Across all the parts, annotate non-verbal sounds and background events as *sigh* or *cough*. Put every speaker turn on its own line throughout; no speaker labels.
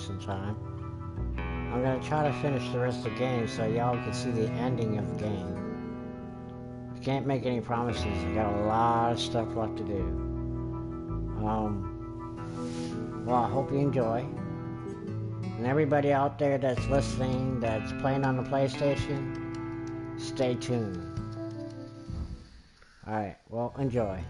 some time. I'm gonna try to finish the rest of the game so y'all can see the ending of the game. I can't make any promises. I got a lot of stuff left to do. Um, well, I hope you enjoy. And everybody out there that's listening, that's playing on the PlayStation, stay tuned. Alright, well, enjoy.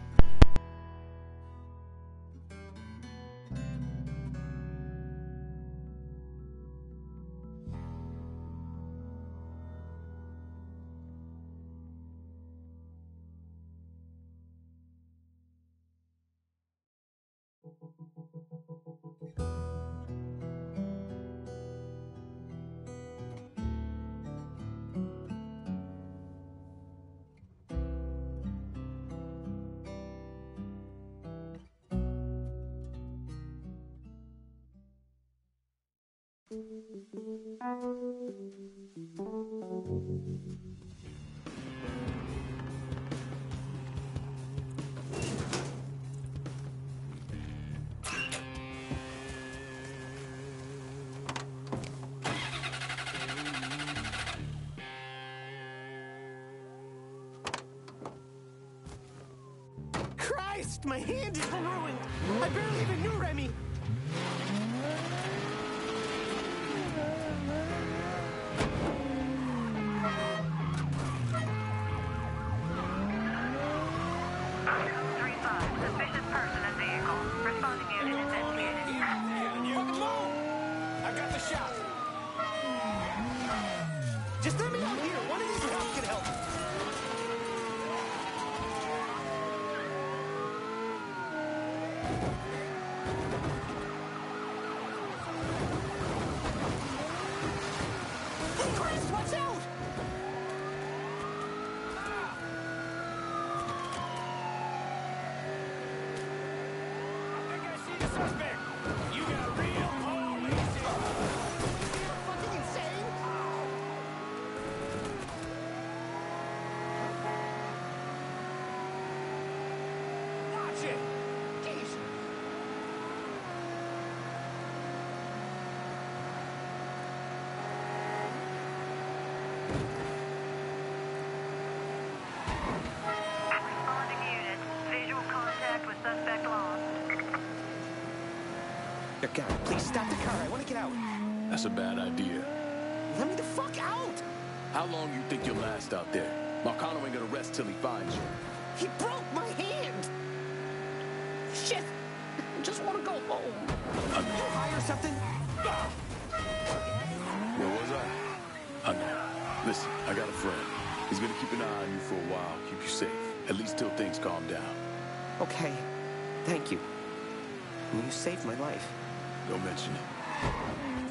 My hand is ruined. I barely even knew Remy. Please stop the car. I want to get out.
That's a bad idea.
Let me the fuck out.
How long you think you'll last out there? Marcano ain't gonna rest till he finds you.
He broke my hand. Shit. I just want to go home. You high or something?
Where was I? I know. Listen, I got a friend. He's gonna keep an eye on you for a while, keep you safe. At least till things calm down.
Okay. Thank you. You saved my life.
Don't mention it.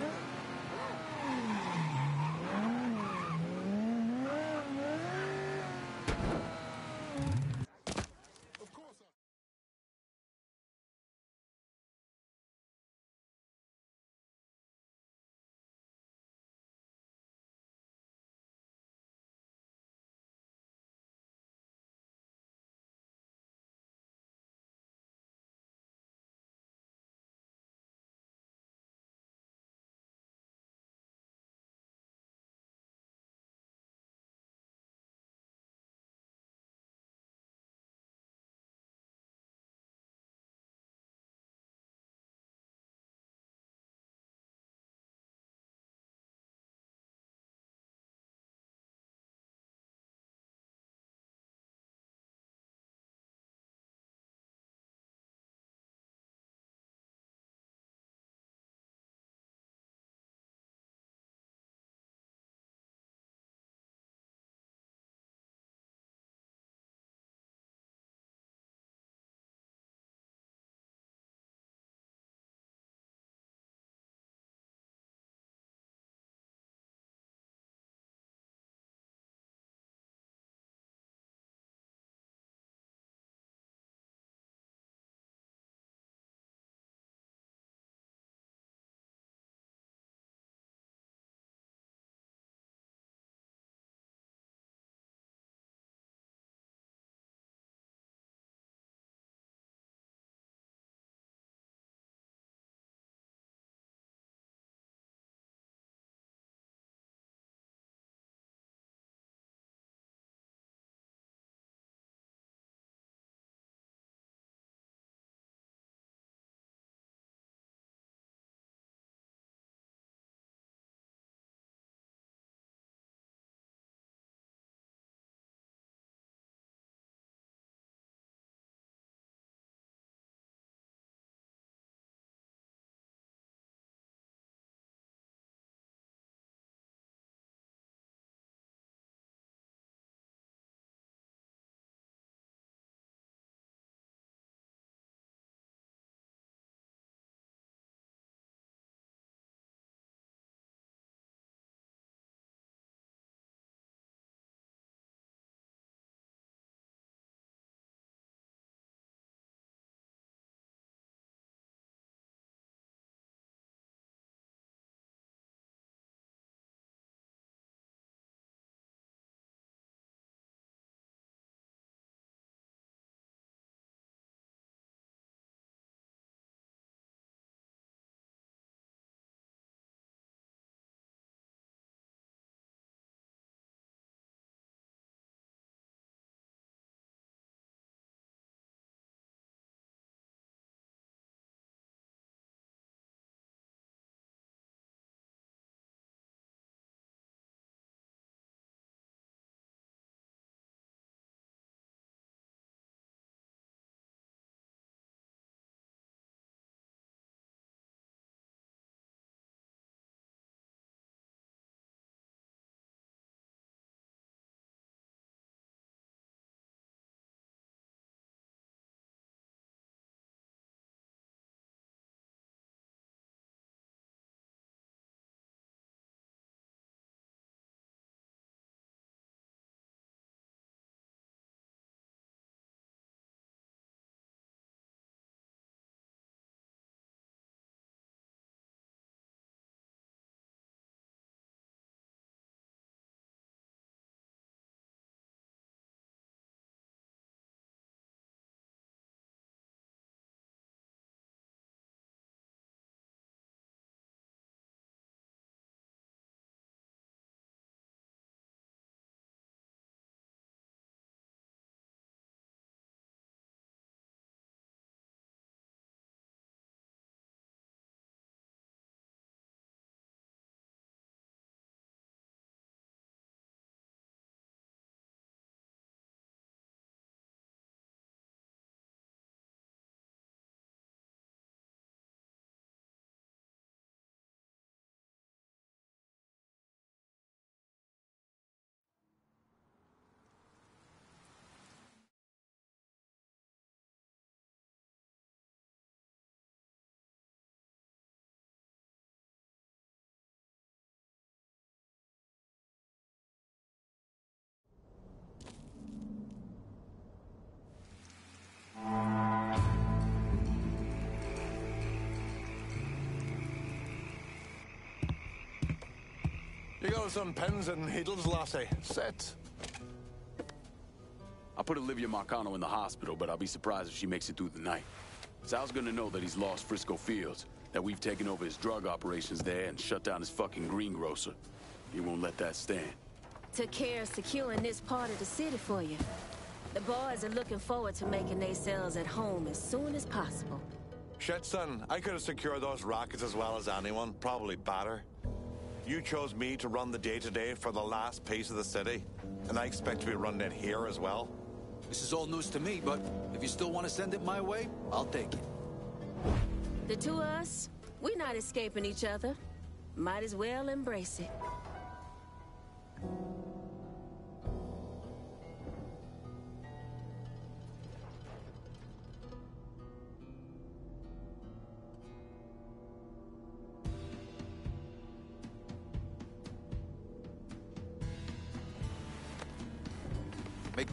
Leo's on pens and needles, lassie. Set.
I put Olivia Marcano in the hospital, but I'll be surprised if she makes it through the night. Sal's gonna know that he's lost Frisco Fields, that we've taken over his drug operations there and shut down his fucking greengrocer. He won't let that stand.
Took care of securing this part of the city for you. The boys are looking forward to making themselves at home as soon as possible.
Shit, son, I could have secured those rockets as well as anyone, probably better. You chose me to run the day-to-day for the last piece of the city, and I expect to be running it here as well.
This is all news to me, but if you still want to send it my way, I'll take it.
The two of us, we're not escaping each other. Might as well embrace it.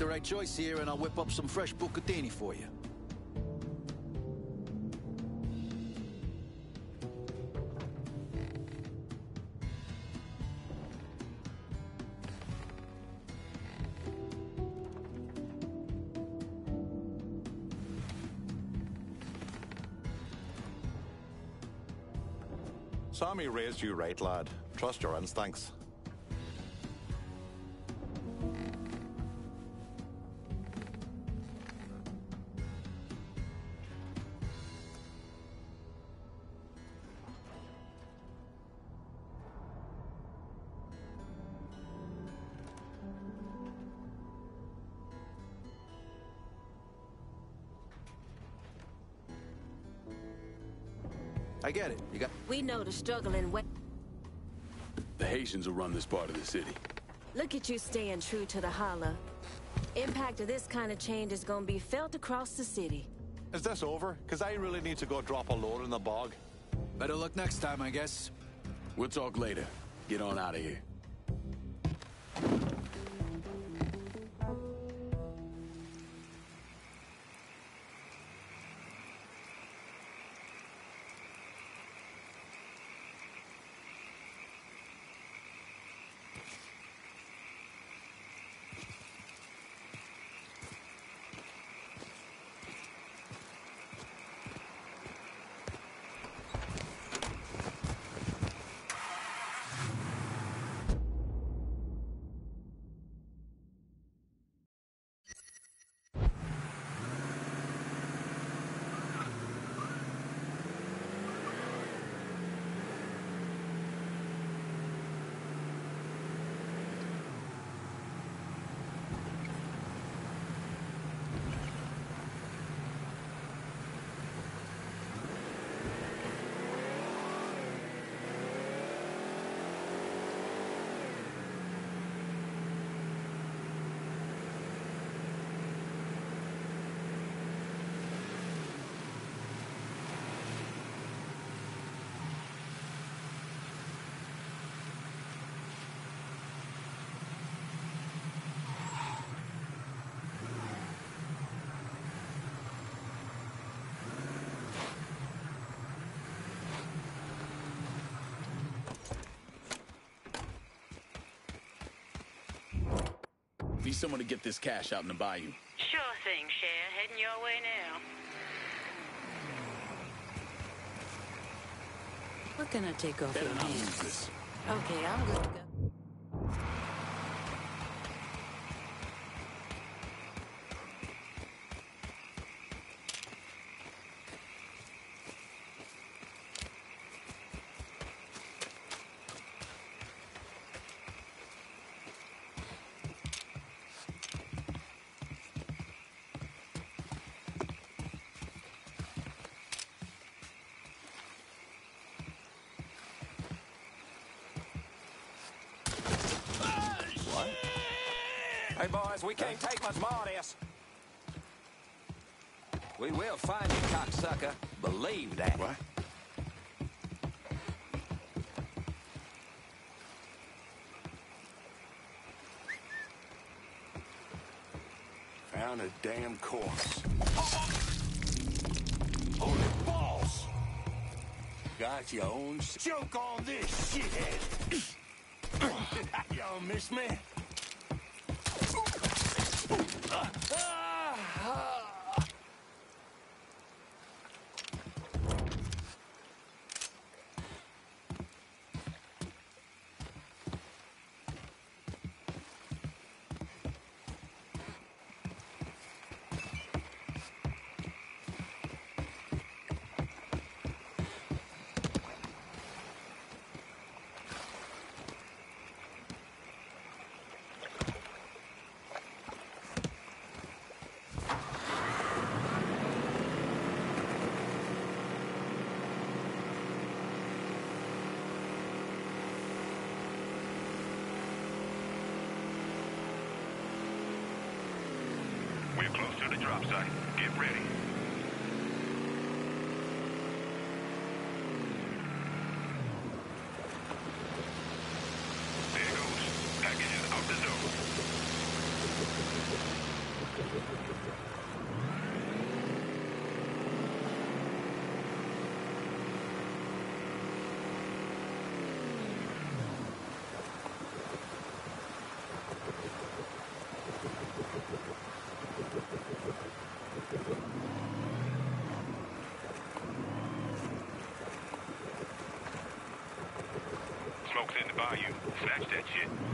Right choice here, and I'll whip up some fresh bucatini for you.
Sammy raised you right, lad. Trust your instincts.
Get it. You got...
We know the struggle in West.
The Haitians will run this part of the city.
Look at you staying true to the holler. Impact of this kind of change is gonna be felt across the city.
Is this over? Because I really need to go drop a load in the bog.
Better luck next time, I guess.
We'll talk later. Get on out of here. Need someone to get this cash out in the bayou.
Sure thing, Cher. Heading your way now.
What can I take off
Better
your
not
hands?
lose this.
Okay, I'm good to go.
Hey, boys, we can't take much more of this. We will find you, cocksucker. Believe that.
What? Found a damn corpse.
Holy balls!
Got your own
Joke on this, shithead! *coughs* Y'all miss me?
We're close to the drop site. Get ready. There goes. Packages out the door. Smoke's in the bayou. Snatch that shit.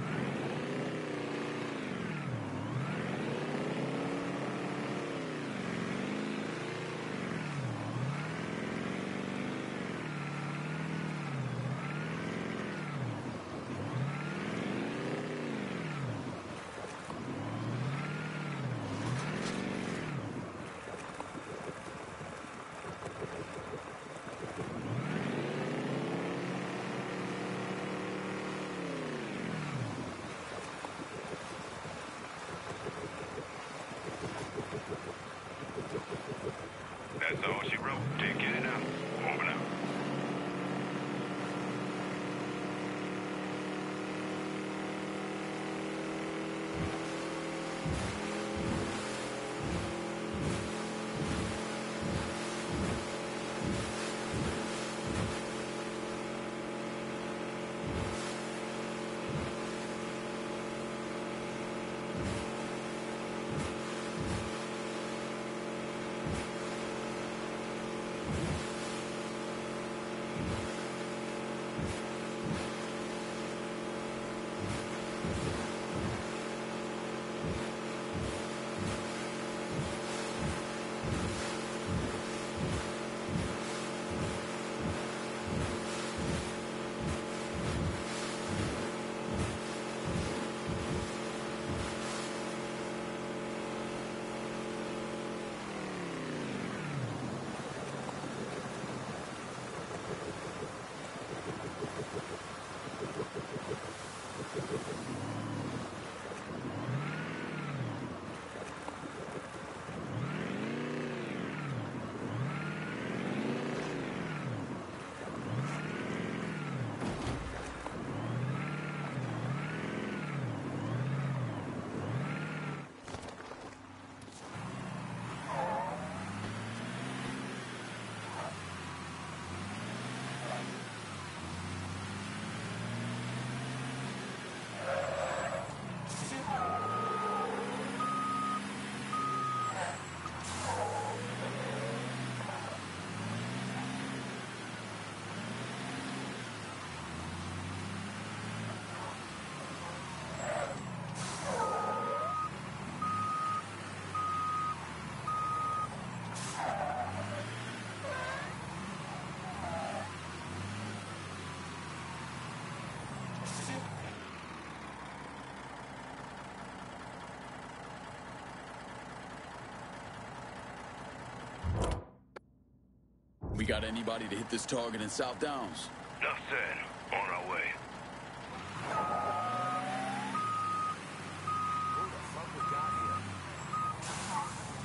We got anybody to hit this target in South Downs?
Nothing. On our way.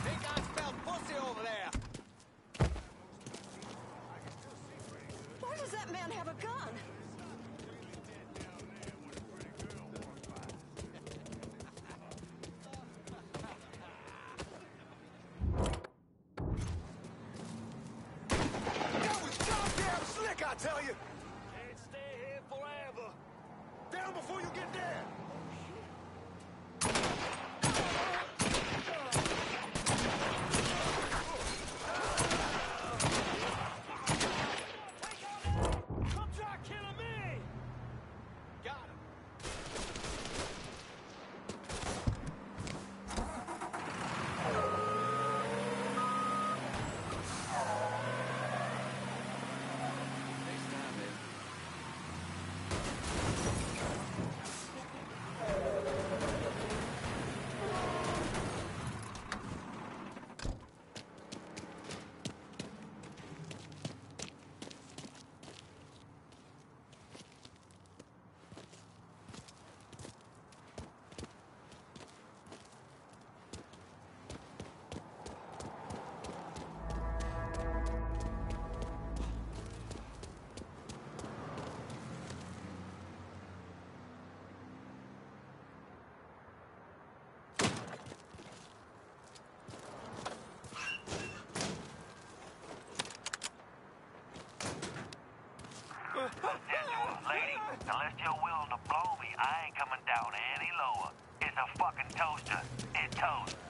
Think I smell pussy over there.
Why does that man have a gun?
That was goddamn slick, I tell you. Can't stay here forever.
Lady, unless you're willing to blow me, I ain't coming down any lower. It's a fucking toaster. It toast.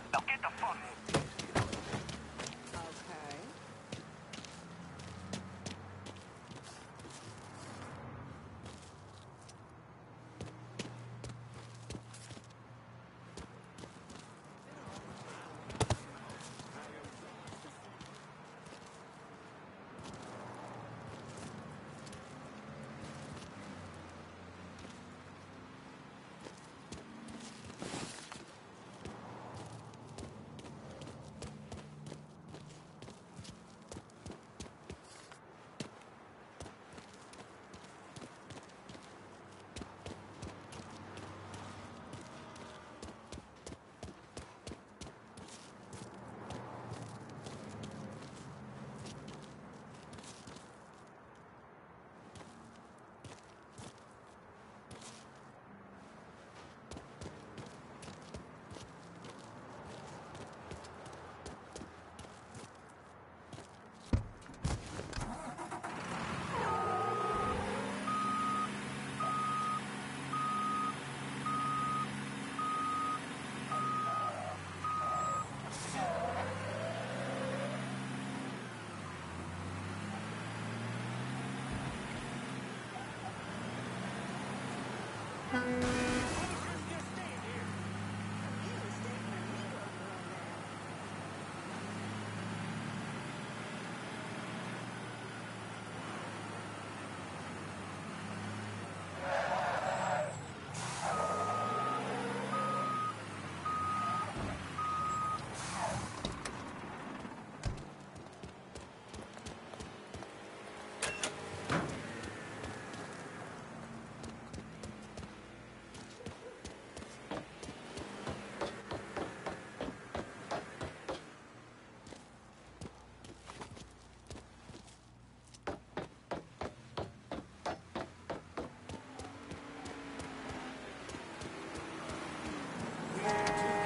何?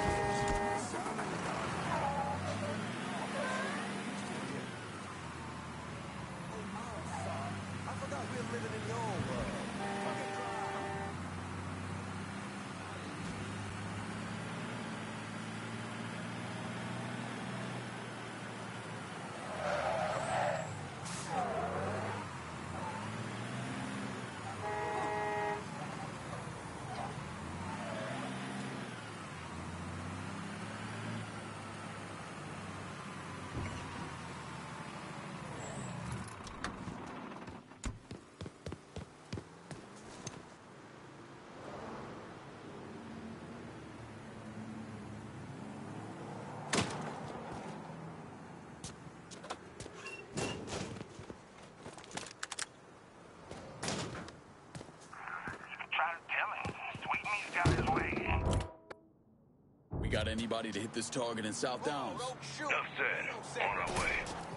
Got
anybody to hit this target in South Downs?
On our way.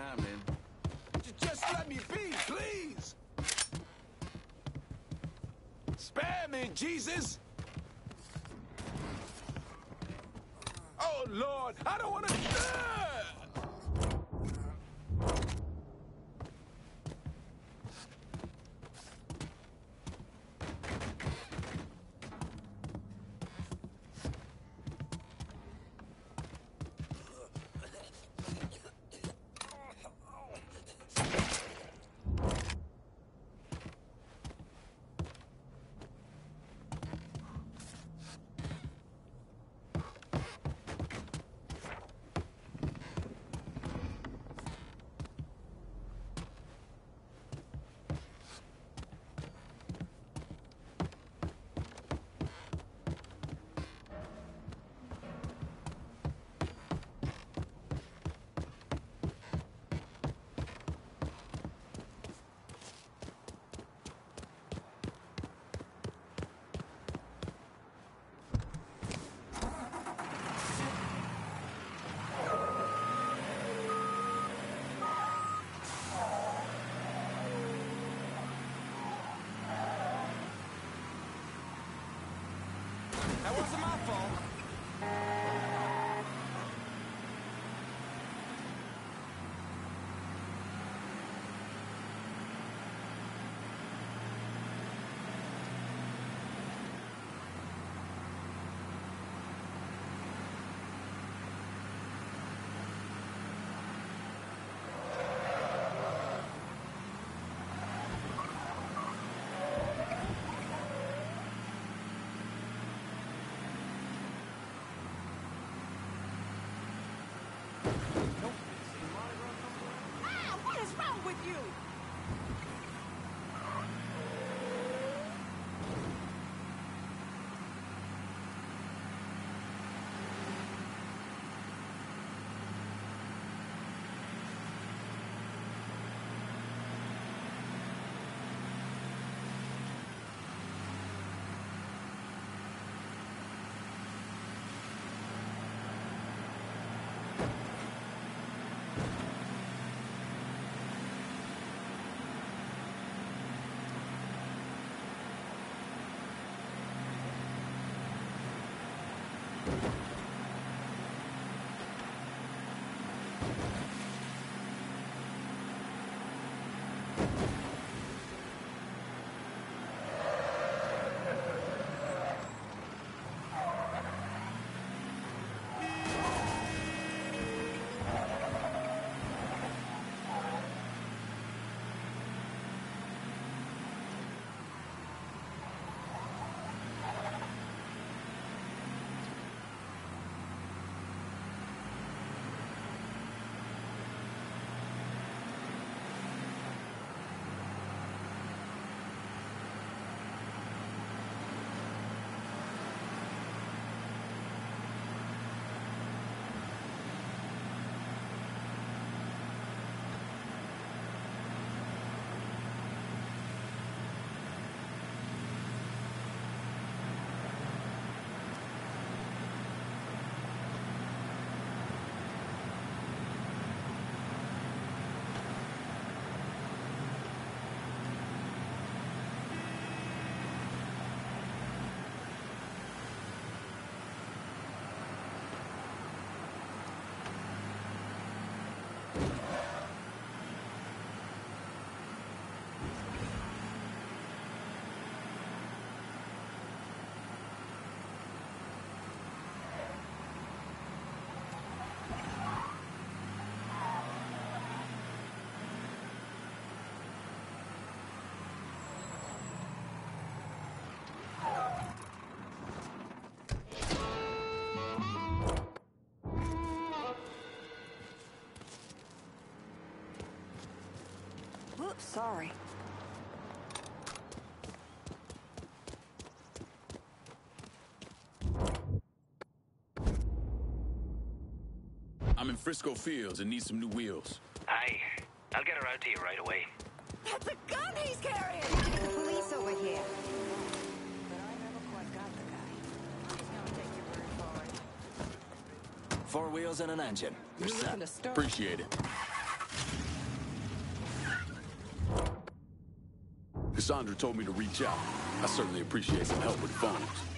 Time, then.
Just let me be, please. Spare me, Jesus.
Sorry.
I'm in Frisco Fields and need some new wheels.
Aye. I'll get her out to you right away.
That's a gun he's carrying! The police over here. But I never quite got the guy. I'm just gonna take your word for it.
Four wheels and an engine. You're
You
set.
to start?
Appreciate it. Cassandra told me to reach out. I certainly appreciate some help with phones.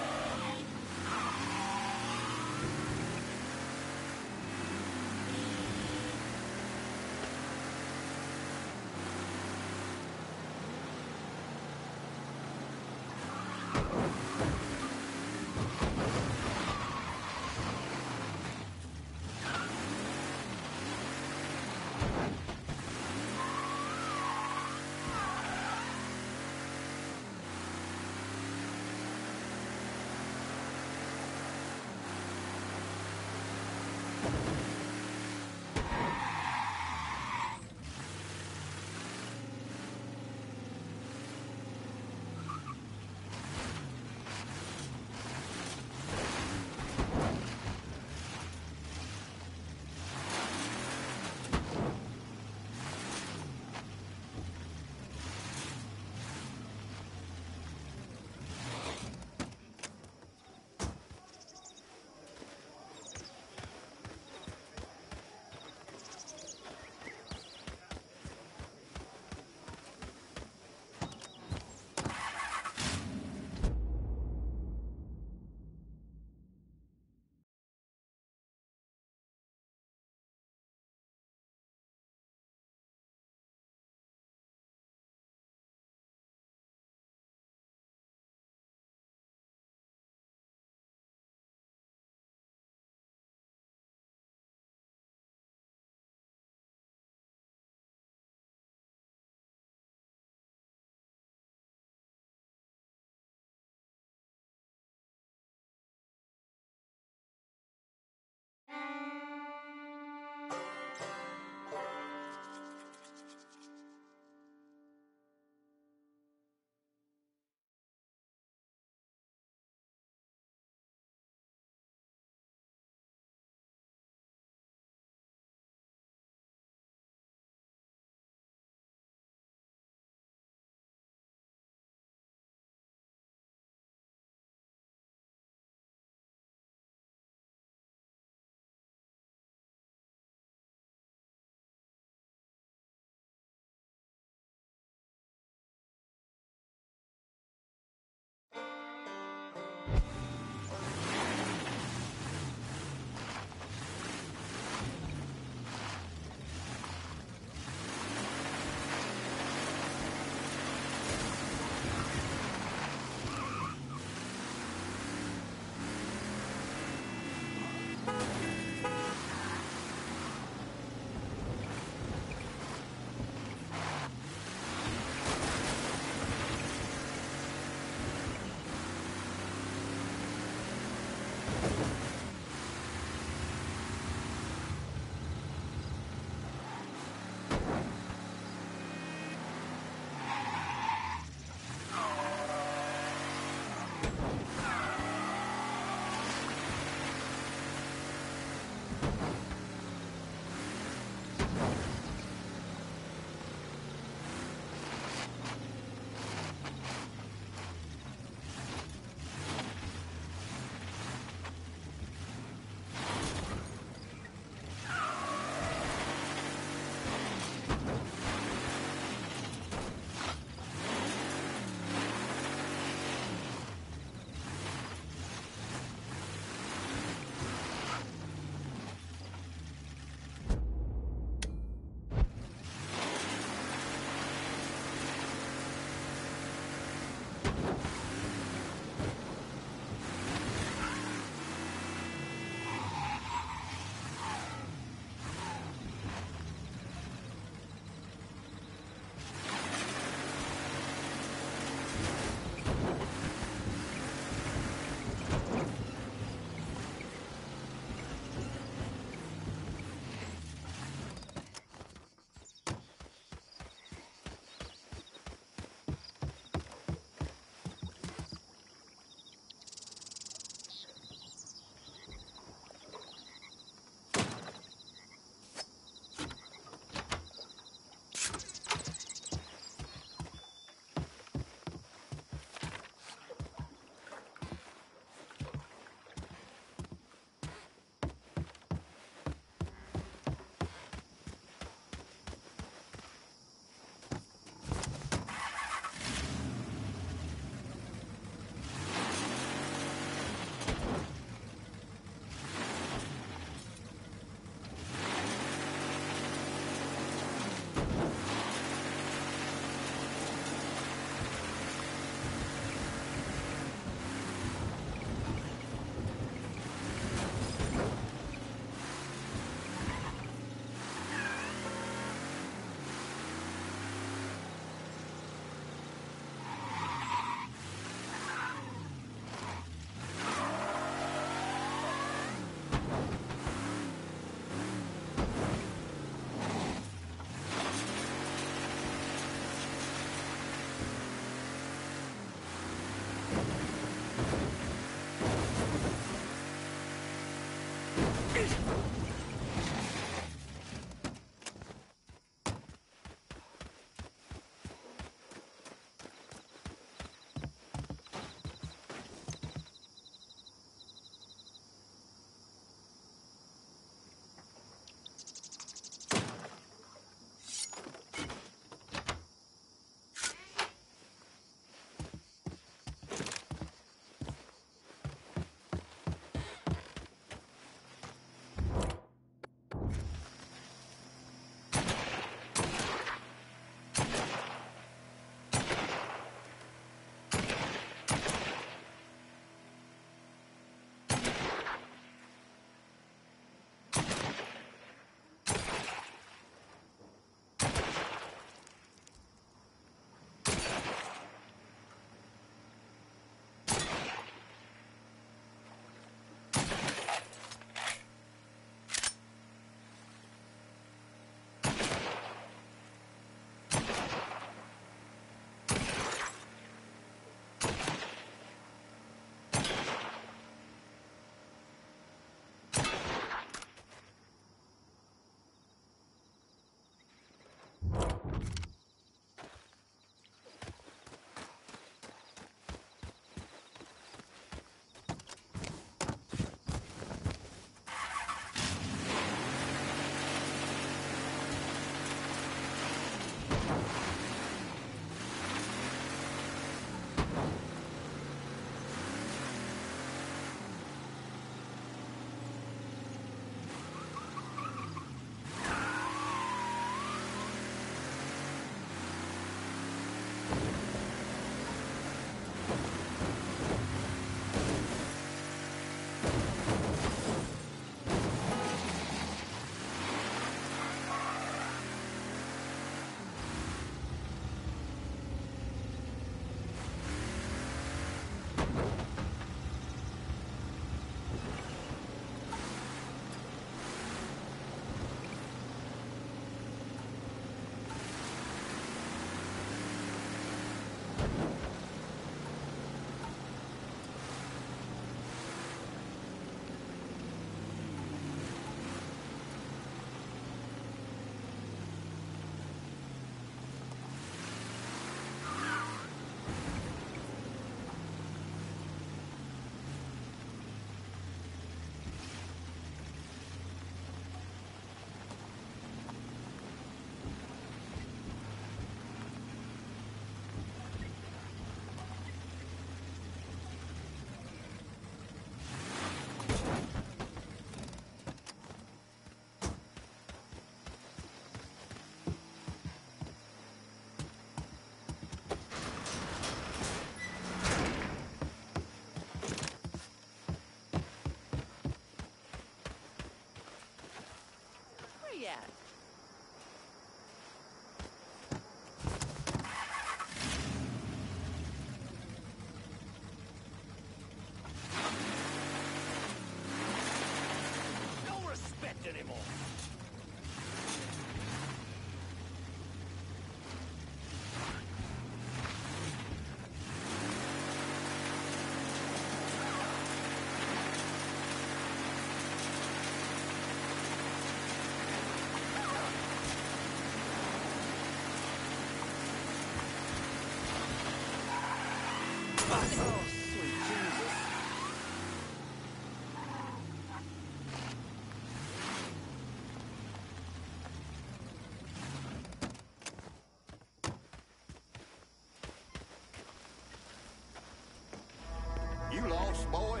Boy?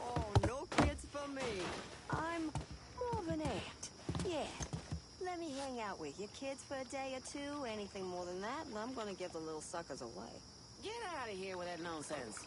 Oh, no kids for me. I'm more of an aunt. Yeah. Let me hang out with you kids for a day or two. Anything more than that, and I'm gonna give the little suckers away.
Get out of here with that nonsense.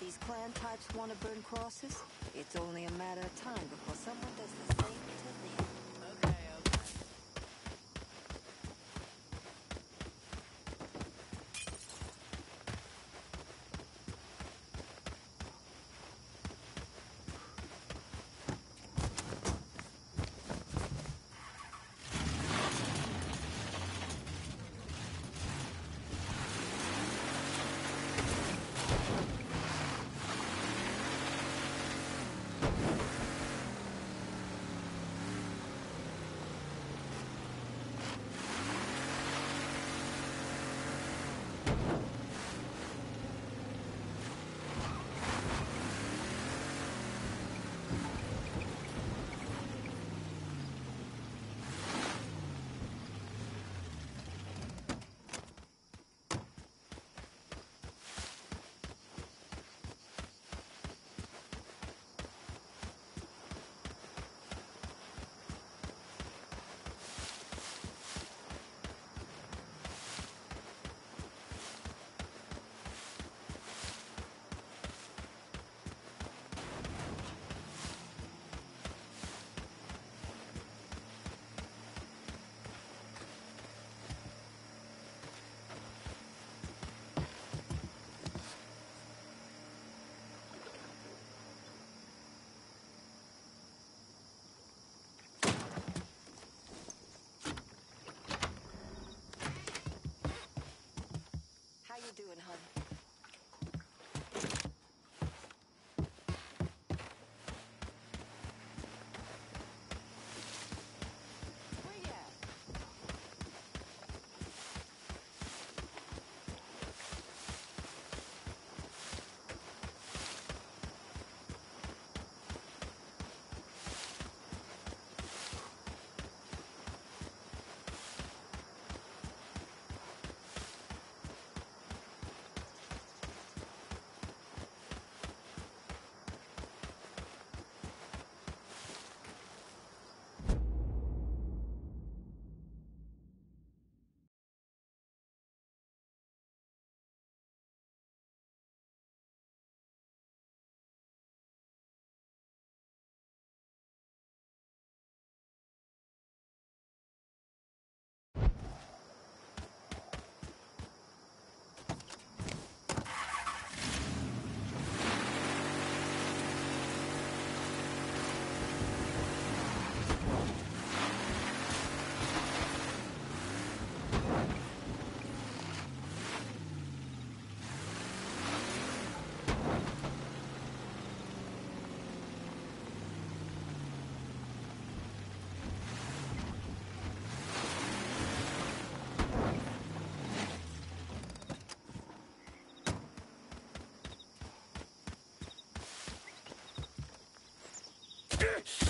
These Klan types want to burn crosses. It's only a matter of time before someone does the same to them.
Okay, okay.
How you doing, hon? Shit!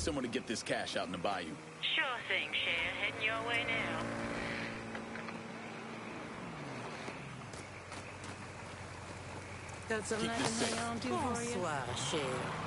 Someone to get this cash out in the bayou.
Sure thing, Cher. Heading your way now.
Got something I
Keep
can hang on to for you?
Bonsoir, Cher.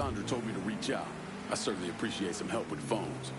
Cassandra told me to reach out. I certainly appreciate some help with phones.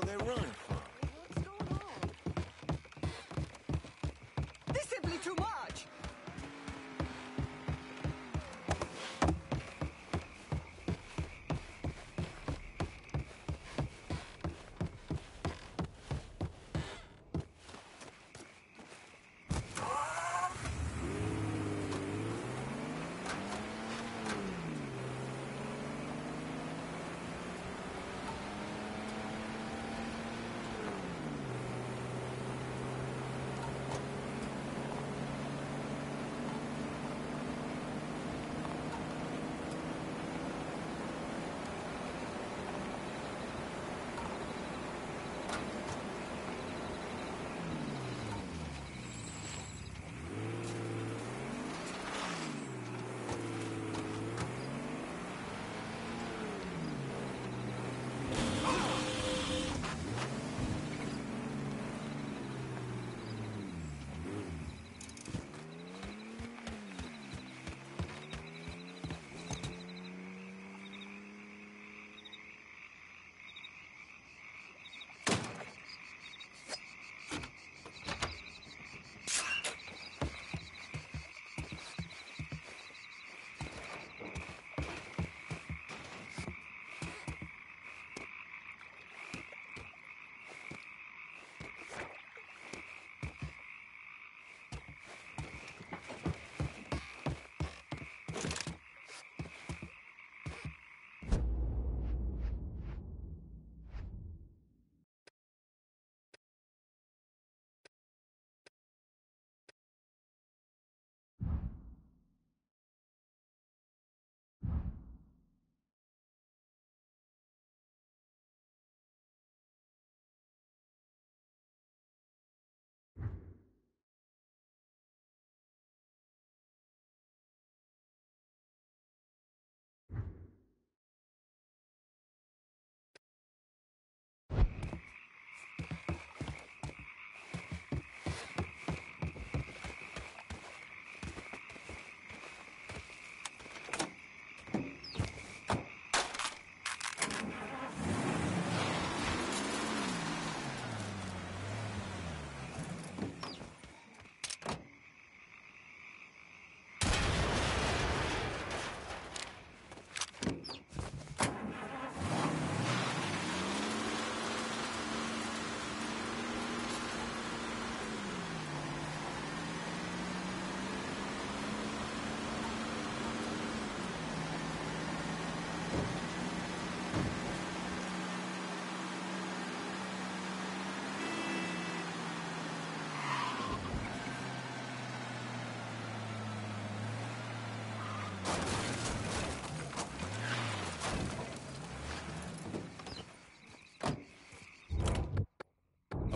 They running from?
This is simply too much!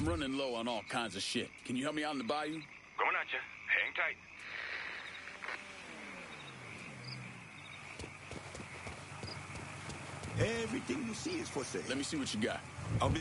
I'm running low on all kinds of shit. Can you help me out in the bayou?
Going at you. Hang tight.
Everything you see is for sale.
Let me see what you got.
I'll be.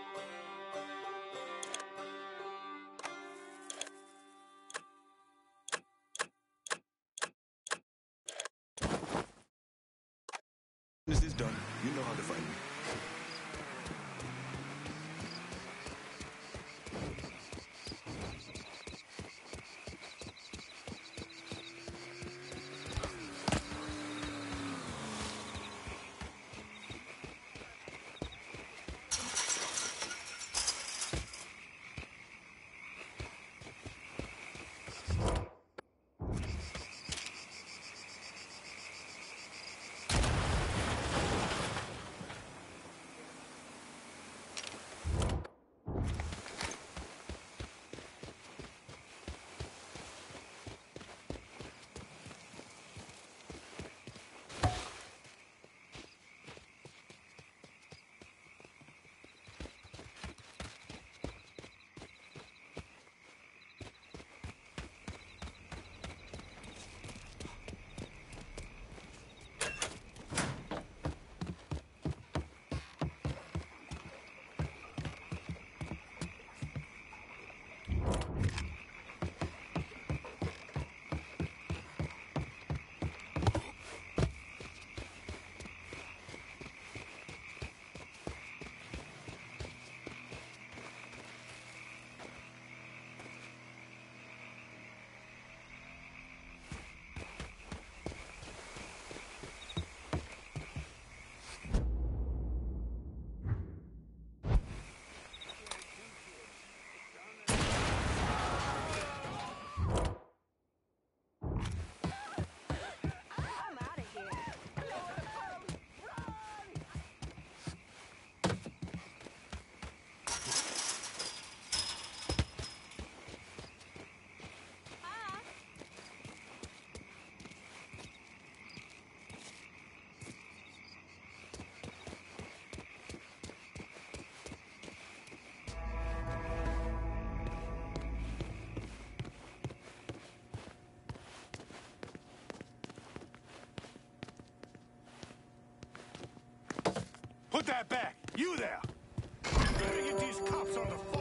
Put that back. You there. Gotta get these cops on the phone.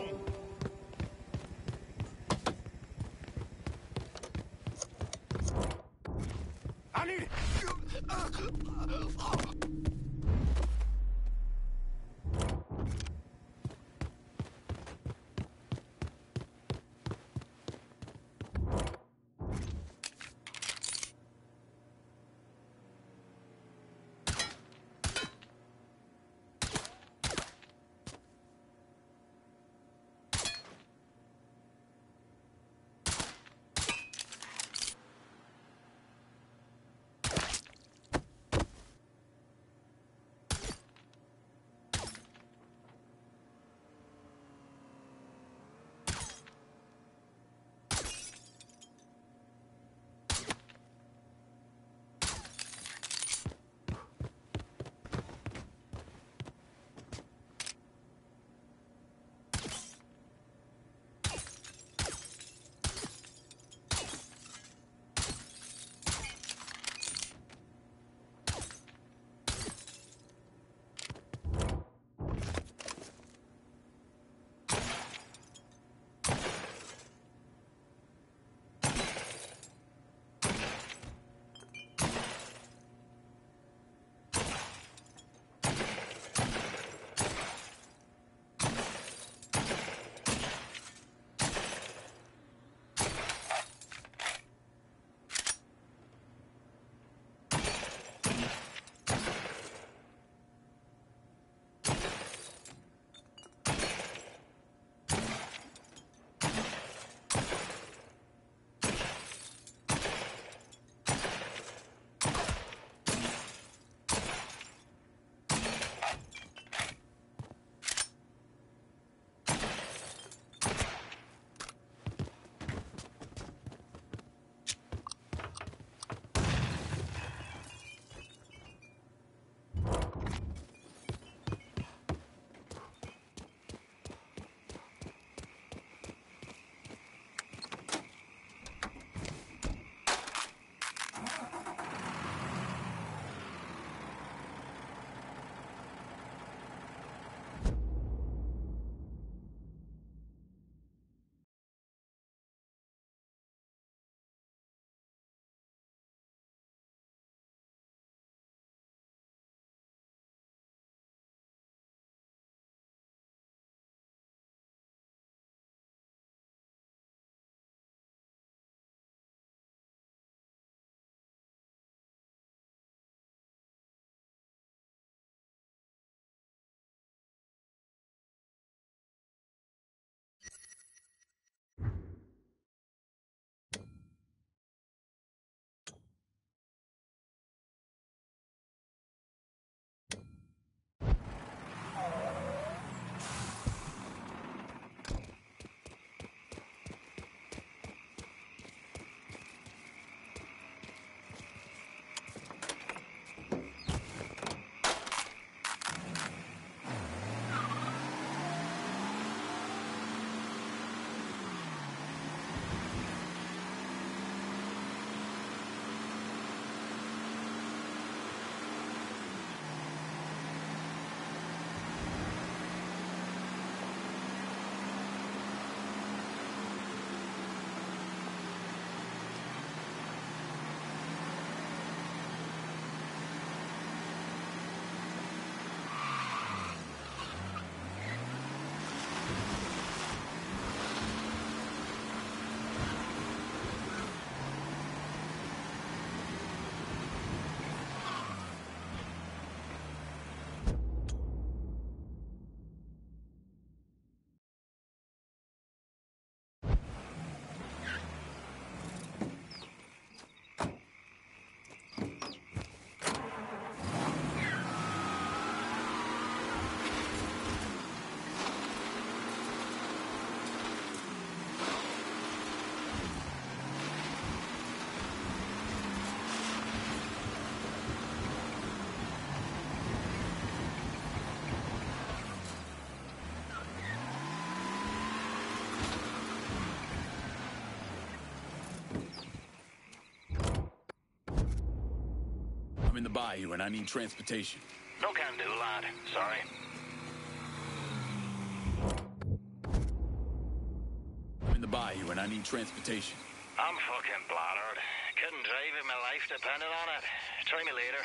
In the bayou and I need transportation.
No can do, lad. Sorry.
I'm in the bayou and I need transportation.
I'm fucking bladdered. Couldn't drive if my life depended on it. Try me later.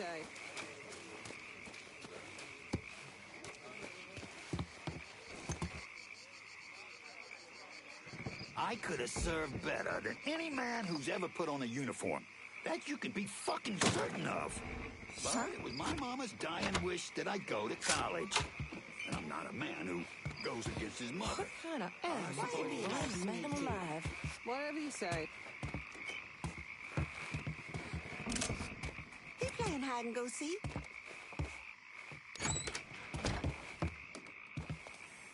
Say.
I could have served better than any man who's ever put on a uniform. That you could be fucking certain of. But it was my mama's dying wish that I go to college. And I'm not a man who goes against his mother.
What kind of ass
I
is
suppose
born
that's
and make 'em
me, too.
alive? Whatever you say.
He playing hide and go seek.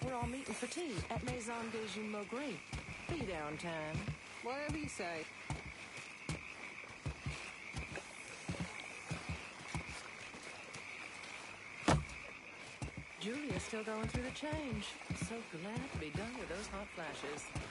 We're all meeting for tea at Maison des Jumeaux Gris. Be there on time. Whatever you say. Julia's still going through the change. So glad to be done with those hot flashes.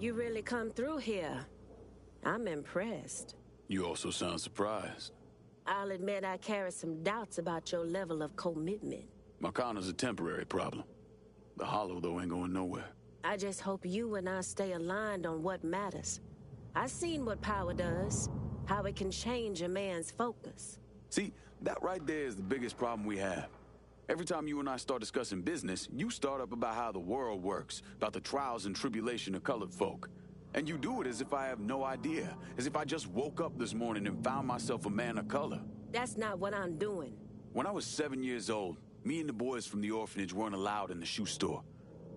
You really come through here. I'm impressed.
You also sound surprised.
I'll admit I carry some doubts about your level of commitment.
Marcano's a temporary problem. The Hollow, though, ain't going nowhere.
I just hope you and I stay aligned on what matters. I've seen what power does, how it can change a man's focus.
See, that right there is the biggest problem we have. Every time you and I start discussing business, you start up about how the world works, about the trials and tribulation of colored folk. And you do it as if I have no idea, as if I just woke up this morning and found myself a man of color.
That's not what I'm doing.
When I was seven years old, me and the boys from the orphanage weren't allowed in the shoe store.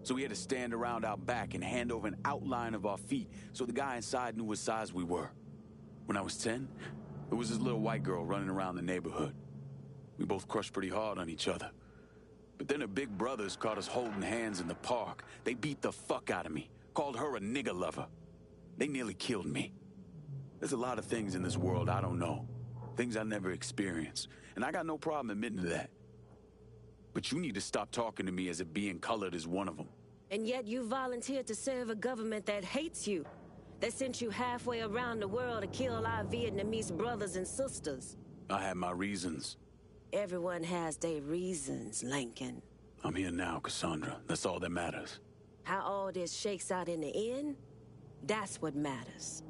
So we had to stand around out back and hand over an outline of our feet so the guy inside knew what size we were. When I was 10, there was this little white girl running around the neighborhood. We both crushed pretty hard on each other. But then her big brothers caught us holding hands in the park. They beat the fuck out of me, called her a nigger lover. They nearly killed me. There's a lot of things in this world I don't know, things I never experienced, and I got no problem admitting to that. But you need to stop talking to me as if being colored is one of them.
And yet you volunteered to serve a government that hates you, that sent you halfway around the world to kill our Vietnamese brothers and sisters.
I had my reasons.
Everyone has their reasons, Lincoln.
I'm here now, Cassandra. That's all that matters.
How all this shakes out in the end, that's what matters.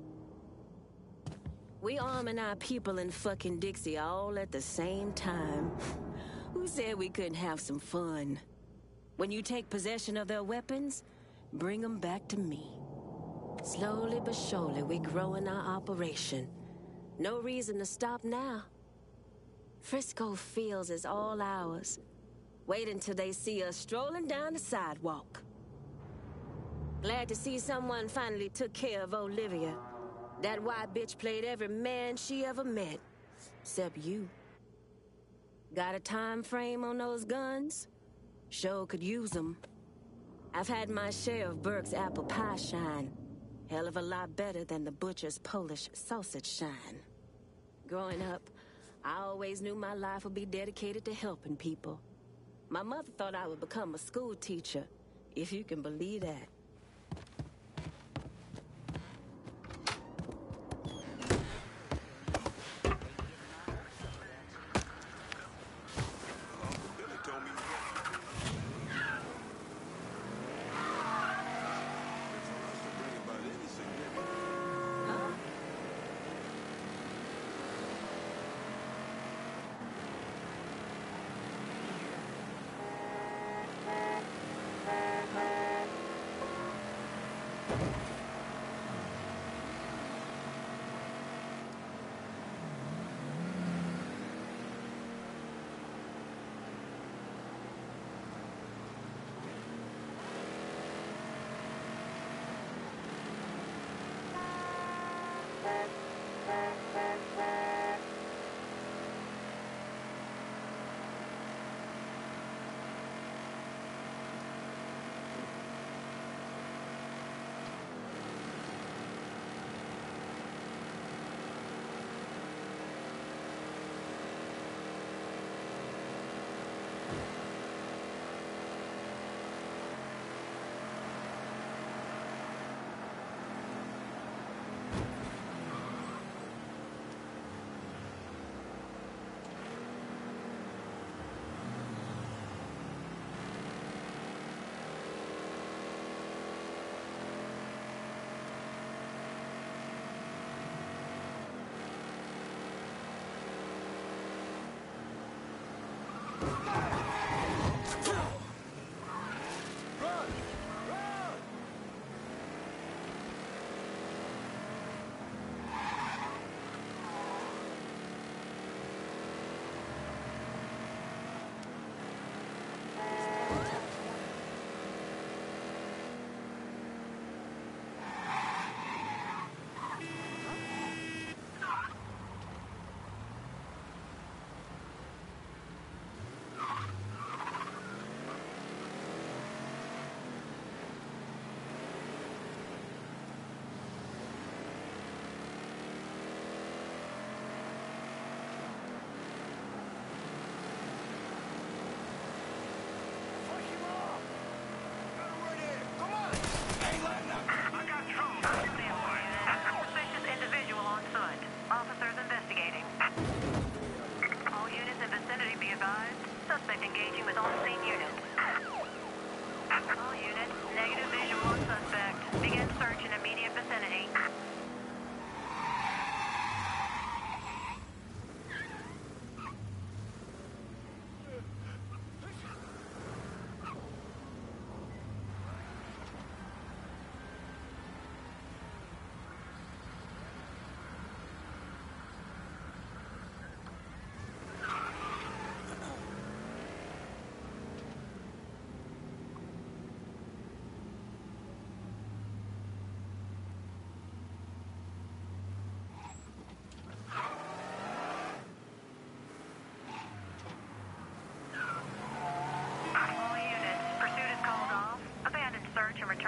We arming our people in fucking Dixie all at the same time. *laughs* Who said we couldn't have some fun? When you take possession of their weapons, bring them back to me. Slowly but surely, we grow in our operation. No reason to stop now. Frisco Fields is all ours. Wait until they see us strolling down the sidewalk. Glad to see someone finally took care of Olivia. That white bitch played every man she ever met. Except you. Got a time frame on those guns? Sure could use them. I've had my share of Burke's apple pie shine. Hell of a lot better than the butcher's Polish sausage shine. Growing up, I always knew my life would be dedicated to helping people. My mother thought I would become a school teacher, if you can believe that.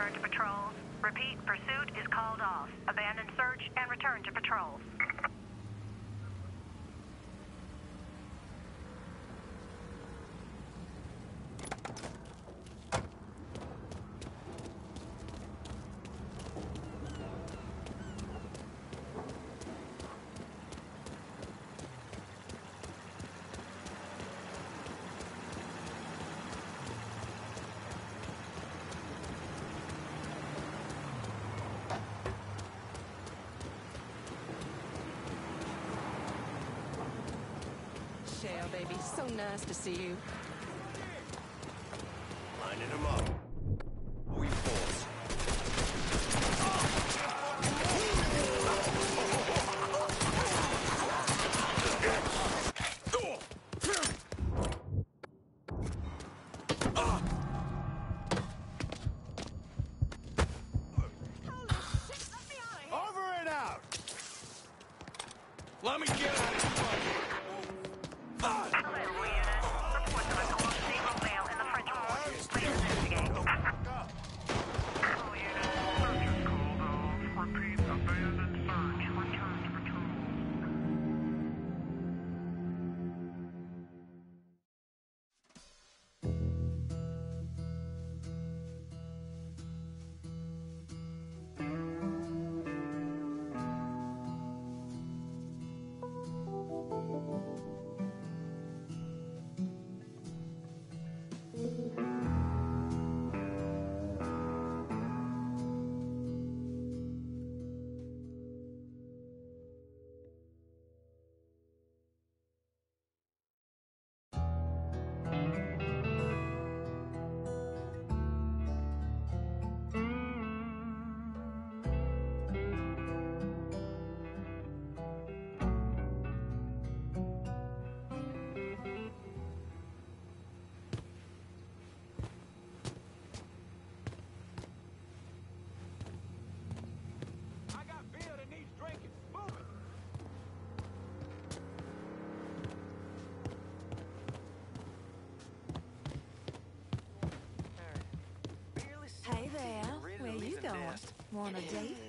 return to patrols. Repeat, pursuit is called off. Abandon search and return to patrols.
Michelle, baby. So nice to see you.
Lining them up. We force.
Let me get
Want a date?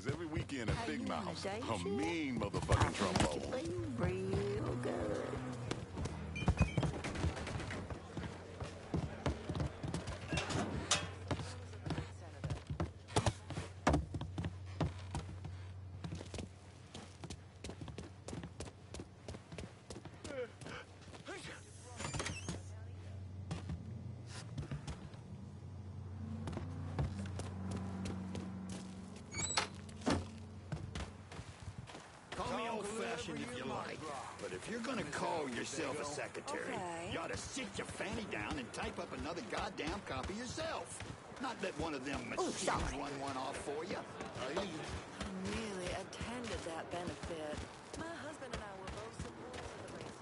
Smoky and a big mouth. A mean motherfucking Trumpo.
Real good.
Call if you like, but if you're gonna call yourself a secretary,
Okay.
you ought to sit your fanny down and type up another goddamn copy yourself. Not let one of them
oh,
machines
sorry.
run one off for you.
I Really attended that benefit. My husband and I were both supporters of the race.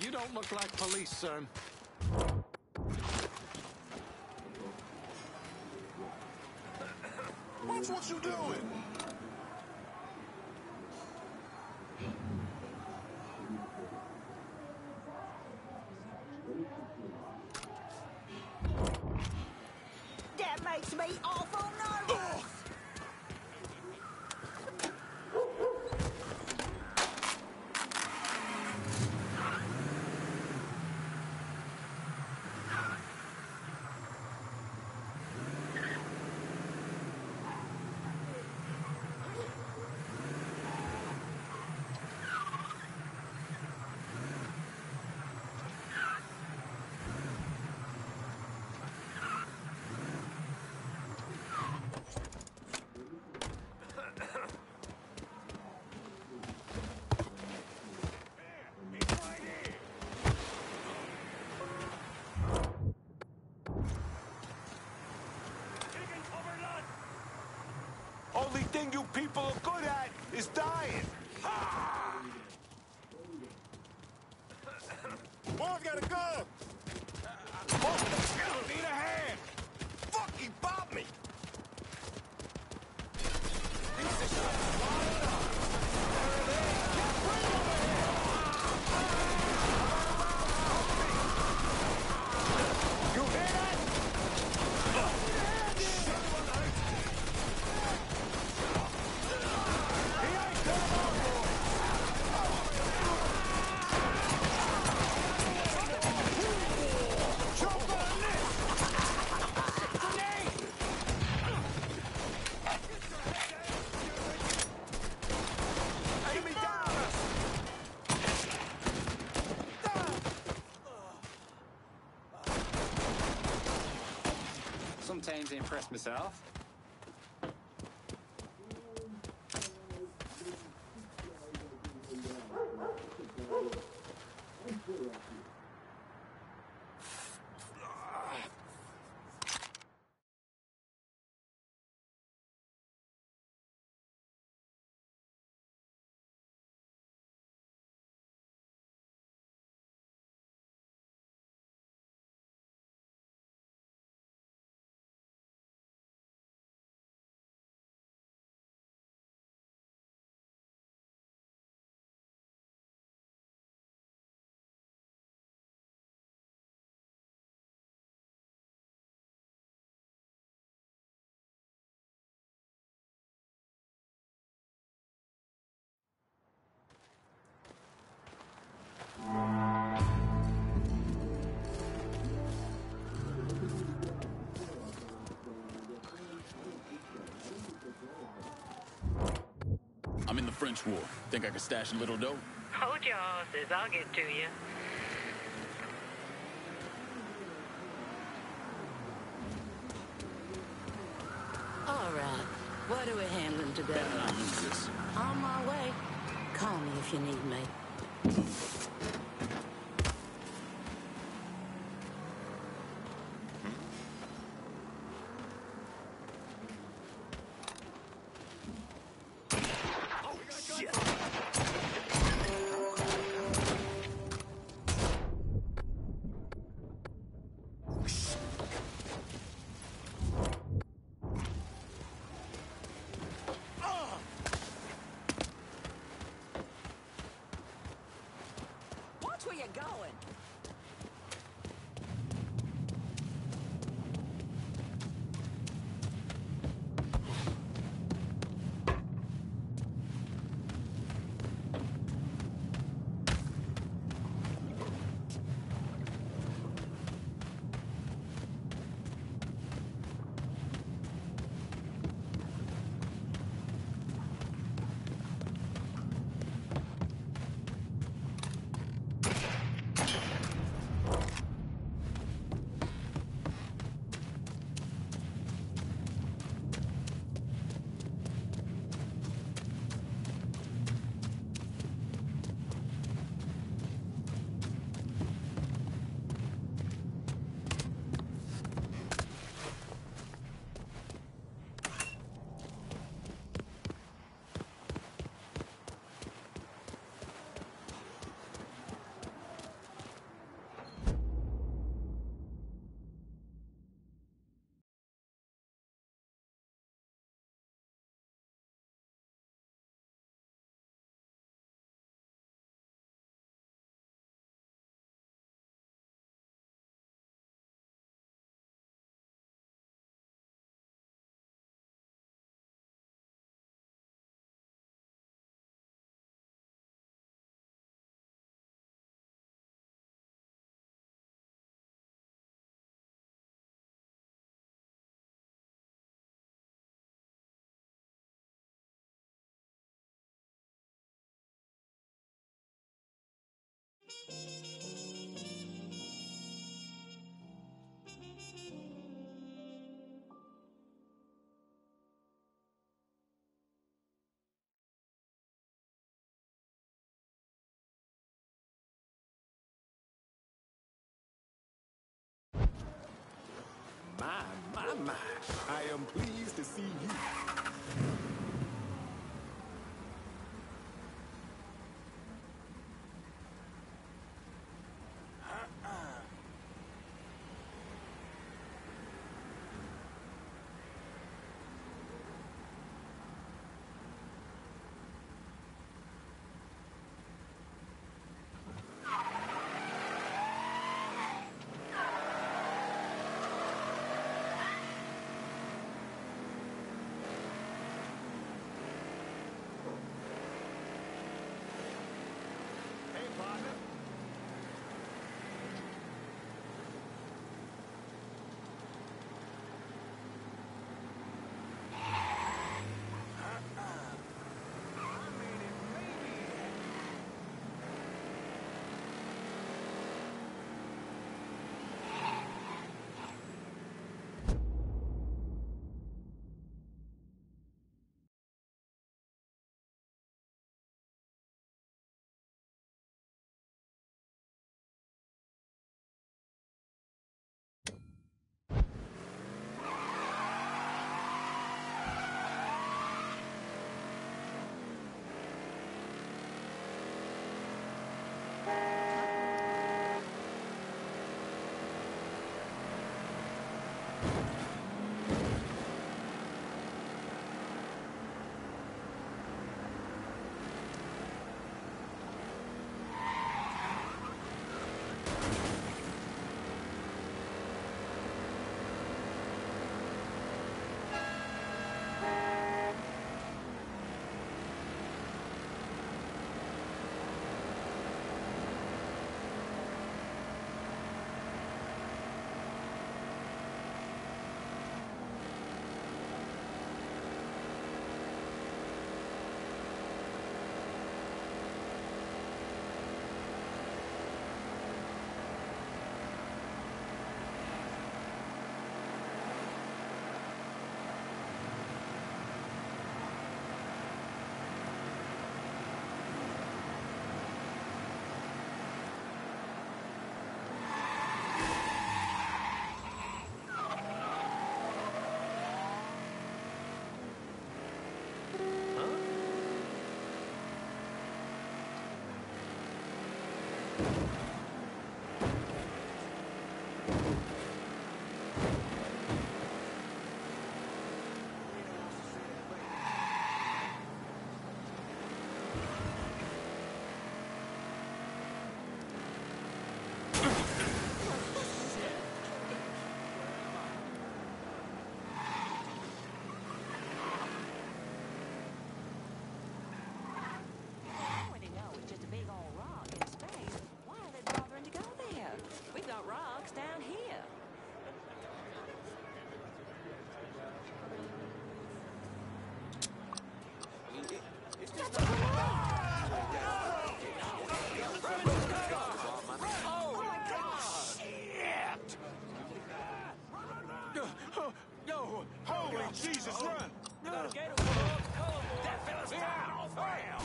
You don't look like police, son.
Watch what you're doing.
Only thing you people are good at is dying.
Boy's got a gun!
Oh, need a hand. Fuck, he bopped me. You hear that? Enemy down!
Impress myself.
French Ward. Think I can stash a little dough?
Hold your horses. I'll get to you.
All right. What are we handling today?
Better not lose this.
On my way. Call me if you need me.
My, my, my. I am pleased to see you. Holy Jesus, run! Down off rail!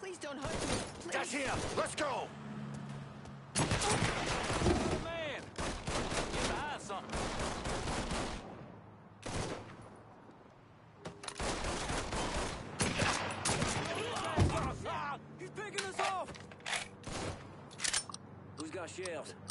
Please don't hurt me. Please.
That's him! Let's go!
Man, get behind something.
He's picking us off!
Who's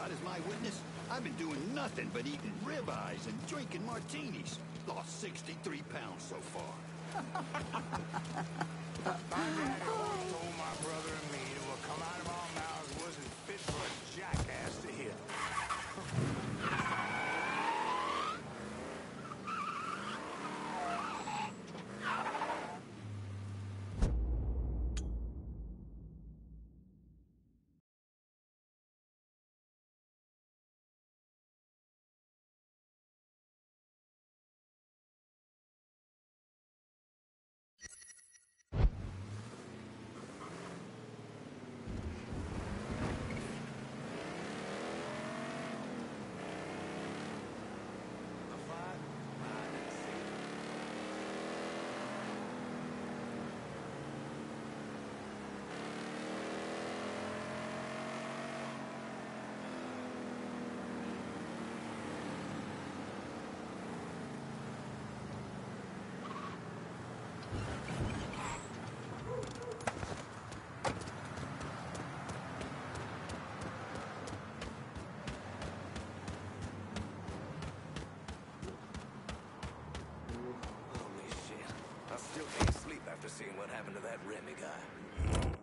God is my witness, I've been doing nothing but eating ribeyes and drinking martinis. Lost 63 pounds so far. *laughs* *laughs*
happened to that Remy guy?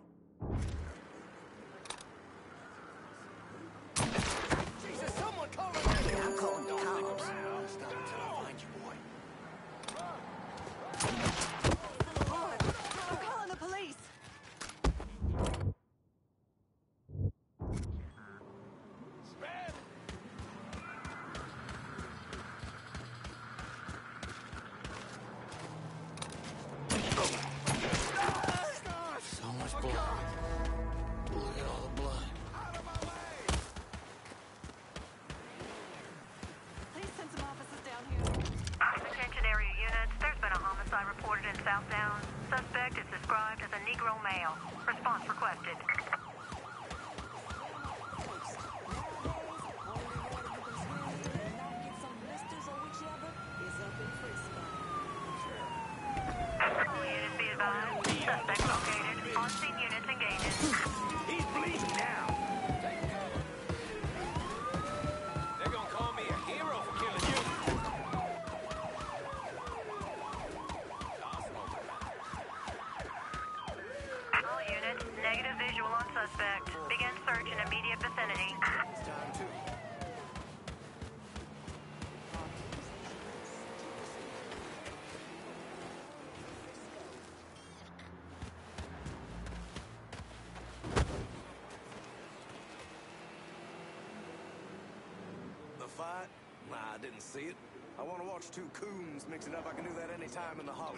fight? Nah, I didn't see it. I want to watch two coons mixing up. I can do that any time in the hollow.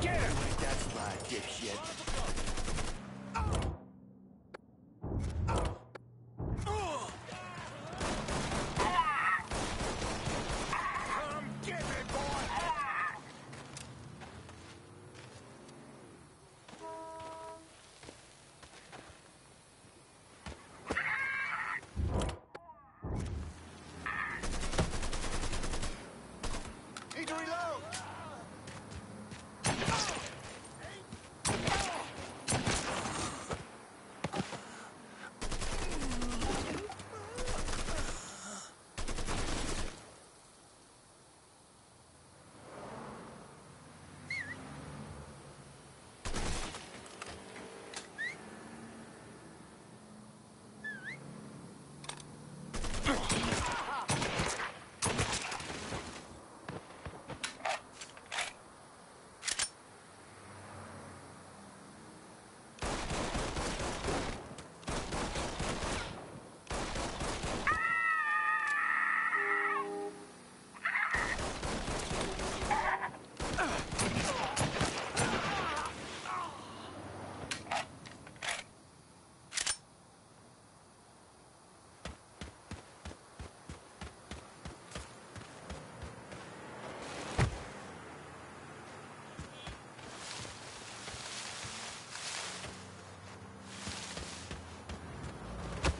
Get him! That's
my
dipshit.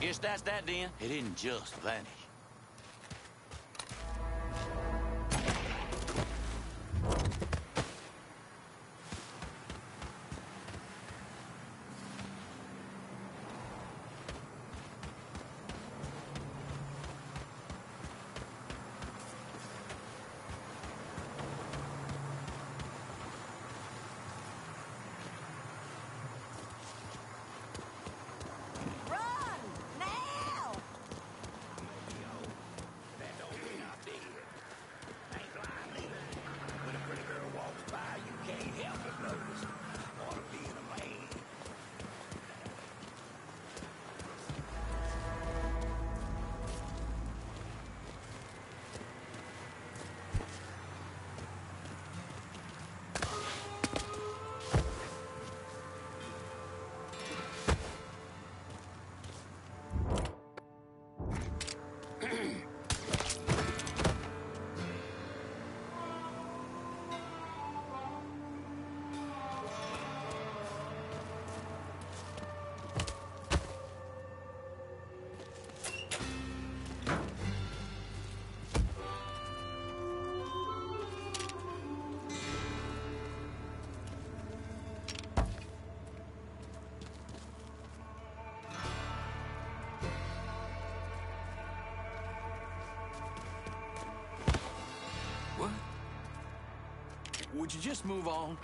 Guess that's that then. It isn't just vanish.
would you just move on?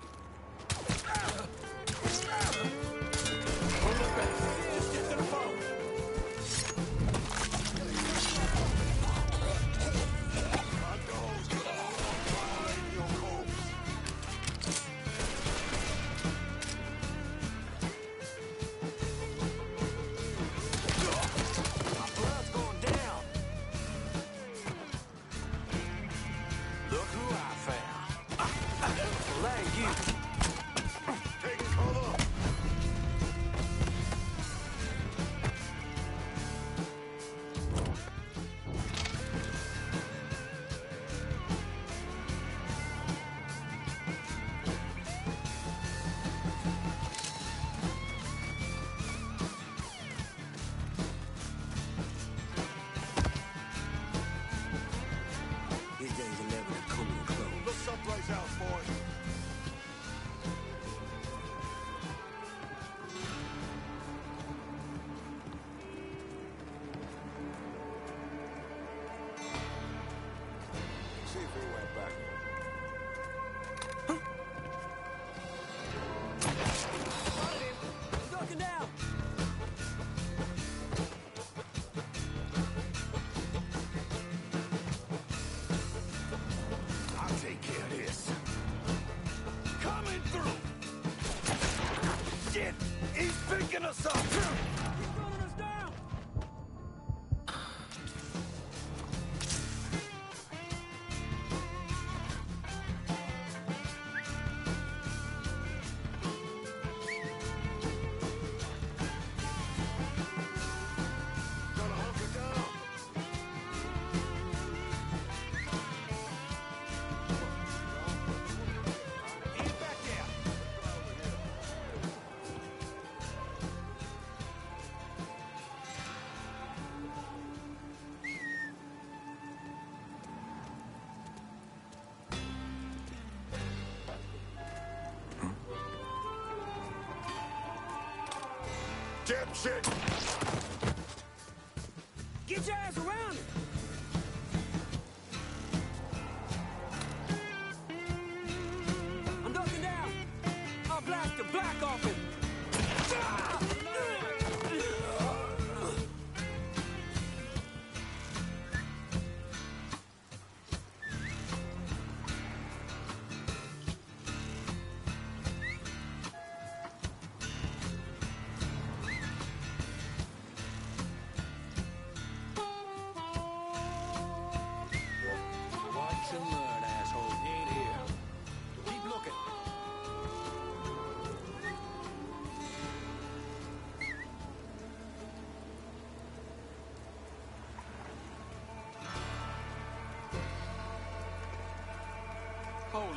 dipshit!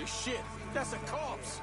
shit. That's a corpse.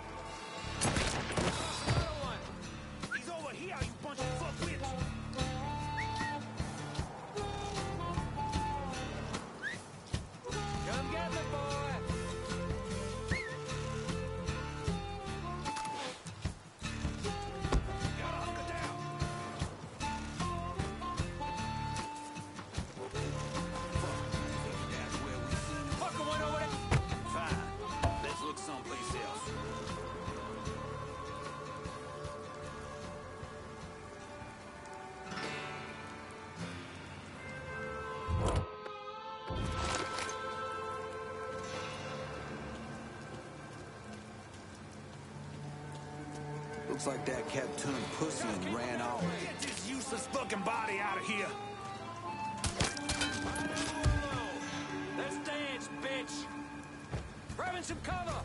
Looks like that cat turned pussy and ran off.
Get this useless fucking body out of here. Let's dance, bitch. Grabbing some cover.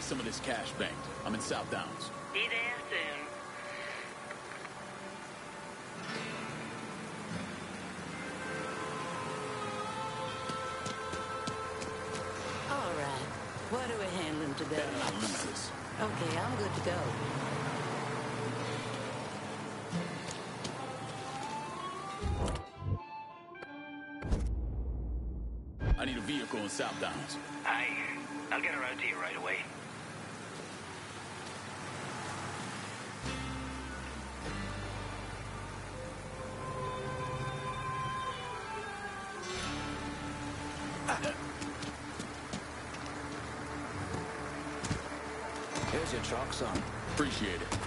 Some of this cash banked. I'm in South Downs.
Be there soon.
All right. What are we handling today?
Better not lose this.
Okay, I'm good to go.
I need a vehicle in South Downs.
Hey, I'll get her out to you right away.
Truck, son.
Appreciate it.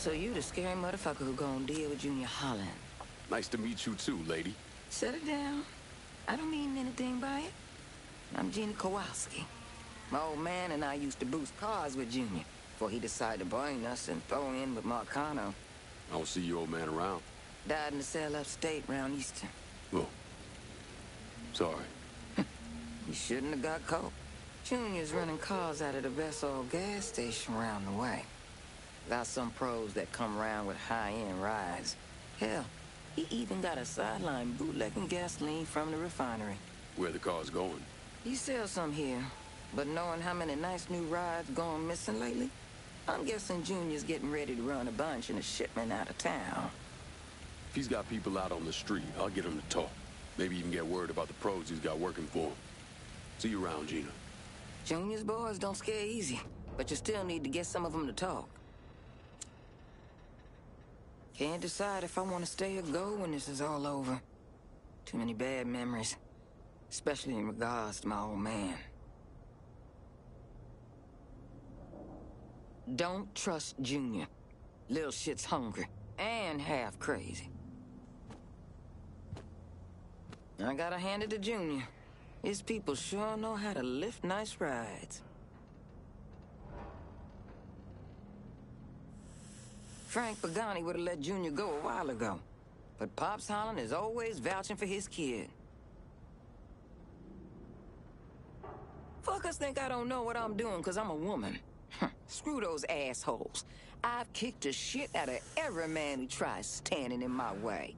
So you the scary motherfucker who gonna deal with Junior Holland.
Nice to meet you too, lady.
Set it down. I don't mean anything by it. I'm Gina Kowalski. My old man and I used to boost cars with Junior before he decided to brain us and throw in with Marcano.
I don't see your old man around.
Died in the cell upstate round Easton.
Oh. Sorry. *laughs*
you shouldn't have got caught. Junior's running cars out of the Vessel gas station round the way. Got some pros that come around with high-end rides. Hell, he even got a sideline bootlegging gasoline from the refinery.
Where the car's going?
He sells some here, but knowing how many nice new rides gone missing lately, I'm guessing Junior's getting ready to run a bunch in a shipment out of town.
If he's got people out on the street, I'll get him to talk. Maybe even get word about the pros he's got working for him. See you around, Gina.
Junior's boys don't scare easy, but you still need to get some of them to talk. Can't decide if I want to stay or go when this is all over. Too many bad memories, especially in regards to my old man. Don't trust Junior. Little shit's hungry and half crazy. I gotta hand it to Junior. His people sure know how to lift nice rides. Frank Pagani would have let Junior go a while ago. But Pops Holland is always vouching for his kid. Fuckers think I don't know what I'm doing because I'm a woman. Screw those assholes. I've kicked the shit out of every man who tries standing in my way.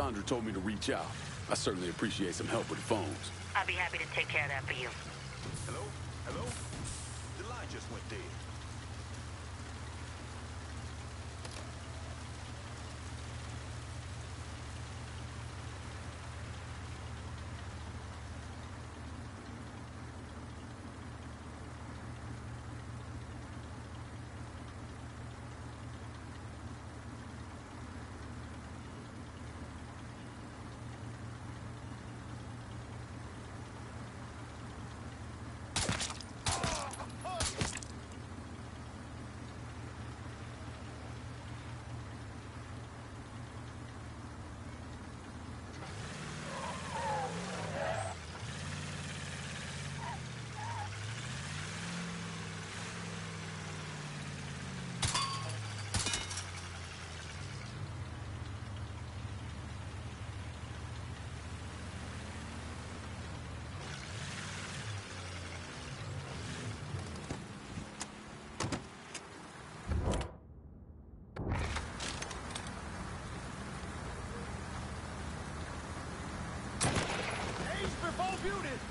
Cassandra told me to reach out. I certainly appreciate some help with the phones.
I'll be happy to take care of that for you.
Ace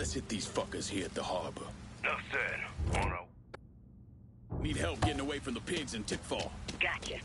Let's hit these fuckers here at the harbor.
Enough said. On
Need help getting away from the pigs and Tickfaw.
Gotcha.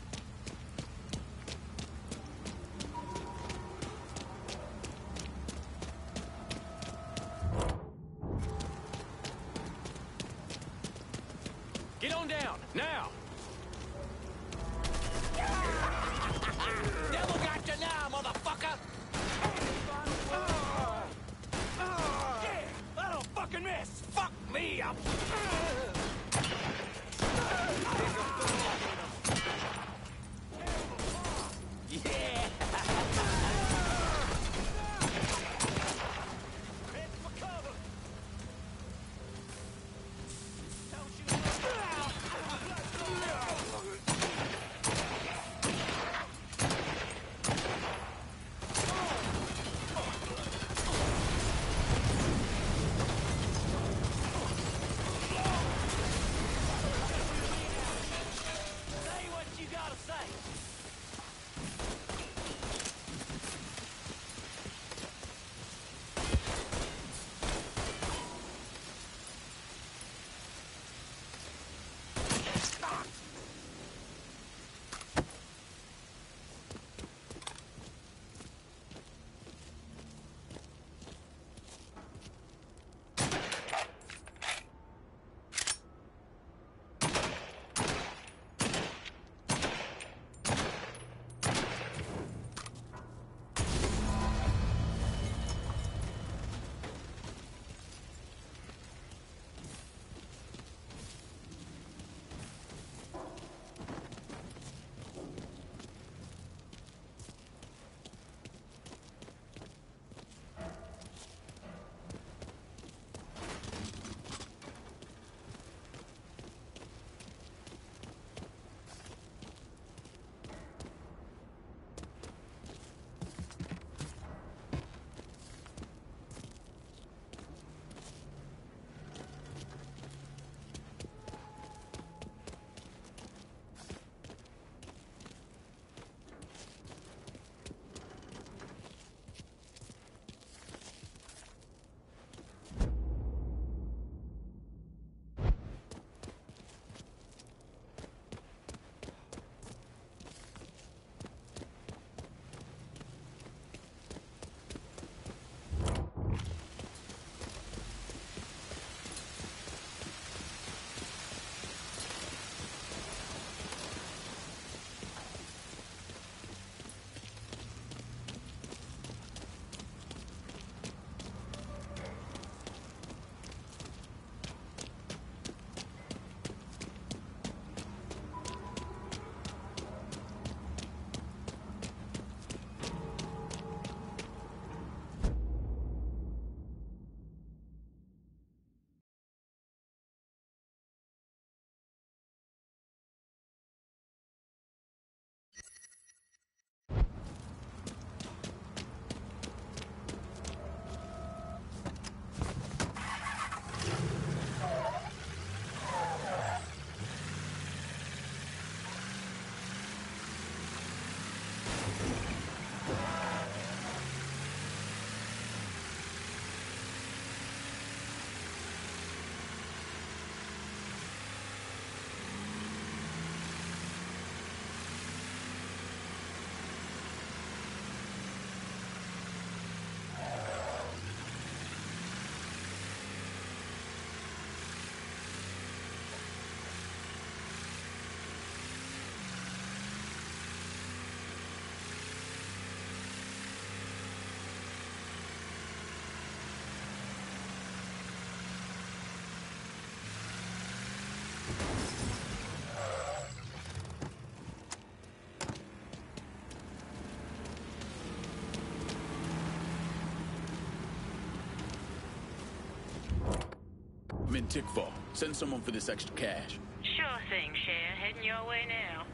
Tickfaw. Send someone for this extra cash.
Sure thing, Cher. Heading your way now.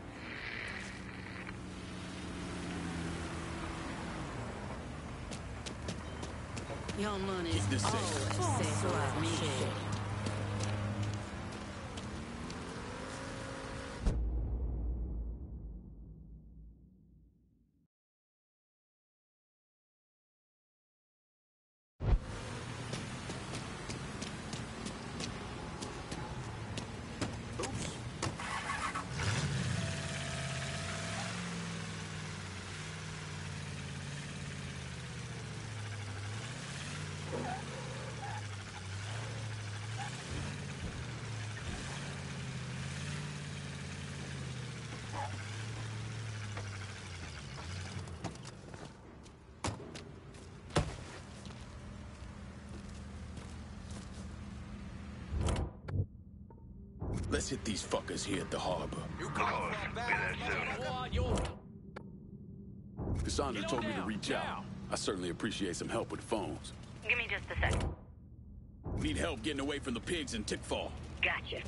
Your money's
Keep this
always safe with me.
Let's hit these fuckers here at the harbor. You got it. Cassandra told me to reach out. I certainly appreciate some help with the phones.
Give me just a second.
Need help getting away from the pigs and Tickfaw.
Gotcha.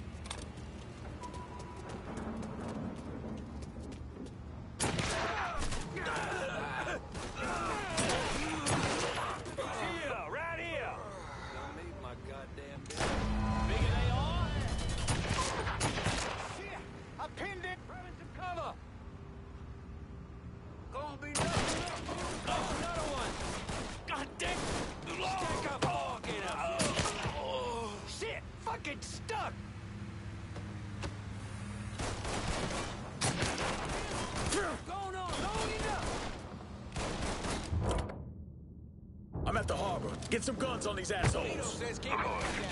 These assholes.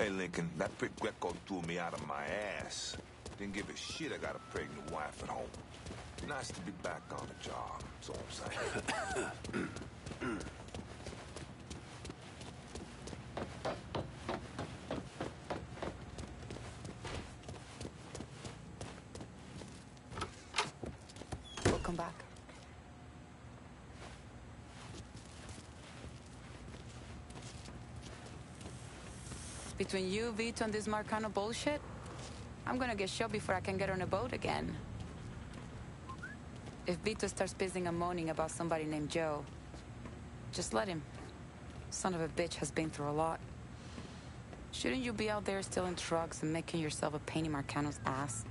Hey, Lincoln, that prick Greco threw me out of my ass. Didn't give a shit I got a pregnant wife at home. Nice to be back on the job, that's all I'm saying. *coughs*
Welcome back. Between you, Vito, and this Marcano bullshit, I'm gonna get shot before I can get on a boat again. If Vito starts pissing and moaning about somebody named Joe, just let him. Son of a bitch has been through a lot. Shouldn't you be out there stealing trucks and making yourself a pain in Marcano's ass?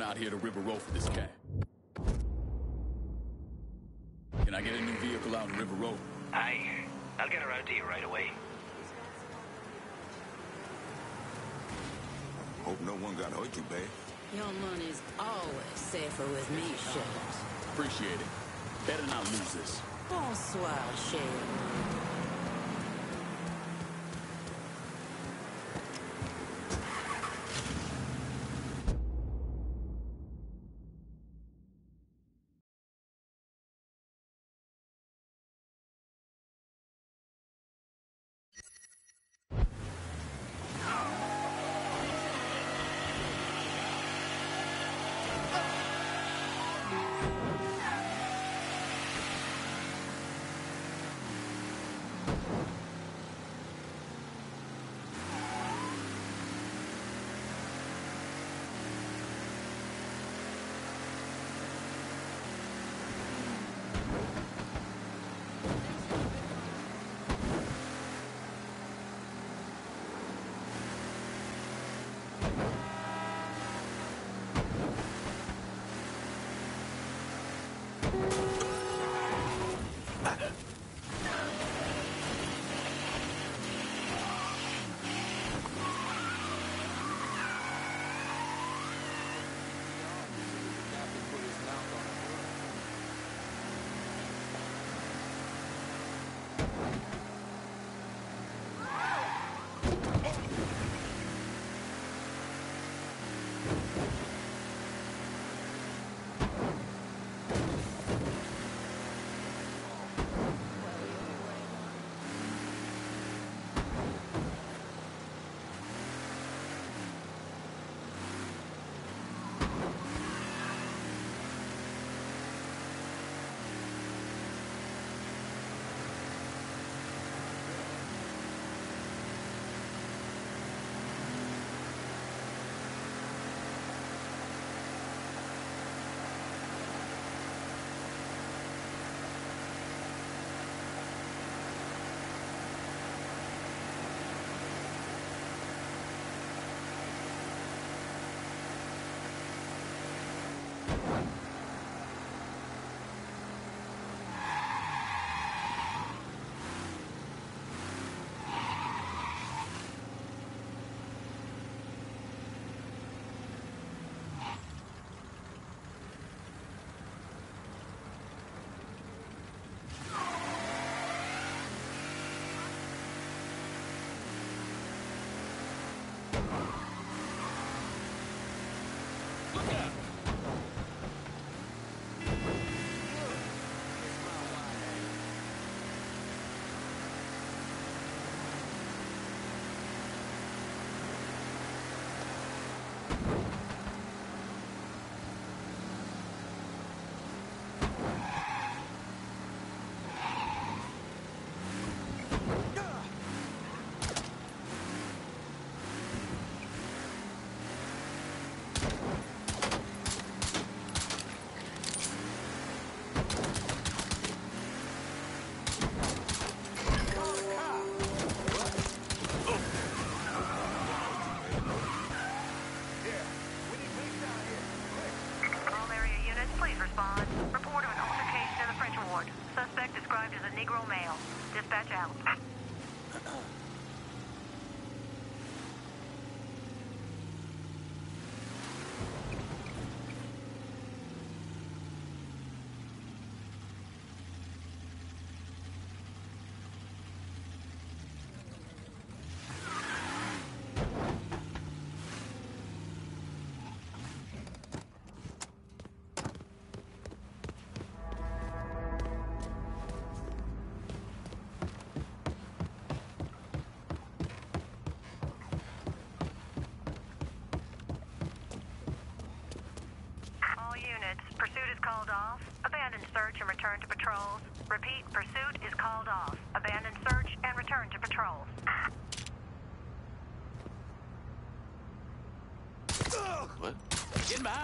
Get out here to River Row for this cat. Can I get a new vehicle out on River Row?
Aye. I'll get her out to you right away.
Hope no one got hurt you, bad.
Your money's always safer with me, Shells.
Appreciate it. Better not lose this.
Bonsoir, Shells.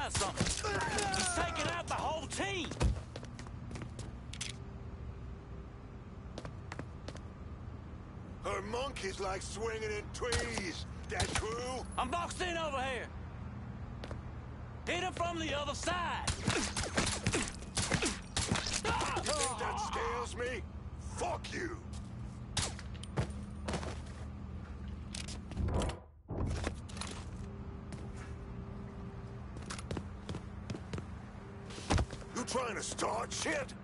Get something. He's taking out the whole team.
Her monkeys like swinging in trees. That true?
I'm boxed in over here. Hit him from the other side.
You think that scales me? Fuck you! Trying to start shit?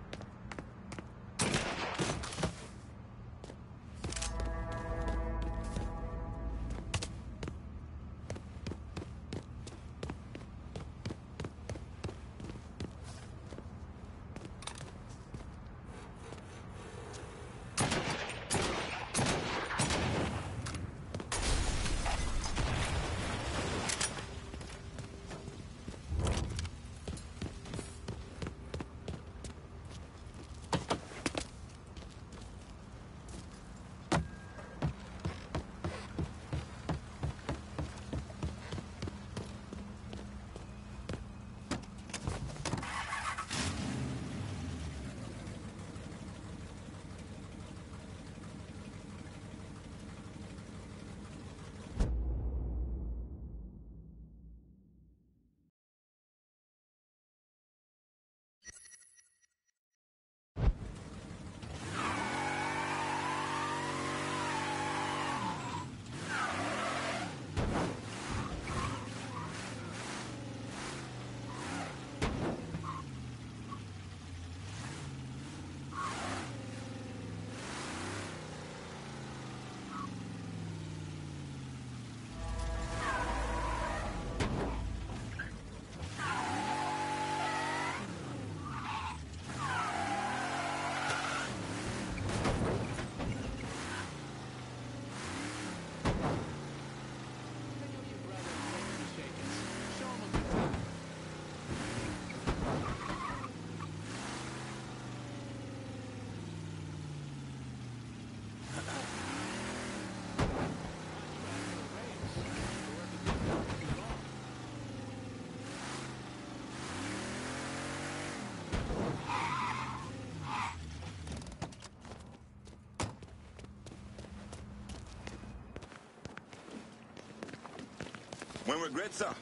When regrets are.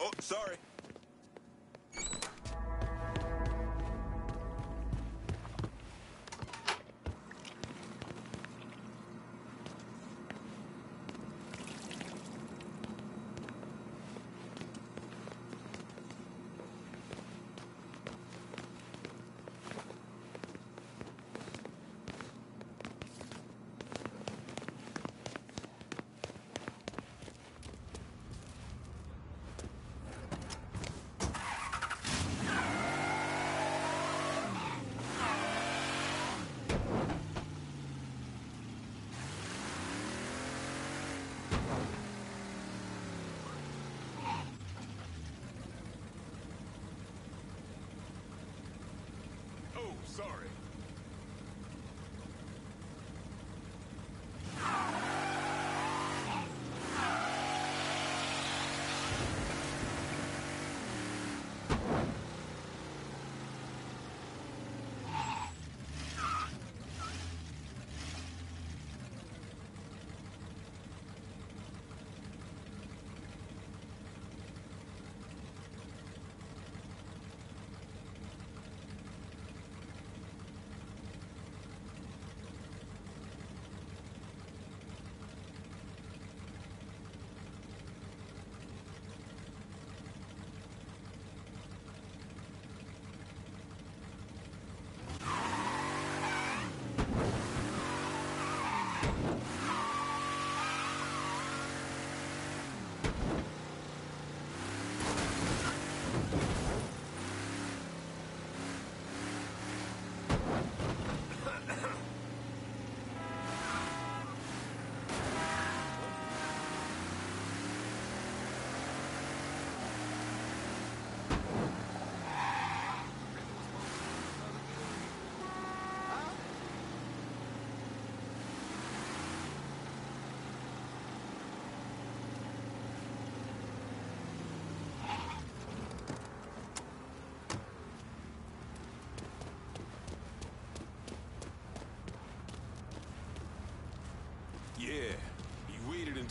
Oh, sorry.
Sorry.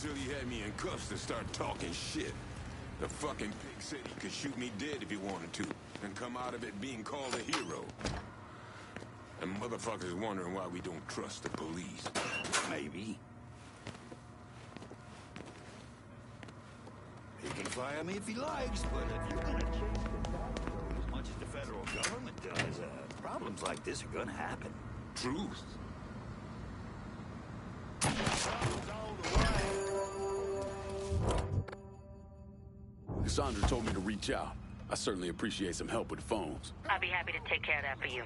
Until he had me in cuffs to start talking shit. The fucking pig said he could shoot me dead if he wanted to, and come out of it being called a hero. And motherfuckers wondering why we don't trust the police.
Maybe. He can fire me if he likes, but if you're gonna the government as much as the federal government does, uh, problems like this are gonna happen.
Truth.
Cassandra told me to reach out. I certainly appreciate some help with the phones.
I'll be happy to take care of that for you.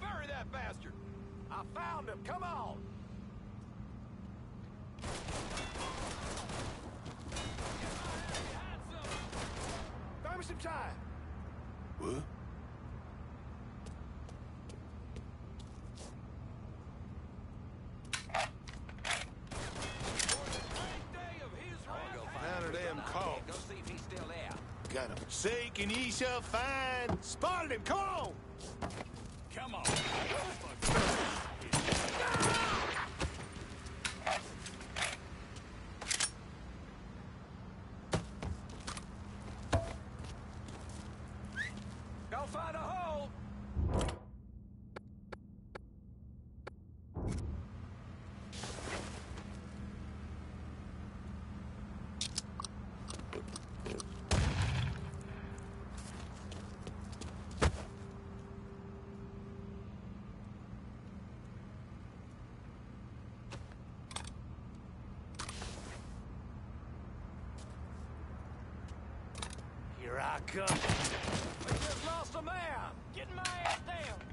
Bury that bastard! I found him! Come on! Buy me some time!
What?
None of them calls.
Go see if he's still there.
Got him. Seek and ye shall find. Spotted him. Come on.
Come on. Go find a hole!
Come.
We just lost a man! Getting my ass down!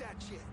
That's a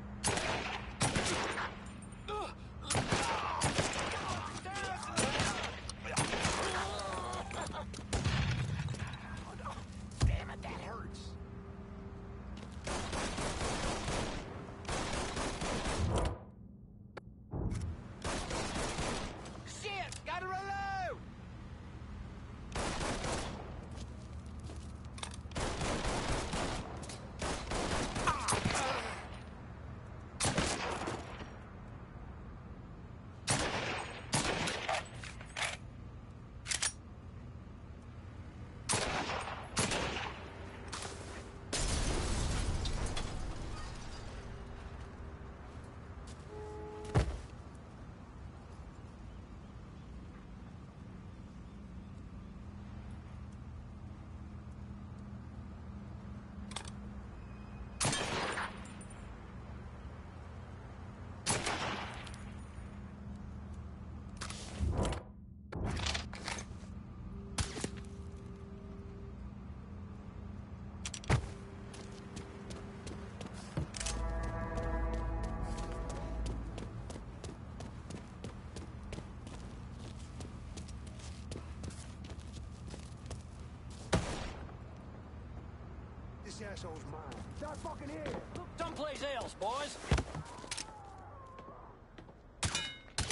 This asshole's mine. Start fucking here.
Someplace else, boys.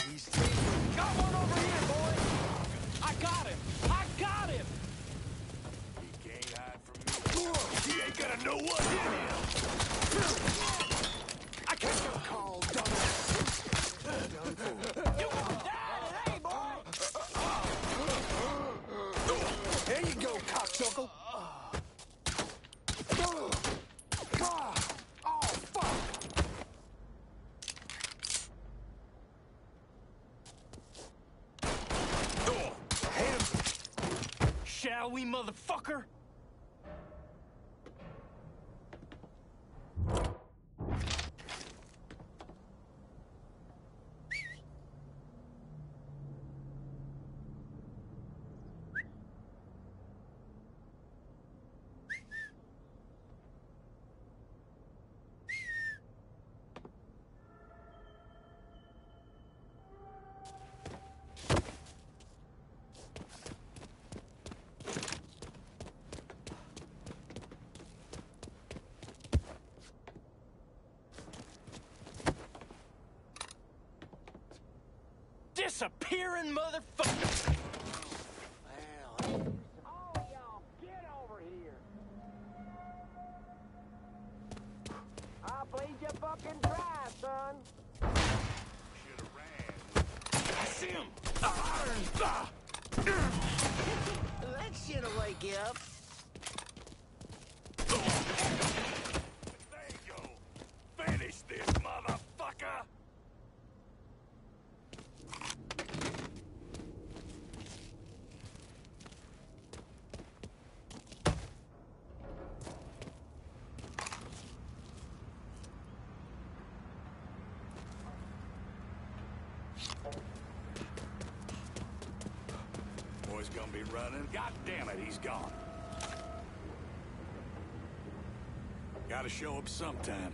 He's
Got one over here, boys. I got him. I got him.
He can't hide from me. He ain't gonna know what hit him. I can't get a call, dumbass. Done for.
You gonna die today, boy.
There you go, cocksucker. God. Oh, fuck.
Shall we, motherfucker? Disappearing motherfucker.
I'll bleed you fucking dry, son.
I see him. Ah!
That shit'll wake you up.
Finish this, motherfucker. Boy's gonna be running. God damn it, he's gone. Gotta show up sometime.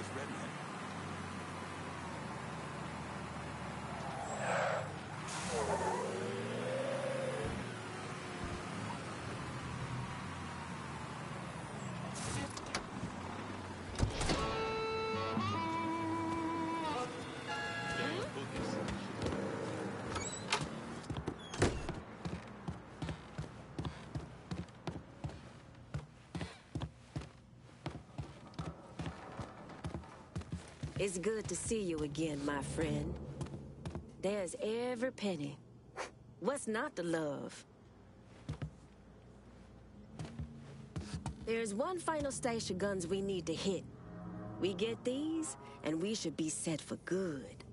You that
It's good to see you again, my friend. There's every penny. What's not to love? There's one final stash of guns we need to hit. We get these, and we should be set for good.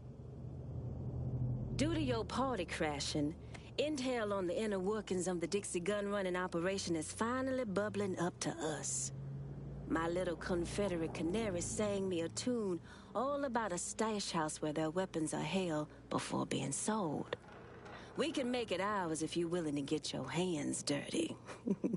Due to your party crashing, intel on the inner workings of the Dixie gun running operation is finally bubbling up to us. My little Confederate canary sang me a tune all about a stash house where their weapons are held before being sold. We can make it ours if you're willing to get your hands dirty. *laughs*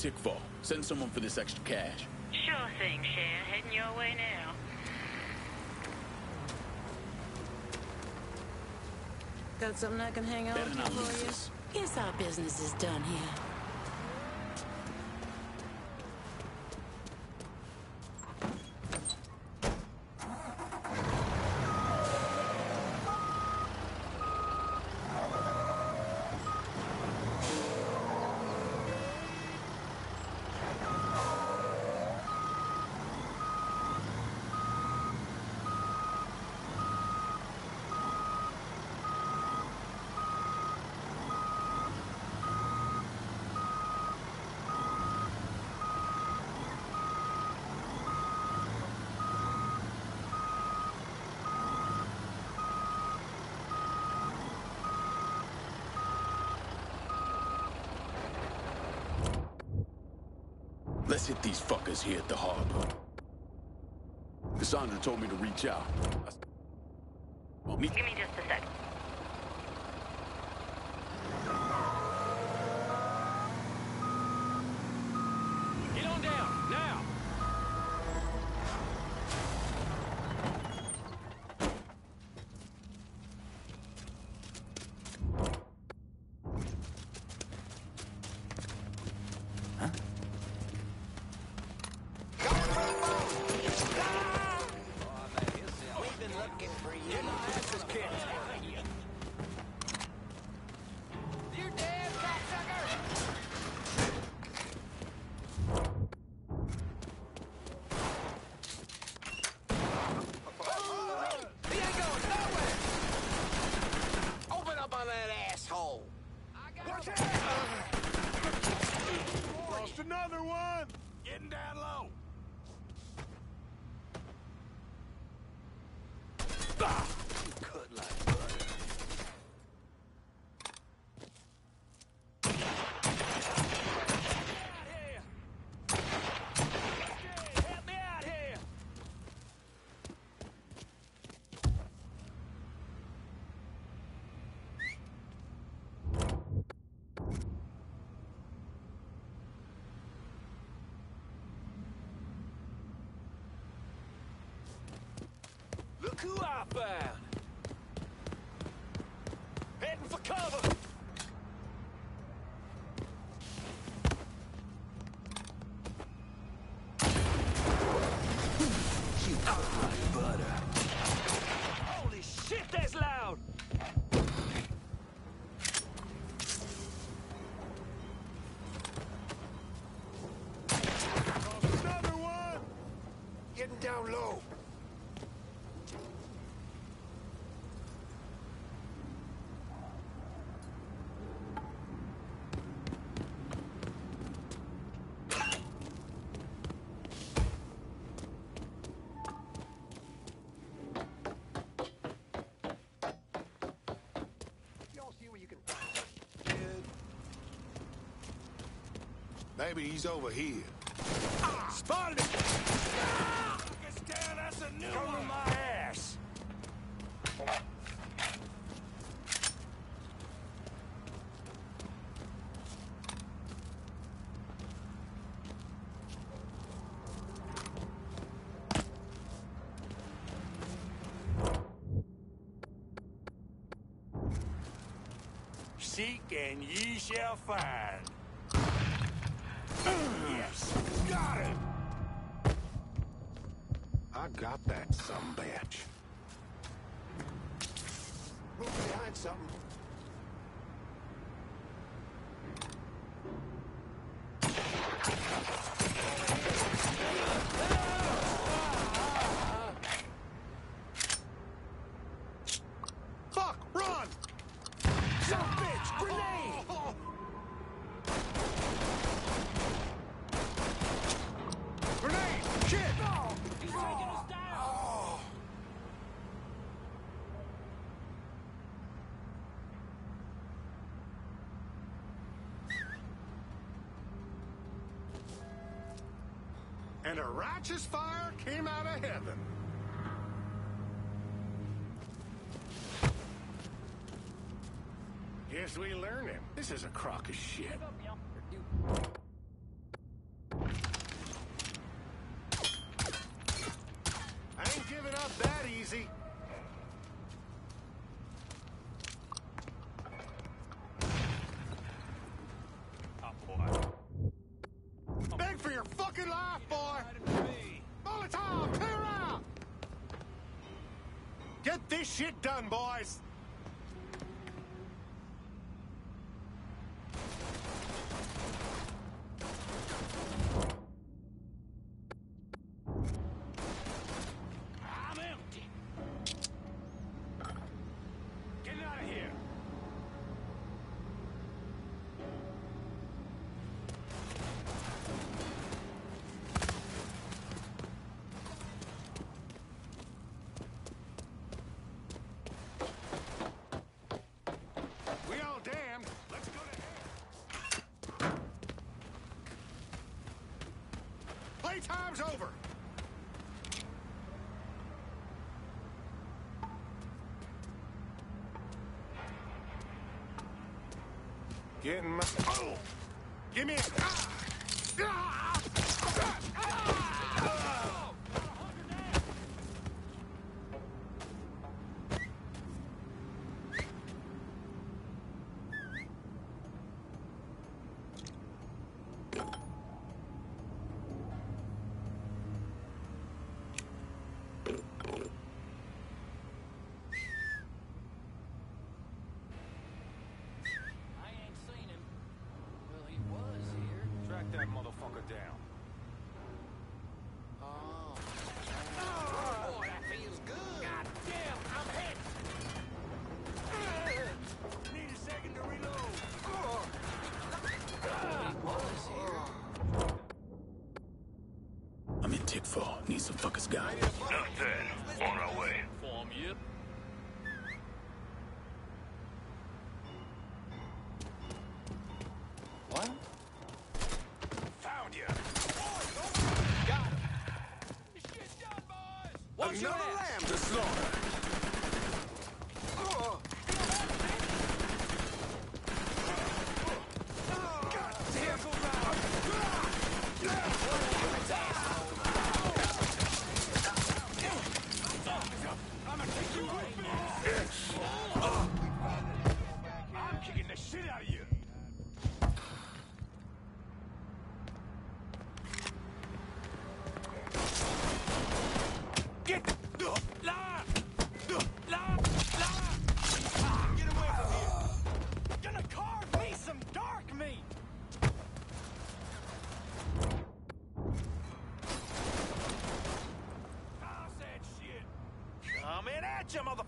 I'm in Tickfaw. Send someone for this extra cash.
Sure thing, Cher. Heading your way now.
Got something I can hang on
Better
to for you?
this.
Guess our business is done here.
Hit these fuckers here at the harbor. Cassandra told me to reach out. Well, me...
Give me just a sec.
Get on down, now!
We've been looking for you. Get my asses kicked.
You're dead, cocksucker!
He ain't going nowhere. Open up on that asshole. Watch out!
Lost another one.
Getting down low. Ah! Cut like butter.
Help me out here! Found! Heading for cover!
Maybe he's over here. Ah! Spotted him! My ass! Seek and ye shall find. Got!
I got that some bitch. Behind something. righteous fire came out of heaven. Guess we learned him. This is a crock of shit. time's over.
fall.
Need
some fuckers
guide. Nothing. On our way.
Get your mother...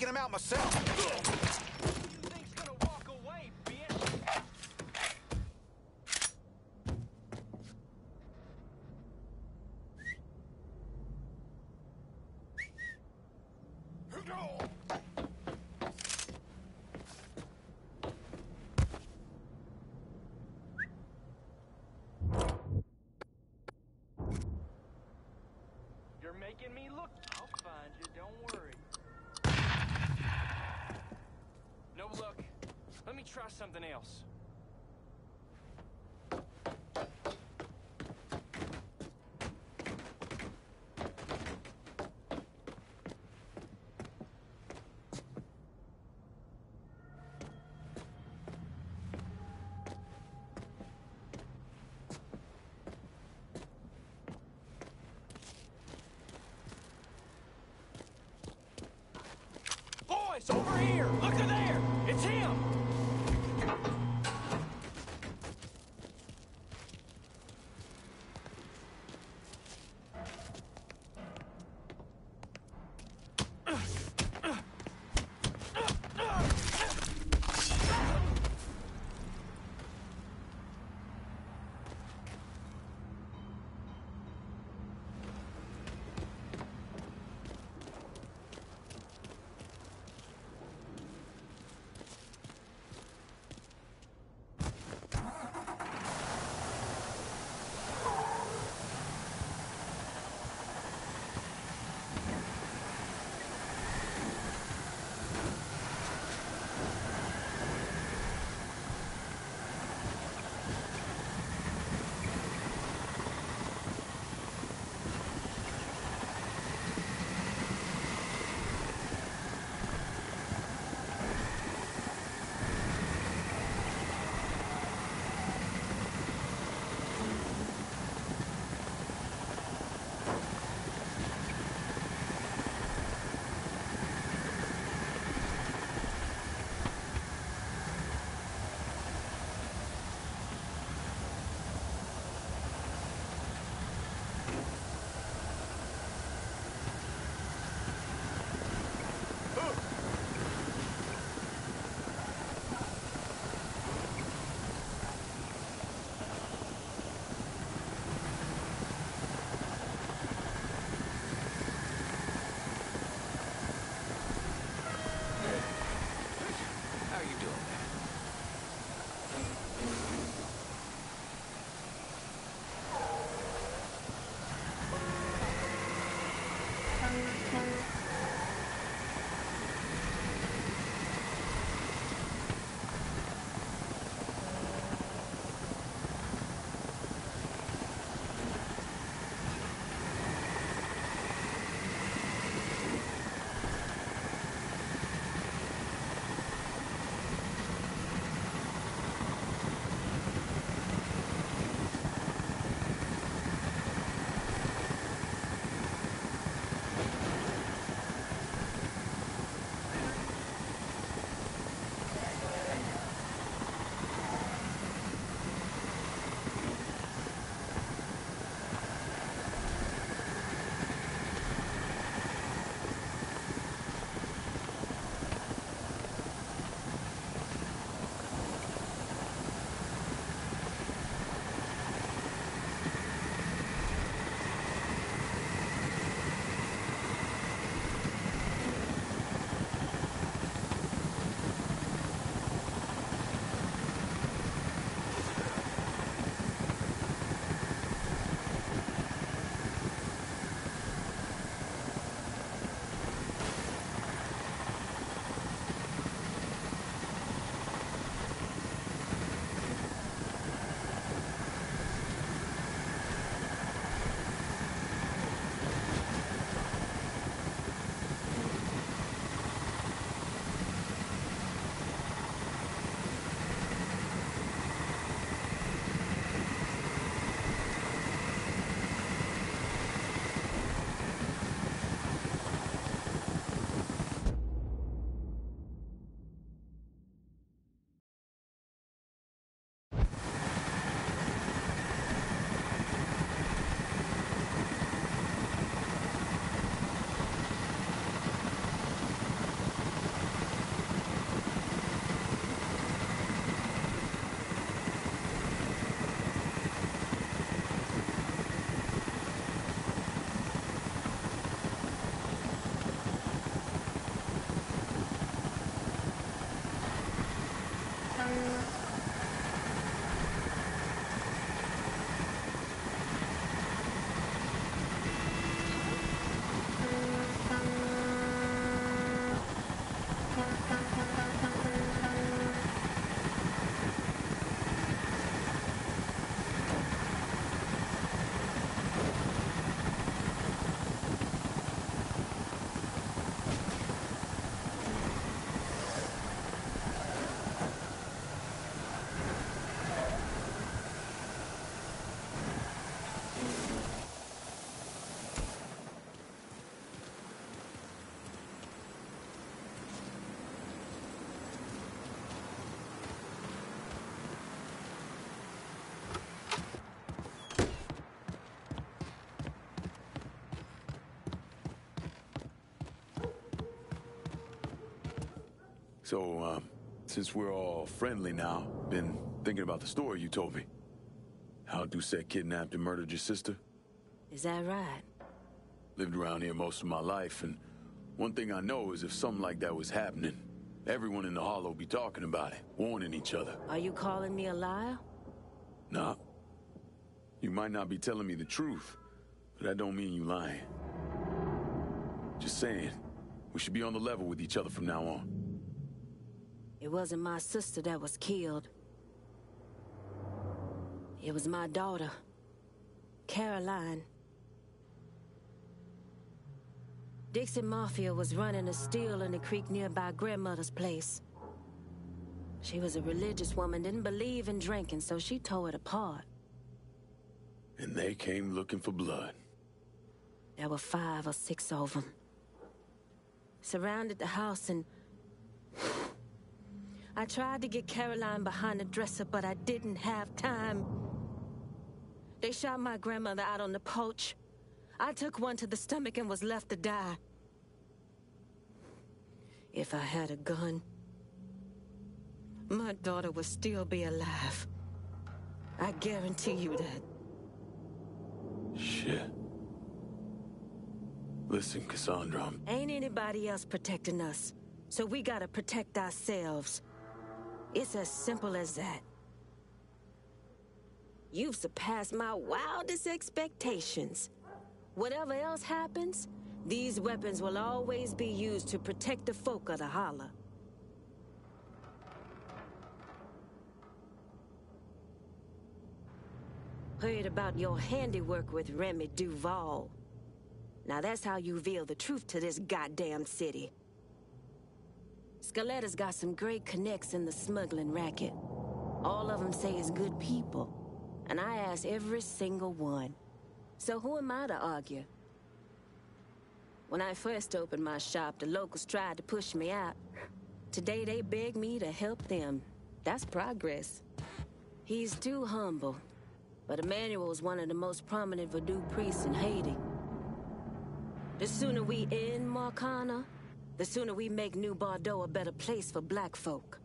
taking him out myself.
me try something else.
So, um, since we're all friendly now, been thinking about the story you told me. How Doucette kidnapped and murdered your sister?
Is that right?
Lived around here most of my life, and one thing I know is if something like that was happening, everyone in the Hollow be talking about it, warning each other.
Are you calling me a liar?
Nah. You might not be telling me the truth, but that don't mean you lying. Just saying, we should be on the level with each other from now on.
It wasn't my sister that was killed. It was my daughter, Caroline. Dixie Mafia was running a still in the creek nearby grandmother's place. She was a religious woman, didn't believe in drinking, so she tore it apart.
And they came looking for blood.
There were five or six of them. Surrounded the house and... I tried to get Caroline behind the dresser, but I didn't have time. They shot my grandmother out on the porch. I took one to the stomach and was left to die. If I had a gun, my daughter would still be alive. I guarantee you that.
Shit. Listen, Cassandra.
Ain't anybody else protecting us, so we gotta protect ourselves. It's as simple as that. You've surpassed my wildest expectations. Whatever else happens, these weapons will always be used to protect the folk of the Holler. Heard about your handiwork with Remy Duval. Now that's how you reveal the truth to this goddamn city. Scaletta's got some great connects in the smuggling racket. All of them say it's good people. And I ask every single one. So who am I to argue? When I first opened my shop, the locals tried to push me out. Today they beg me to help them. That's progress. He's too humble. But Emmanuel is one of the most prominent voodoo priests in Haiti. The sooner we end Marcano, the sooner we make New Bordeaux a better place for black folk.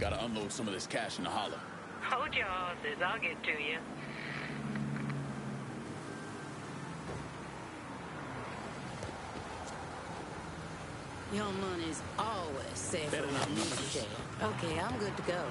Gotta unload some of this cash in the hollow.
Hold your horses. I'll get to you.
Your money's always safe
Better not lose
jail. Okay, I'm good to go.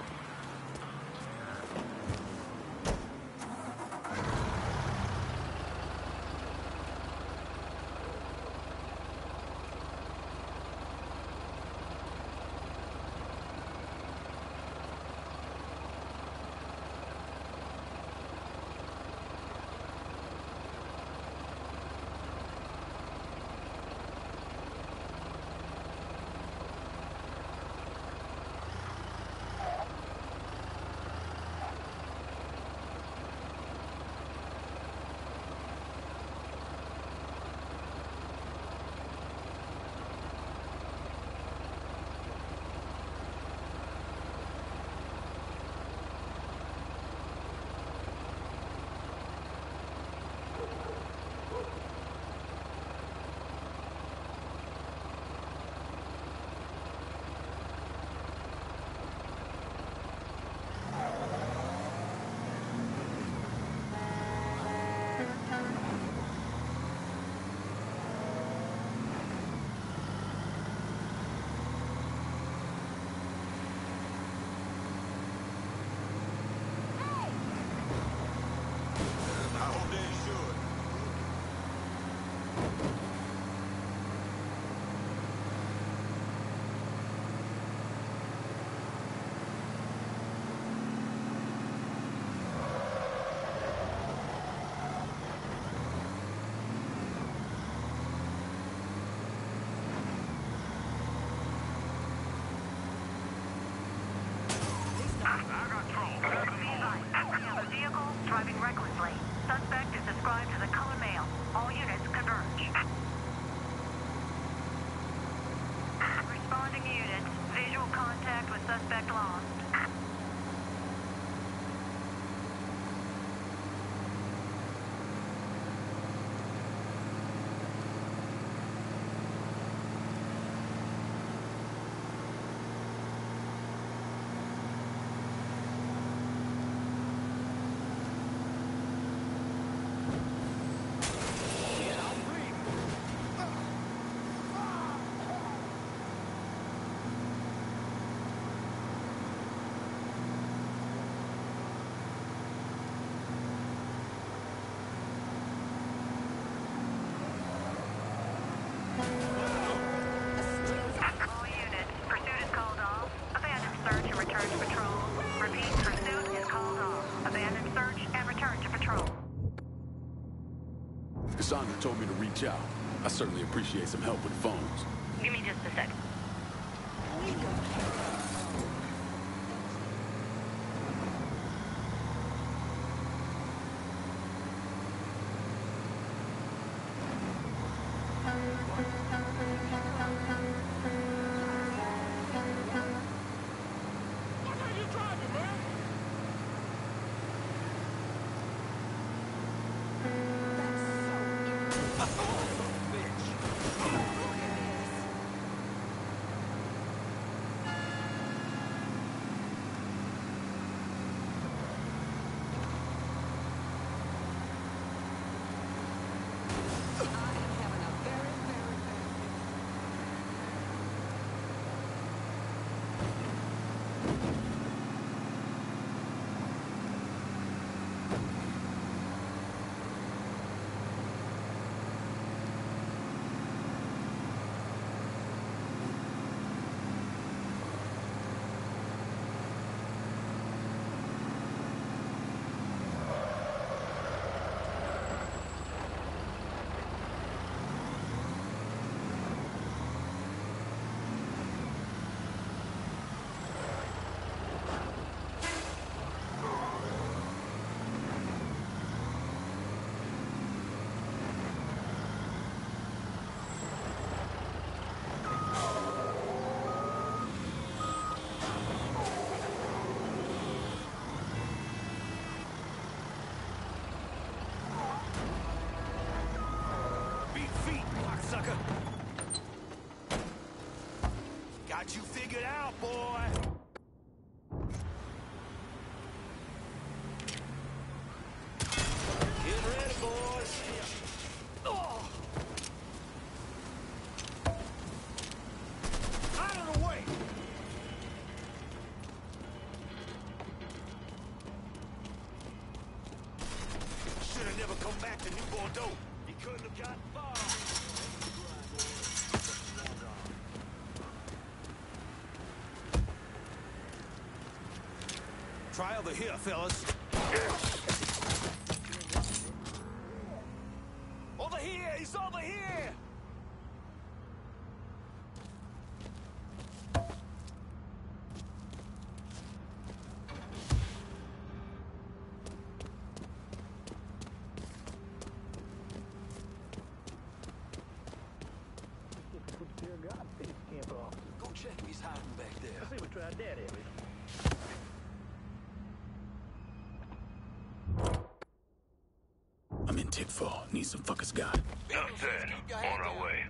job. I certainly appreciate some help.
over here, fellas.
Need some fuckers got.
ten, On our way.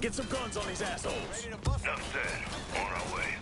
Get some guns on these assholes.
Enough said. On our way.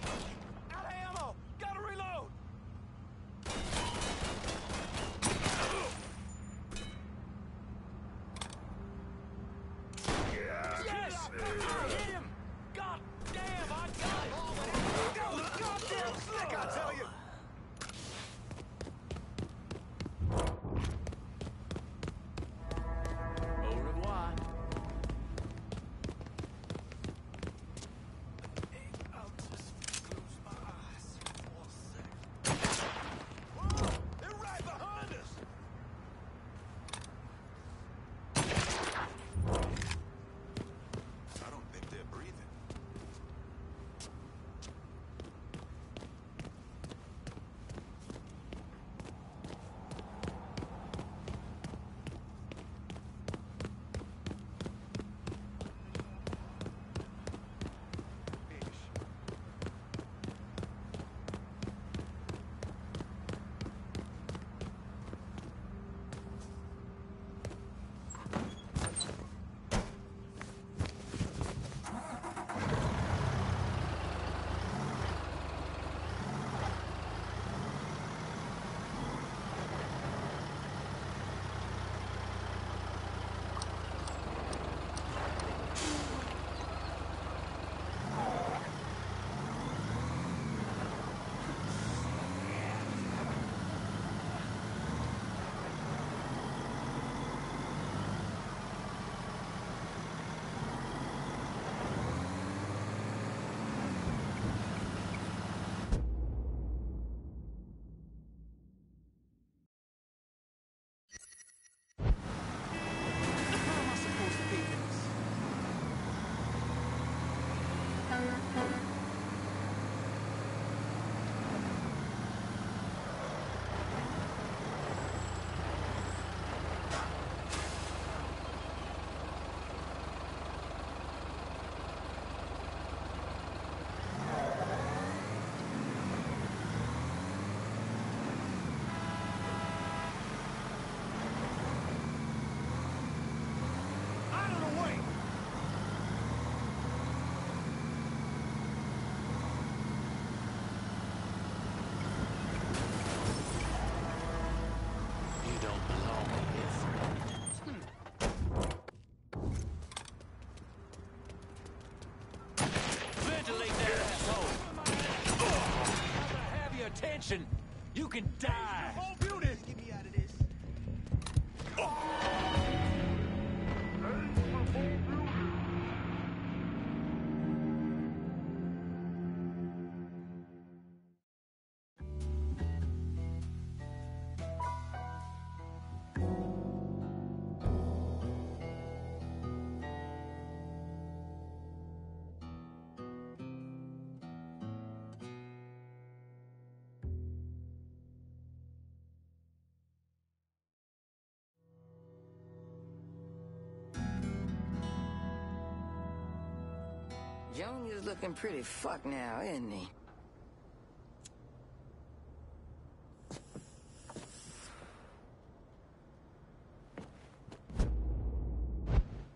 Junior's looking pretty fucked now, isn't he?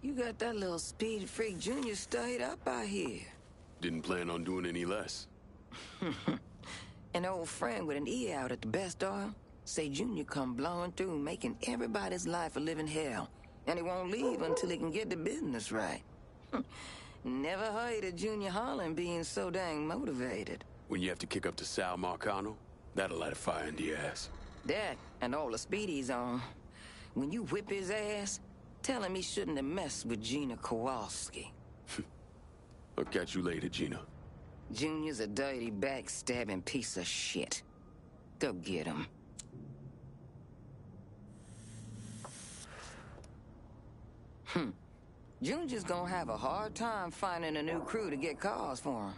You got that little speed freak Junior stayed up out here.
Didn't plan on doing any less. *laughs*
An old friend with an E out at the best oil say Junior come blowing through, making everybody's life a living hell. And he won't leave until he can get the business right. *laughs* Never heard of Junior Holland being so dang motivated.
When you have to kick up to Sal Marcano, that'll light a fire in your ass.
That and all the speedies on. When you whip his ass, tell him he shouldn't have messed with Gina Kowalski. *laughs*
I'll catch you later, Gina.
Junior's a dirty, backstabbing piece of shit. Go get him. Junior's gonna have a hard time finding a new crew to get cars for him.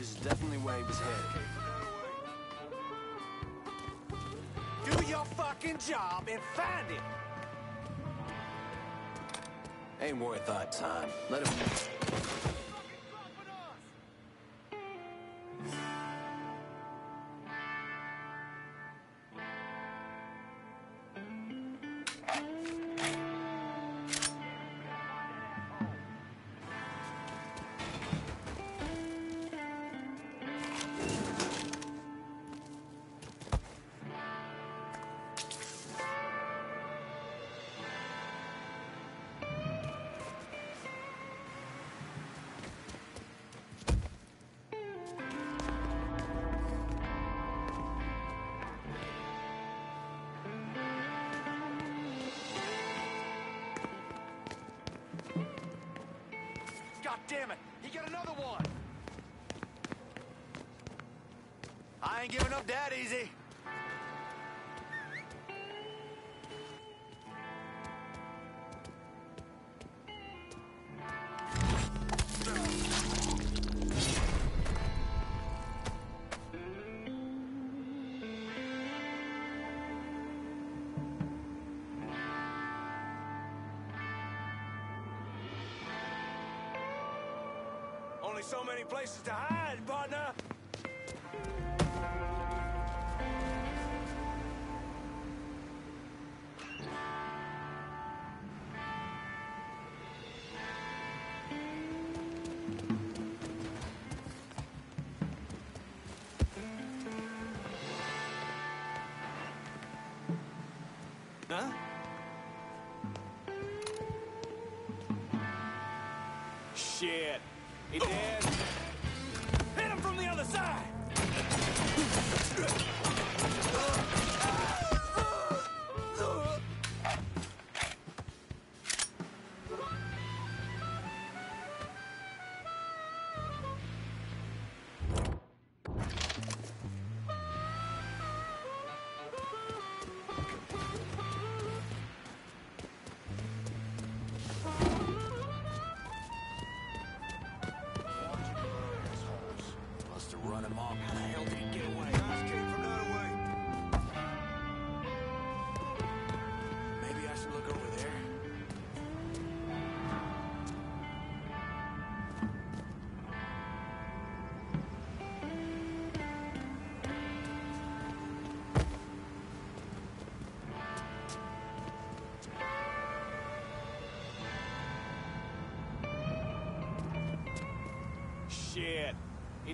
Is definitely where he was headed.
Do your fucking job and find it!
Ain't worth our time. Let him...
damn it! He got another one! I ain't giving up that easy. So many places to hide, partner. Huh? Shit. He *gasps* dead?
Let's go.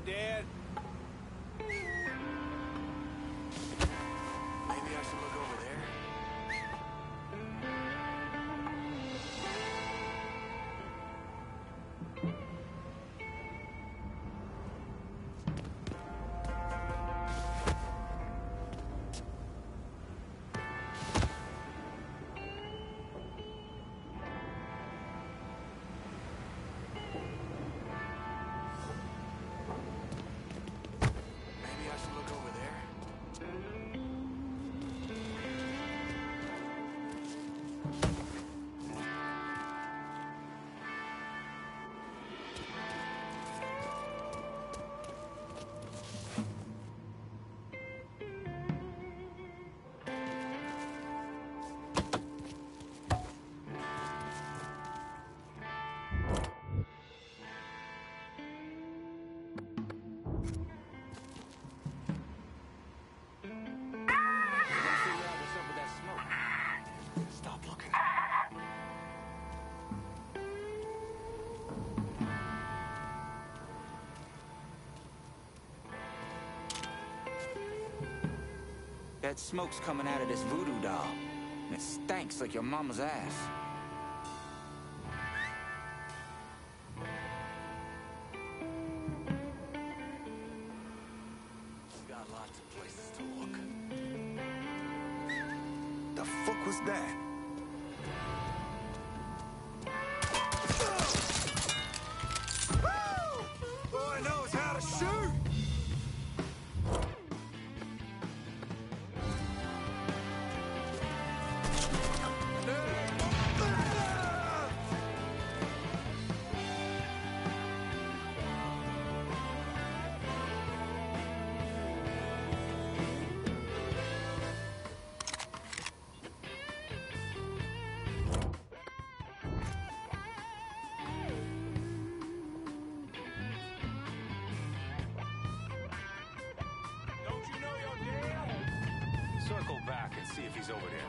He
dead?
That smoke's coming out of this voodoo doll. And it stinks like your mama's ass.
He's over there.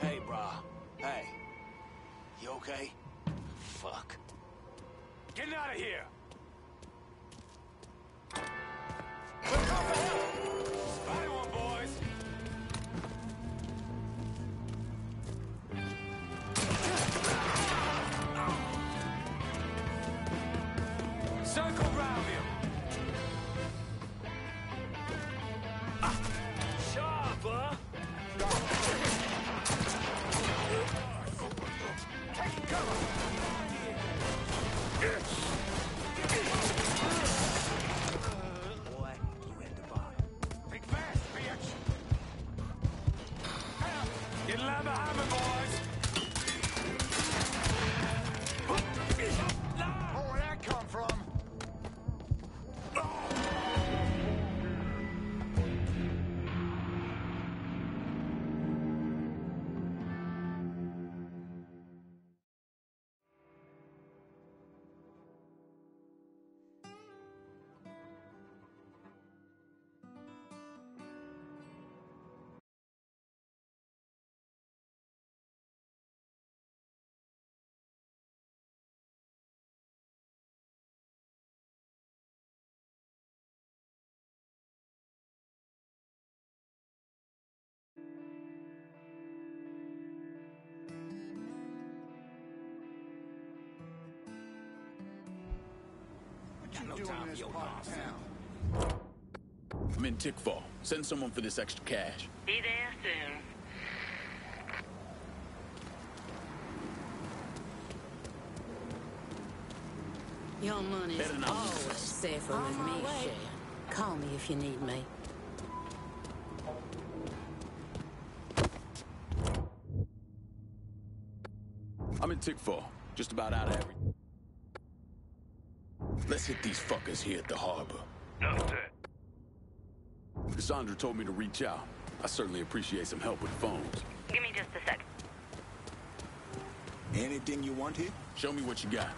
Hey, brah. Hey. You okay? Fuck.
Getting out of here!
What you doing in this part of town?
I'm in Tickfaw. Send someone for this extra cash.
Be there soon.
Your money's
Better not lose
always safer
On
with me,
way.
Shay. Call me if you need me.
I'm in Tickfaw. Just about out of everything. Let's hit these fuckers here at the harbor.
Noted.
Cassandra told me to reach out. I certainly appreciate some help with phones.
Give me just a sec.
Anything you want here?
Show me what you got.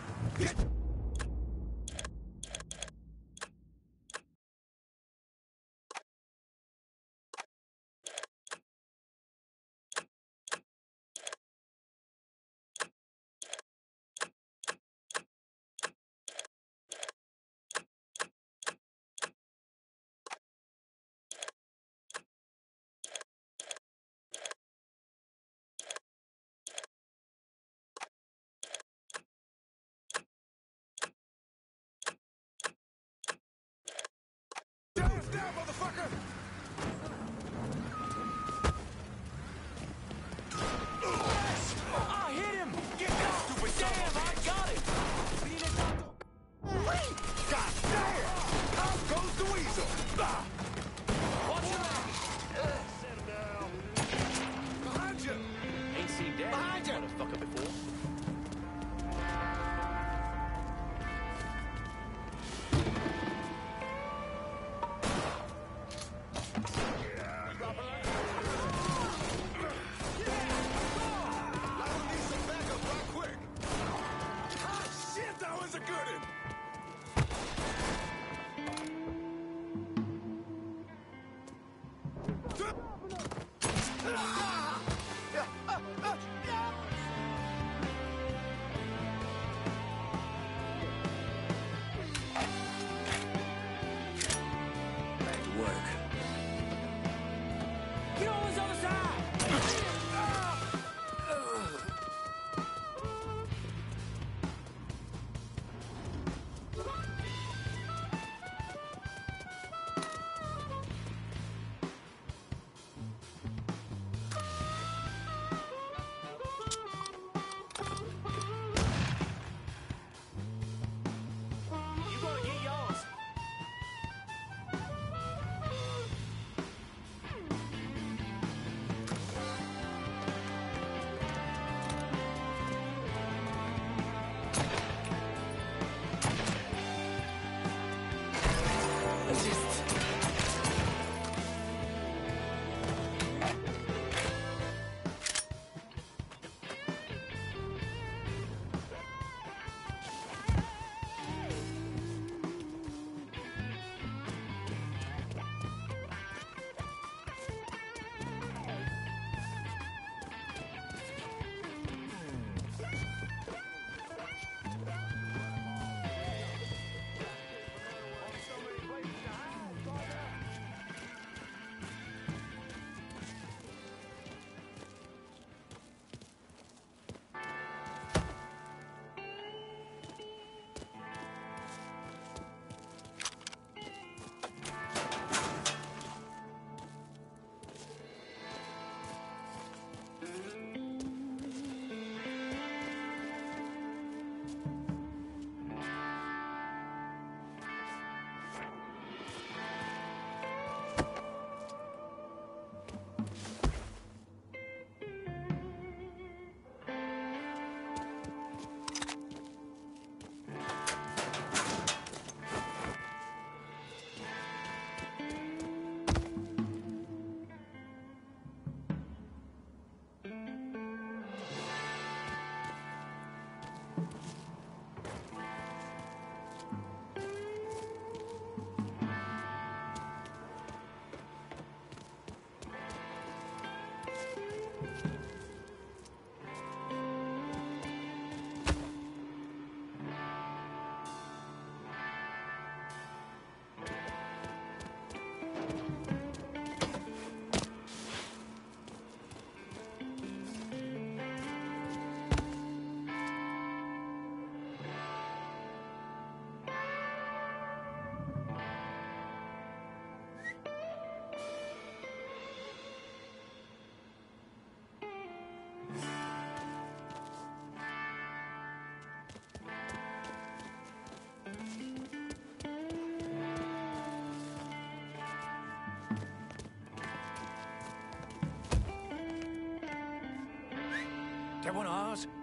That one?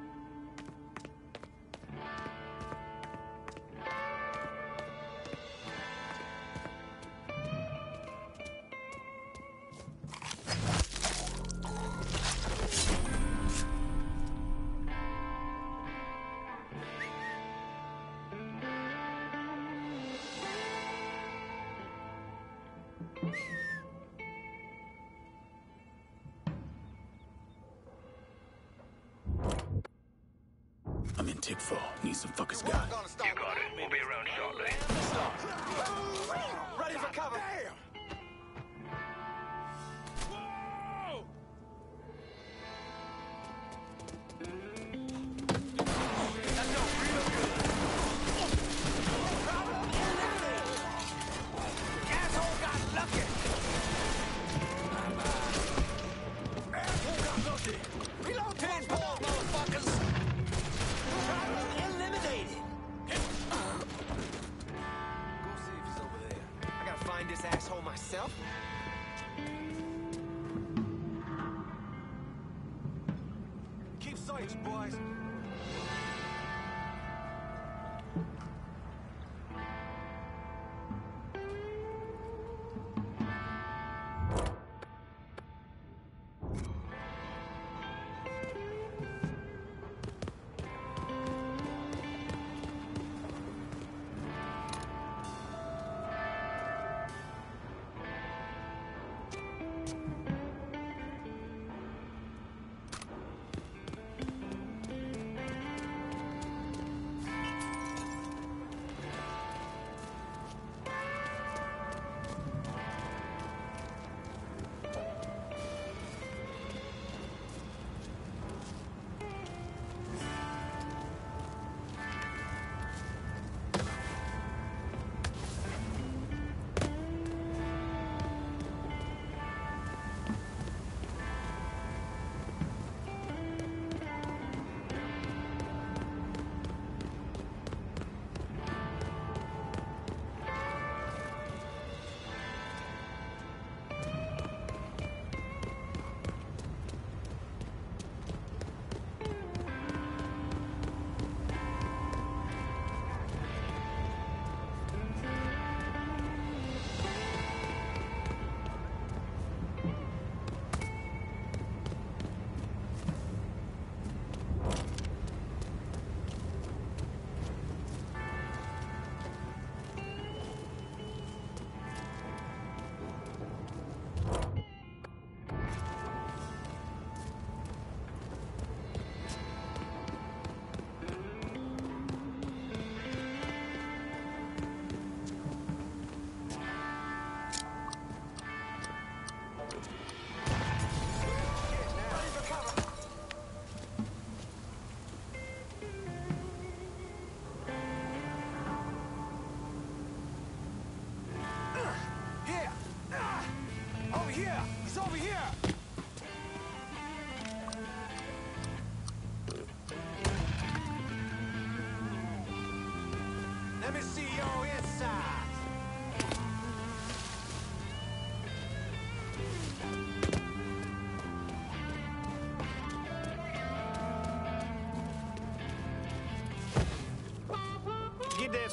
Need some fuckers got.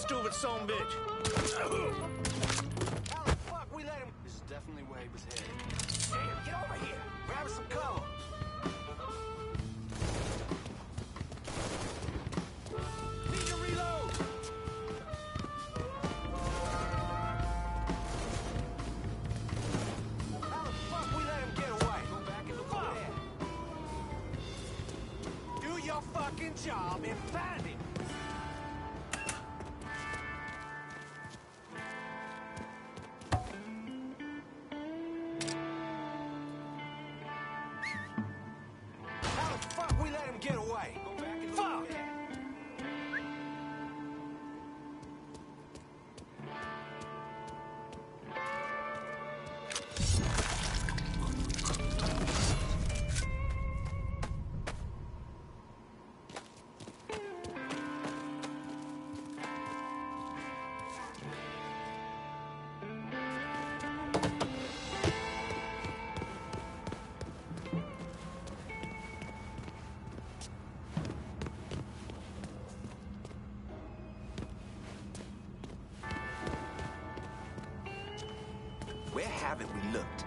Stupid son bitch.
How the fuck we let him? This is definitely where he was headed. Damn, get over here. Grab some cover. Need to reload.
Haven't we looked?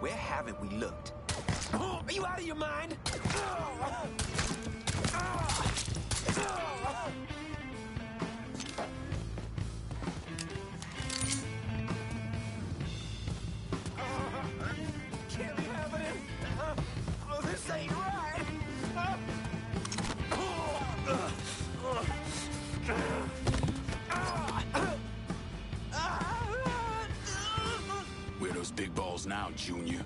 Where haven't we looked? *gasps*
Are you out of your mind?
Junior?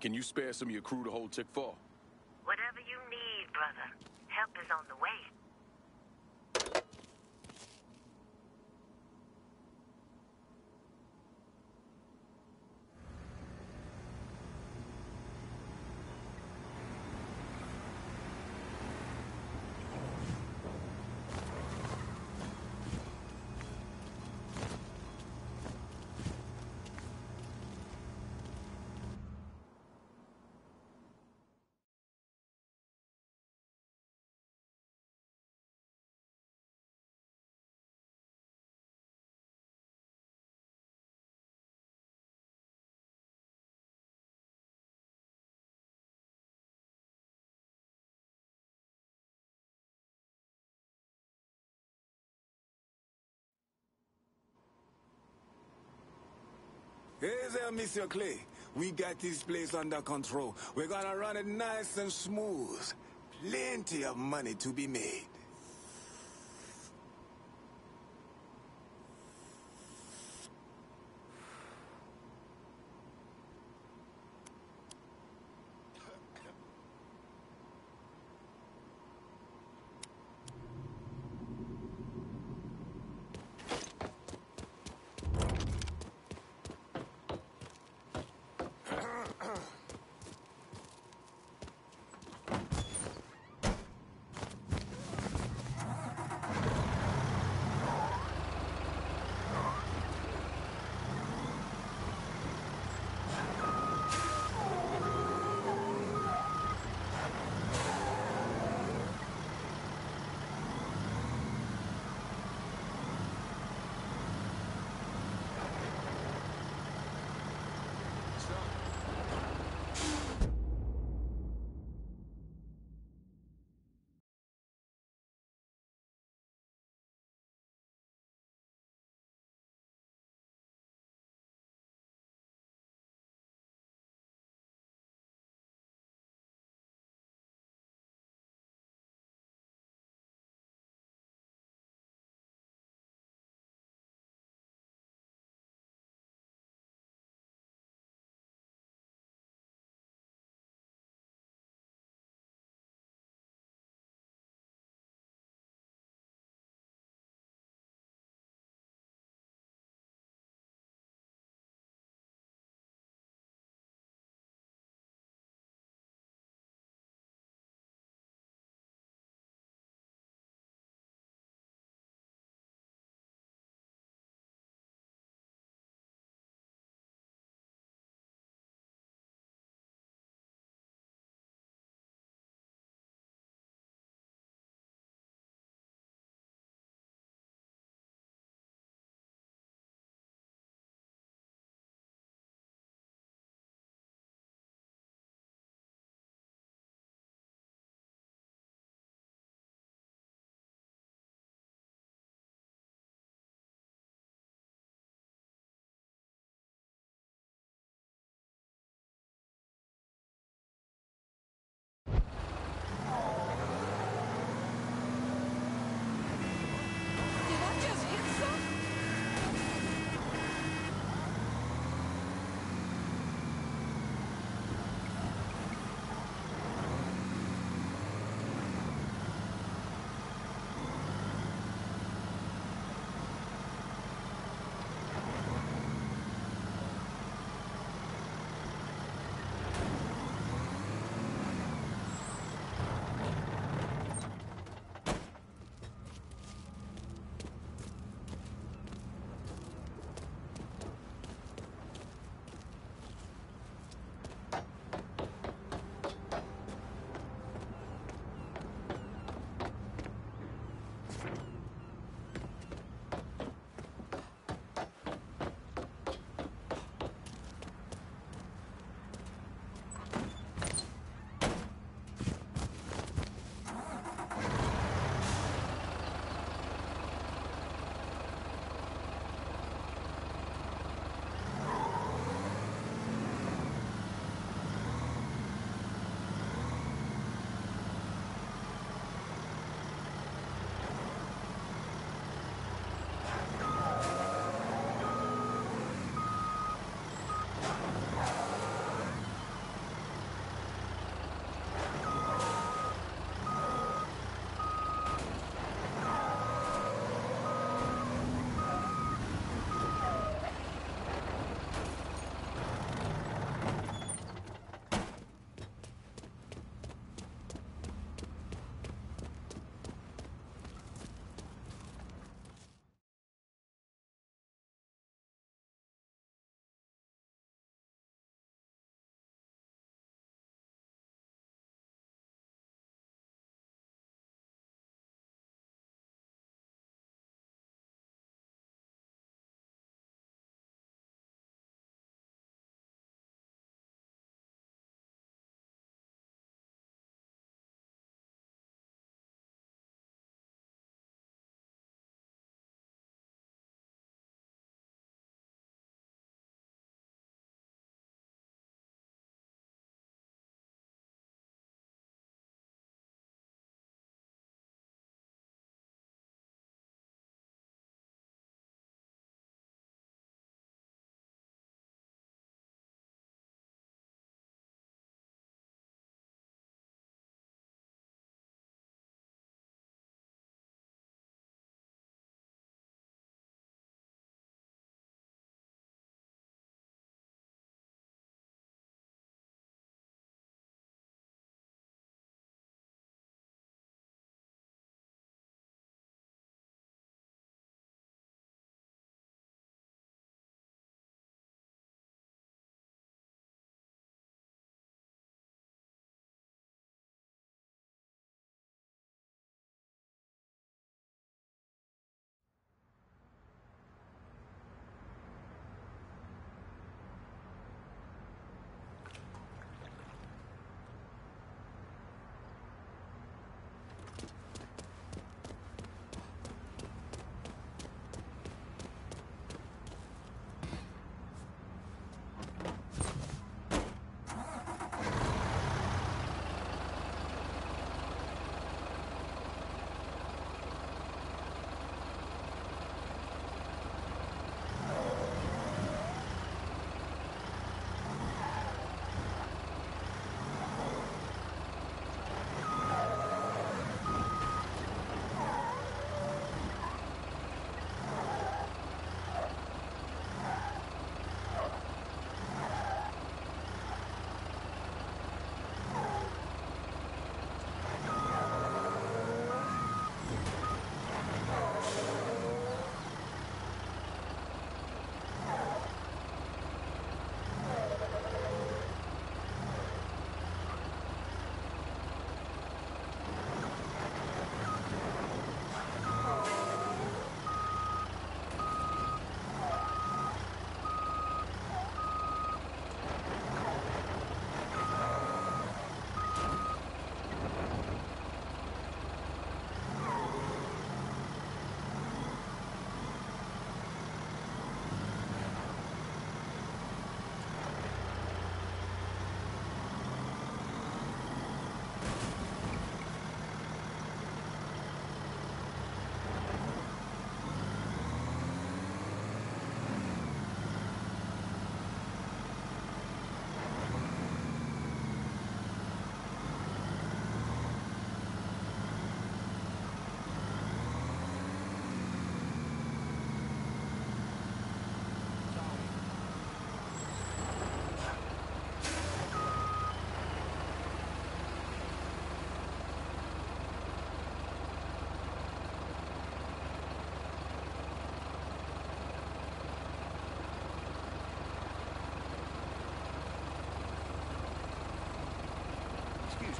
Can you spare some of your crew to hold Tickfaw?
Whatever you need, brother. Help is on the way.
There, Monsieur Clay. We got this place under control. We're gonna run it nice and smooth. Plenty of money to be made.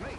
Me.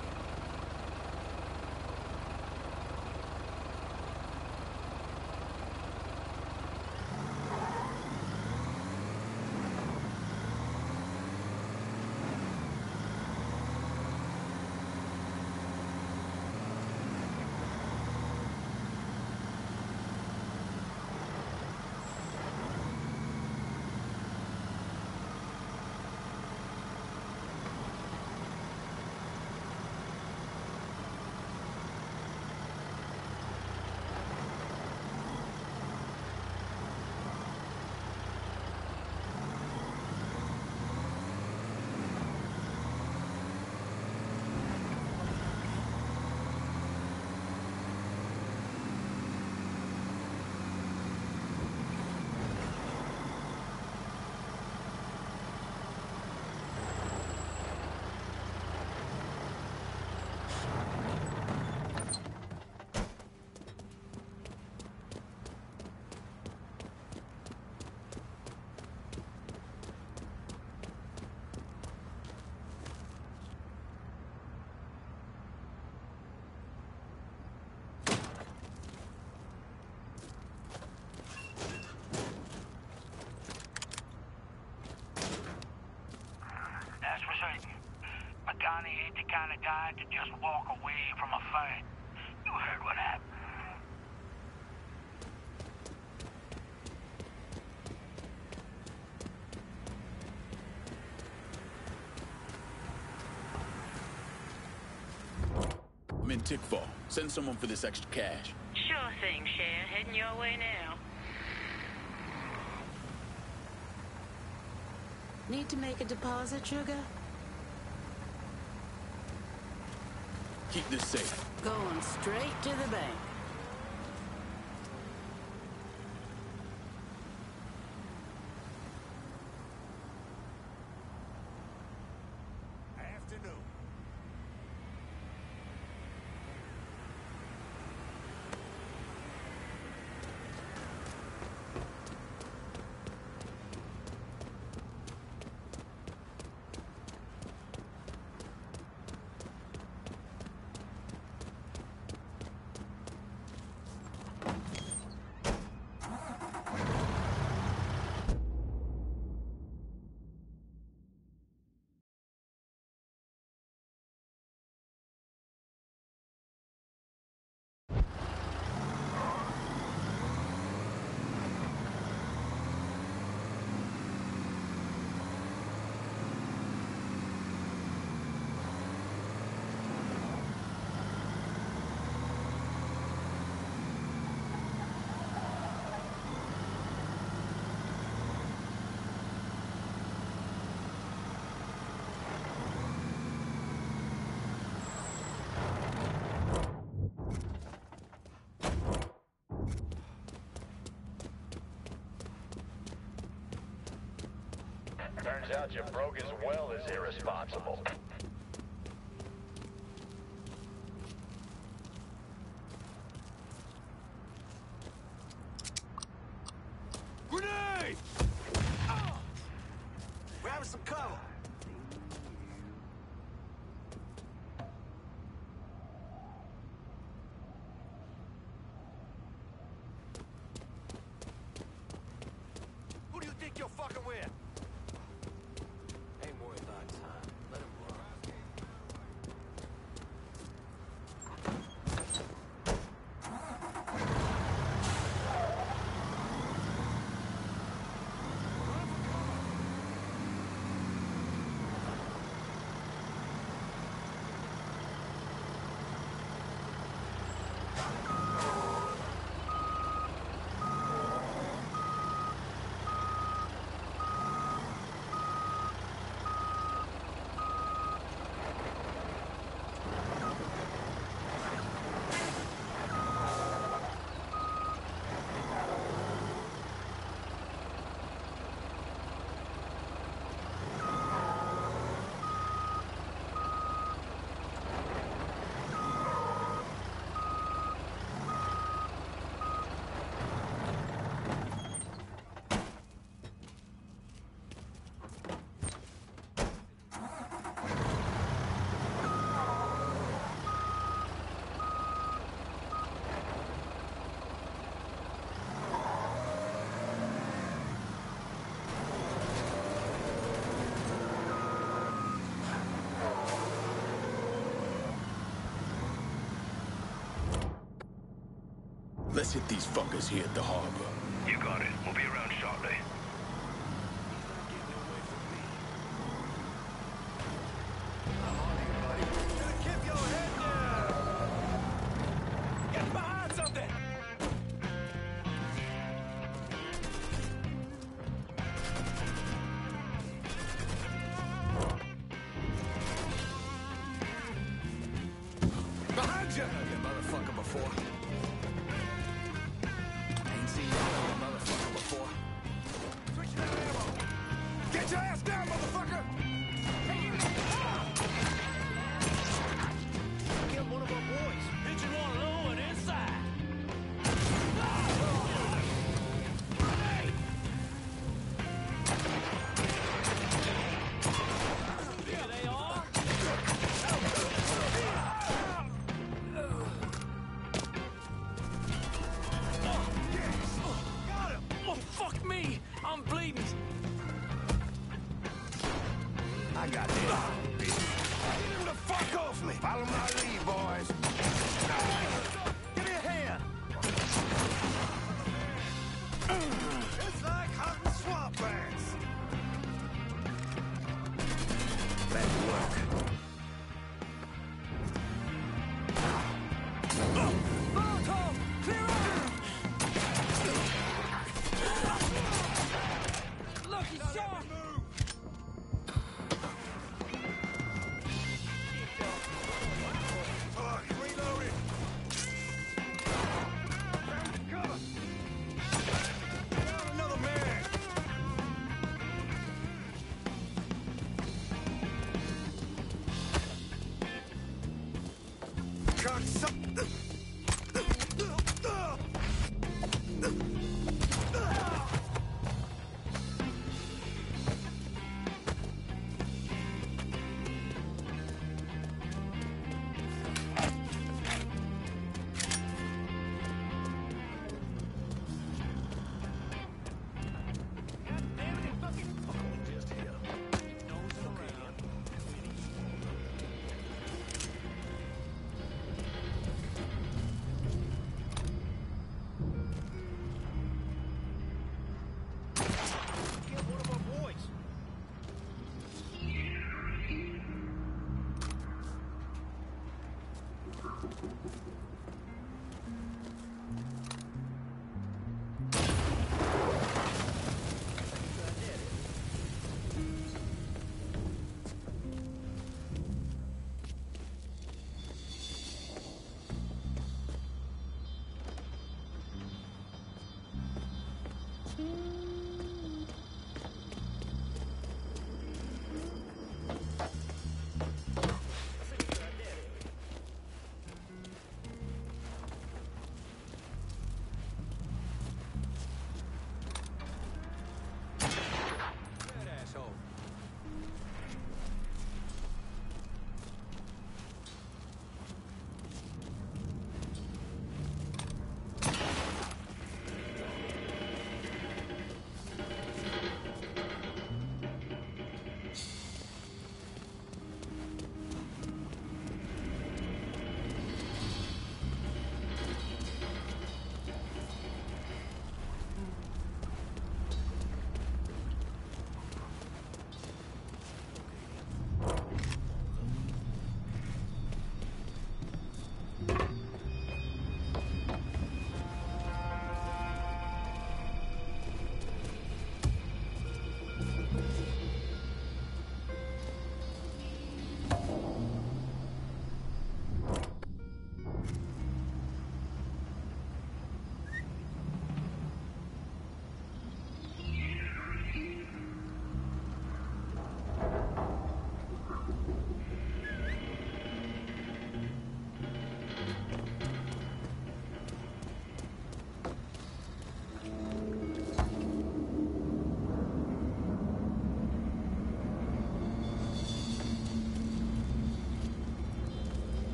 That's for certain. Pagani ain't the kind of guy to just walk away from a fight. You heard what happened.
I'm in Tickfaw. Send someone for this extra cash.
Sure thing, Cher. Heading your way now.
Need to make a deposit, Sugar?
Keep this safe.
Going straight to the bank.
Turns out you broke as well as irresponsible.
Let's hit these fuckers here at the harbor.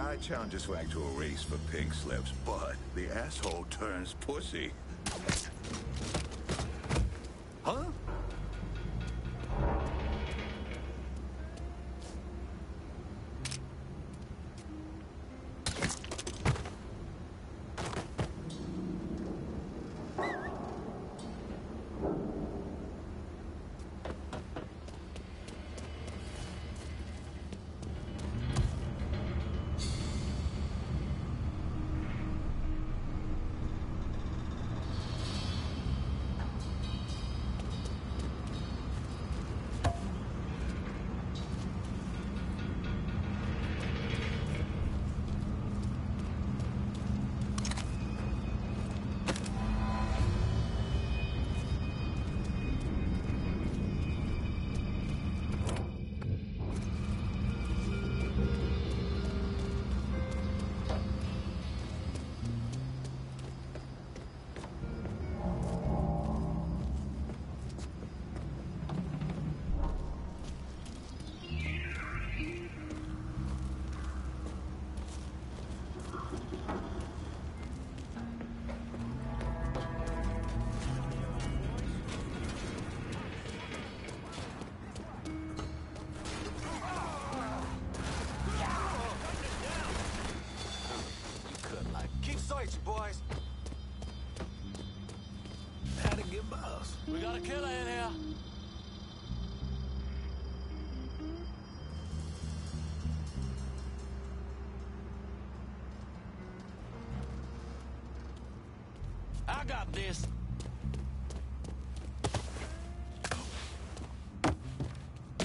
guy challenges Swag to a race for pink slips, but the asshole turns pussy. boys. Had to get boss.
We got a killer in here. I got this.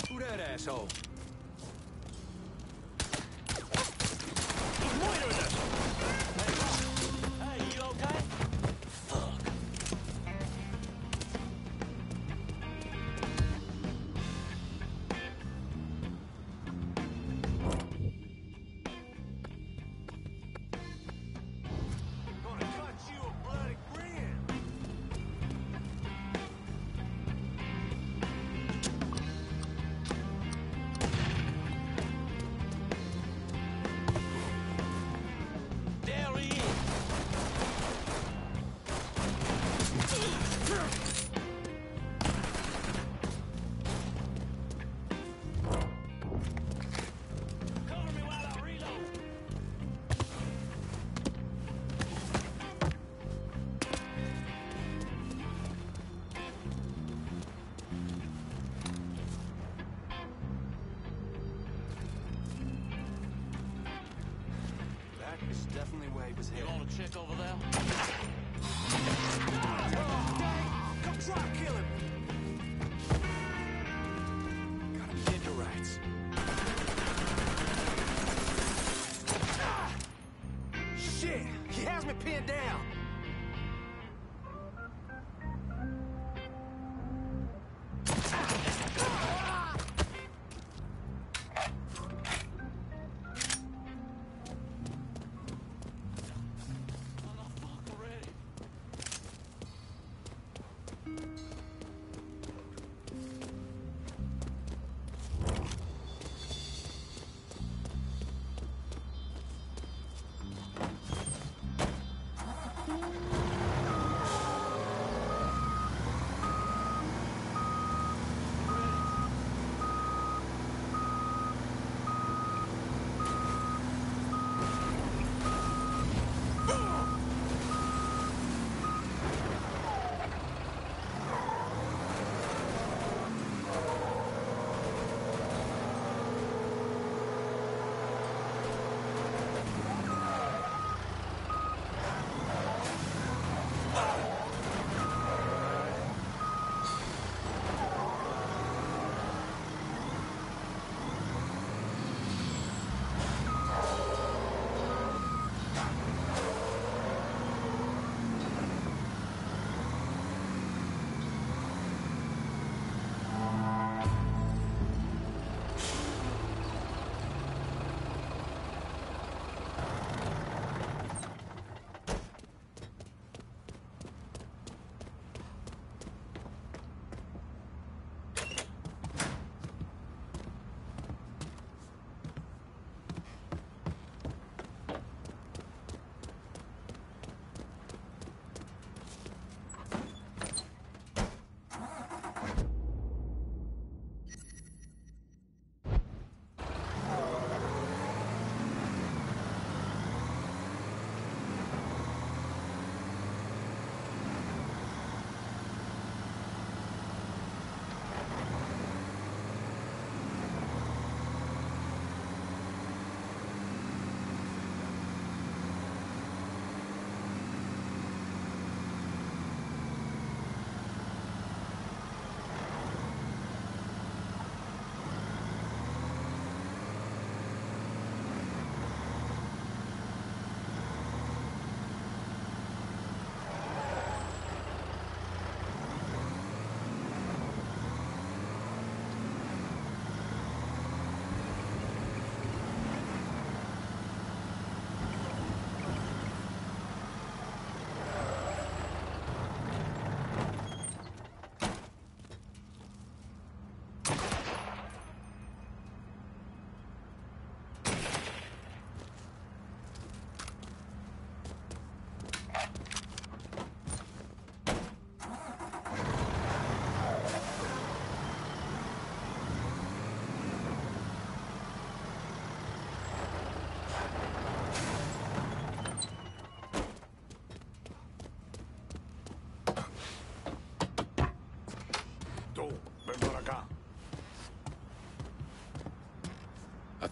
Who that asshole?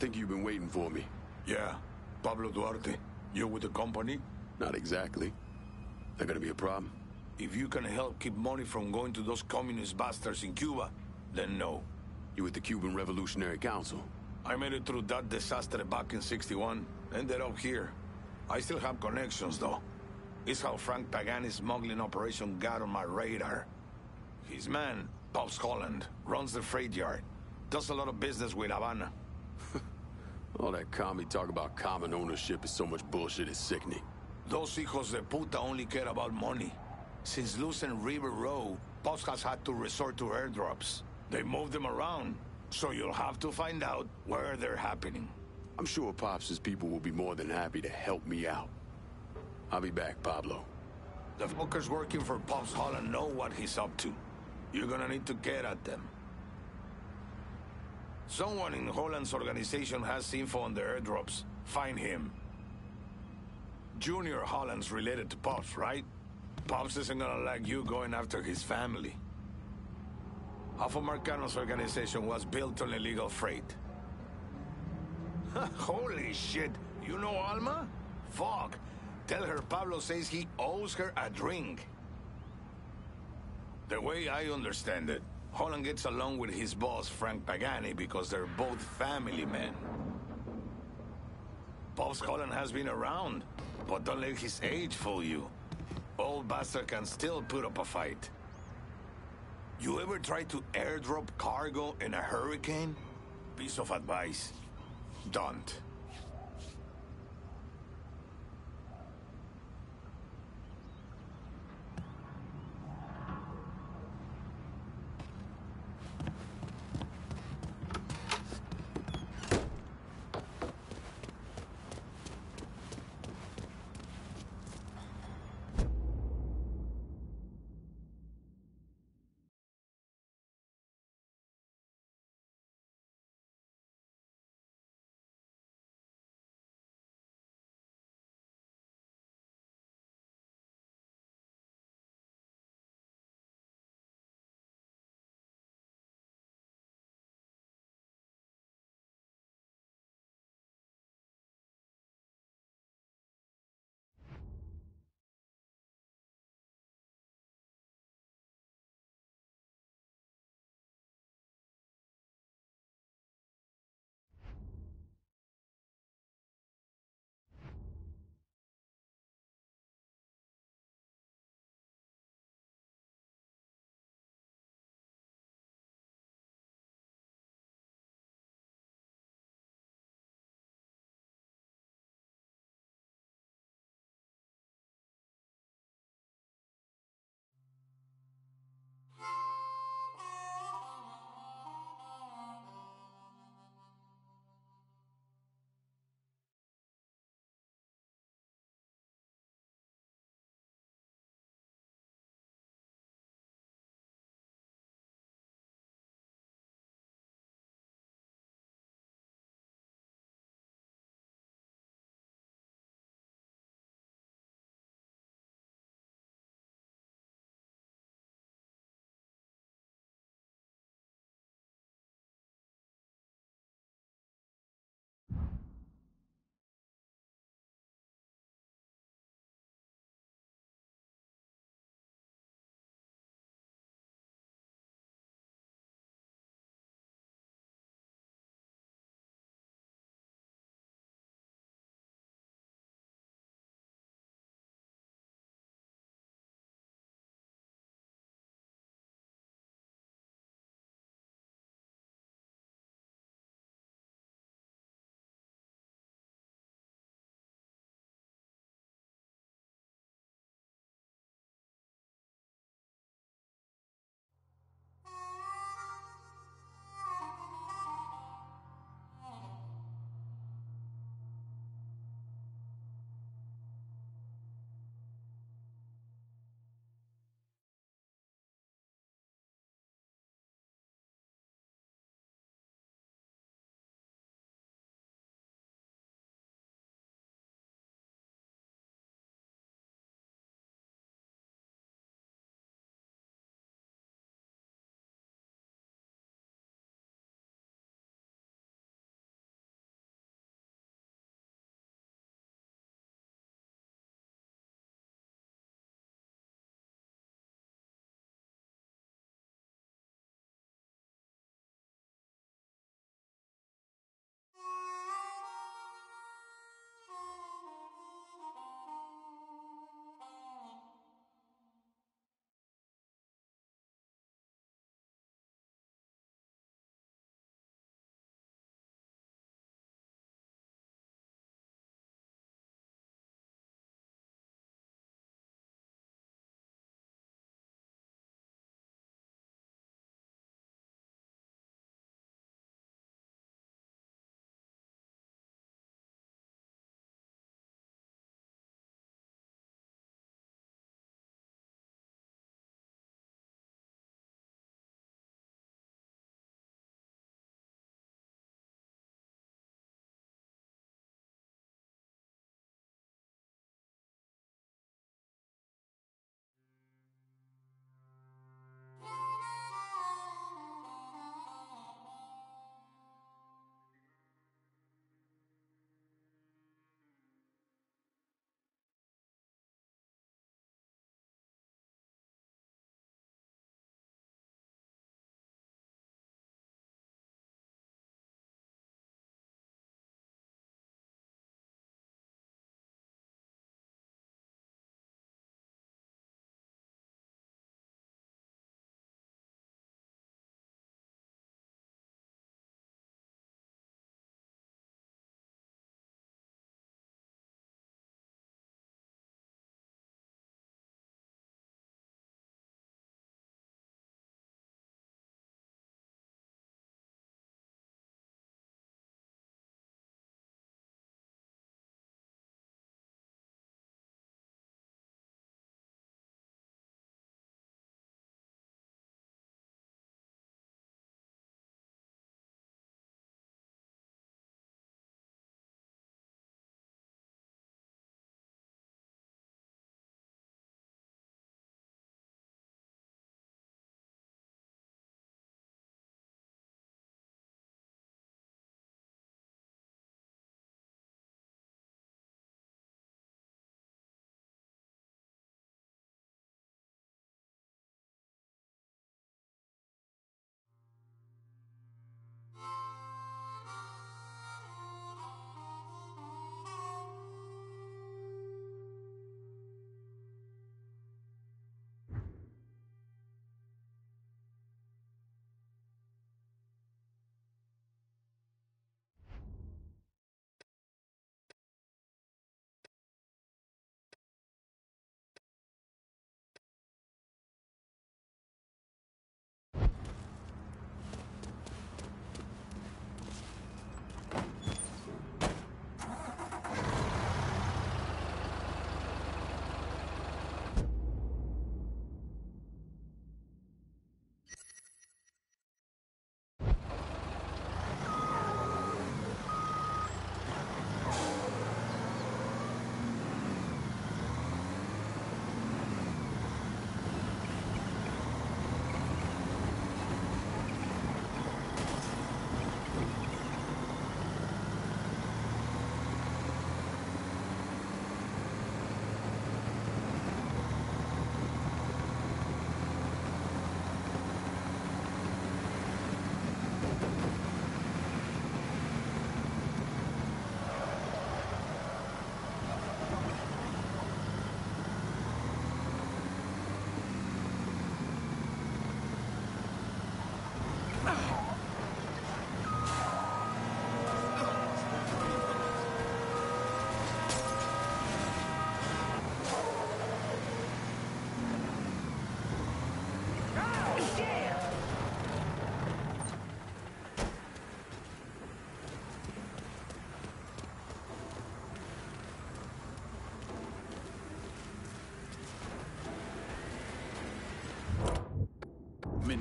Think you've been waiting for me.
Yeah. Pablo Duarte. You're with the company?
Not exactly. That gonna be a problem?
If you can help keep money from going to those communist bastards in Cuba, then no.
You with the Cuban Revolutionary Council?
I made it through that disaster back in 61. Ended up here. I still have connections, though. It's how Frank Pagani's smuggling operation got on my radar. His man, Pops Holland, runs the freight yard. Does a lot of business with Havana.
That commie talk about common ownership is so much bullshit, it's sickening.
Those hijos de puta only care about money. Since losing River Row, Pops has had to resort to airdrops. They move them around, so you'll have to find out where they're happening.
I'm sure Pops' people will be more than happy to help me out. I'll be back, Pablo.
The fuckers working for Pops Holland know what he's up to. You're gonna need to get at them. Someone in Holland's organization has info on the airdrops. Find him. Junior Holland's related to Pops, right? Pops isn't gonna like you going after his family. Half of Marcano's organization was built on illegal freight. *laughs* Holy shit! You know Alma? Fuck! Tell her Pablo says he owes her a drink. The way I understand it, Holland gets along with his boss, Frank Pagani, because they're both family men. Pops Holland has been around, but don't let his age fool you. Old bastard can still put up a fight. You ever try to airdrop cargo in a hurricane? Piece of advice. Don't.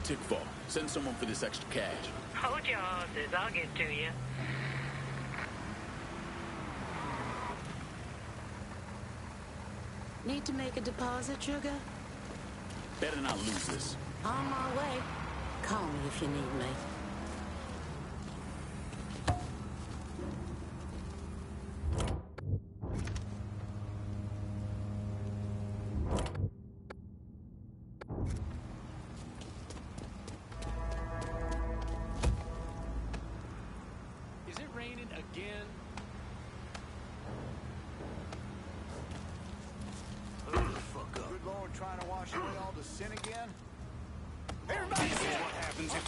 In Tickfaw. Send someone for this extra cash.
Hold your horses. I'll get to you.
Need to make a deposit, Sugar?
Better not lose this.
On my way. Call me if you need me.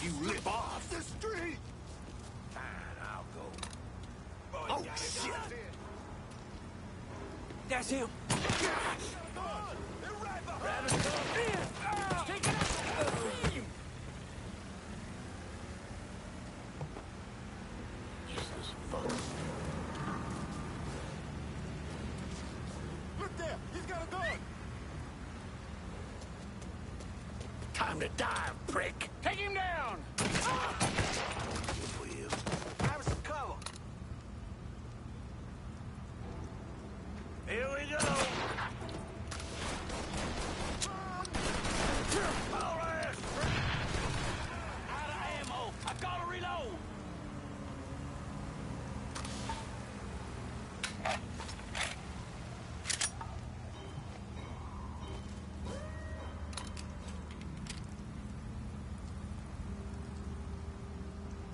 You live off the street! Fine, I'll go. Oh, shit!
That's him.
Look there! He's got a gun! Time to die, prick!
Take him down!
Have some cover! Here we go! All right.
Out of ammo! I gotta reload!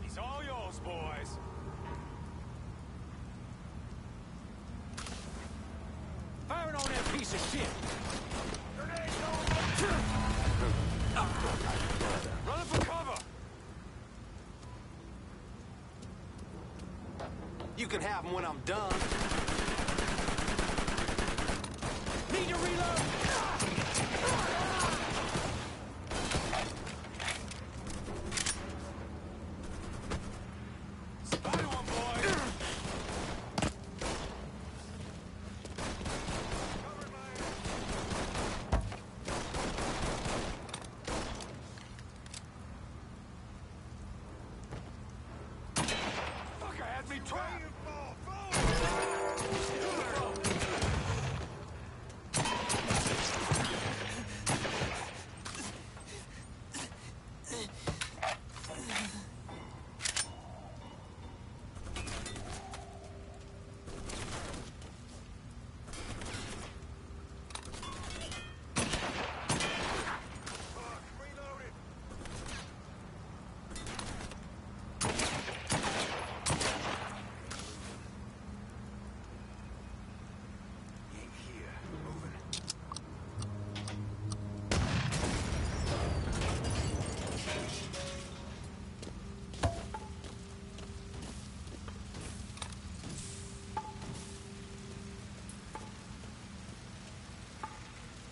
He's all yours, boys.
Firing on that
Running for cover!
You can have him when I'm done.
Need to reload!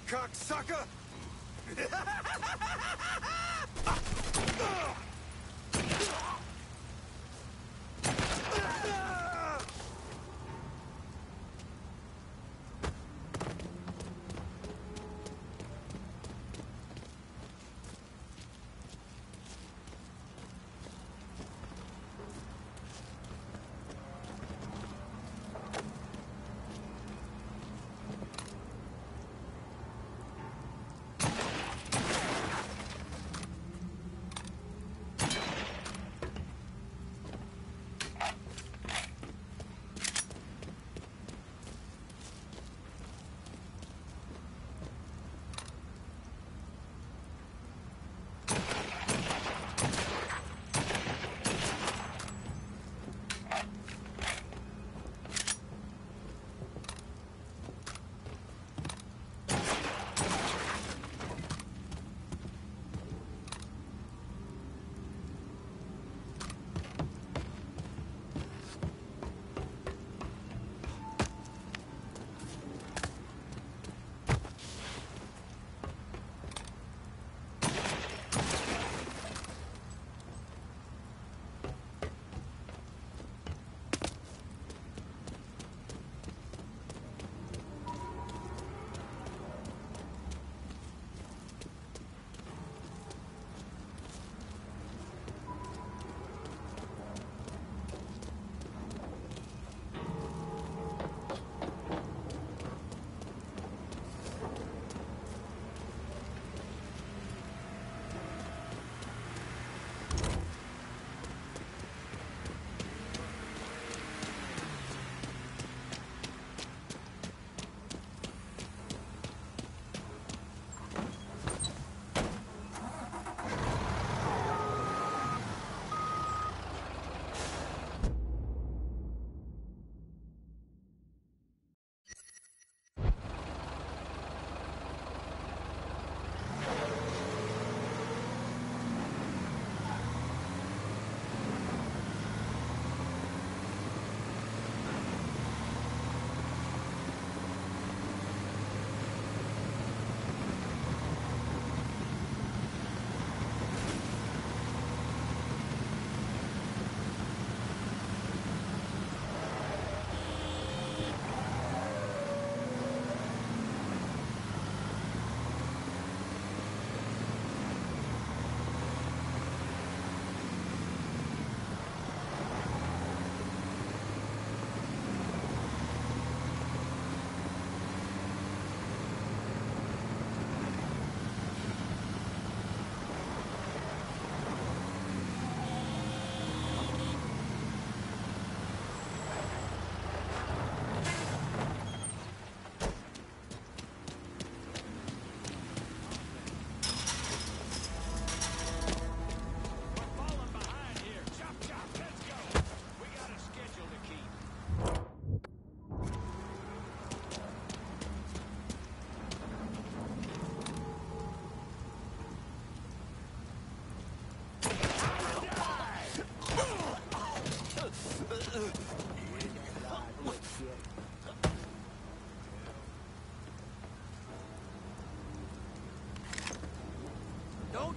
Cocksucker! *laughs*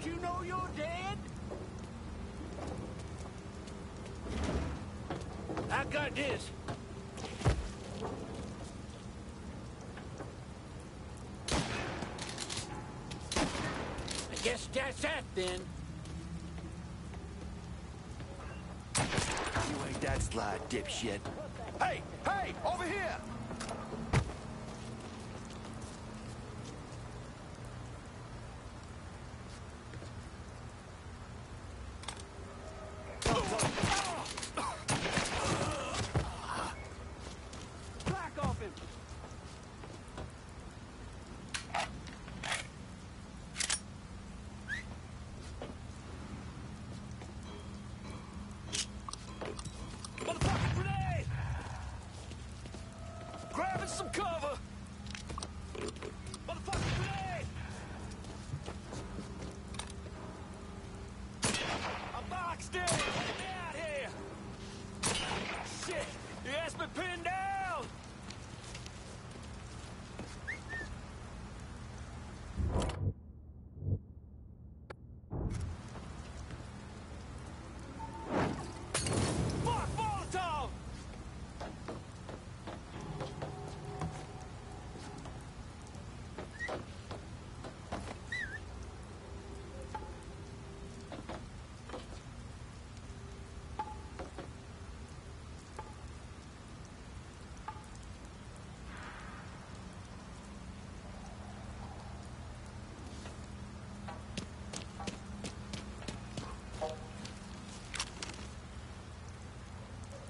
you know you're dead? I got this. I guess that's that then.
You ain't that sly, dipshit. Hey, hey, over here!
Back off him! Motherfucking grenade! Grabbing some cover! Motherfucking grenade! I'm boxed in! Get out here! Shit! He has me pinned down! Fuck Molotov!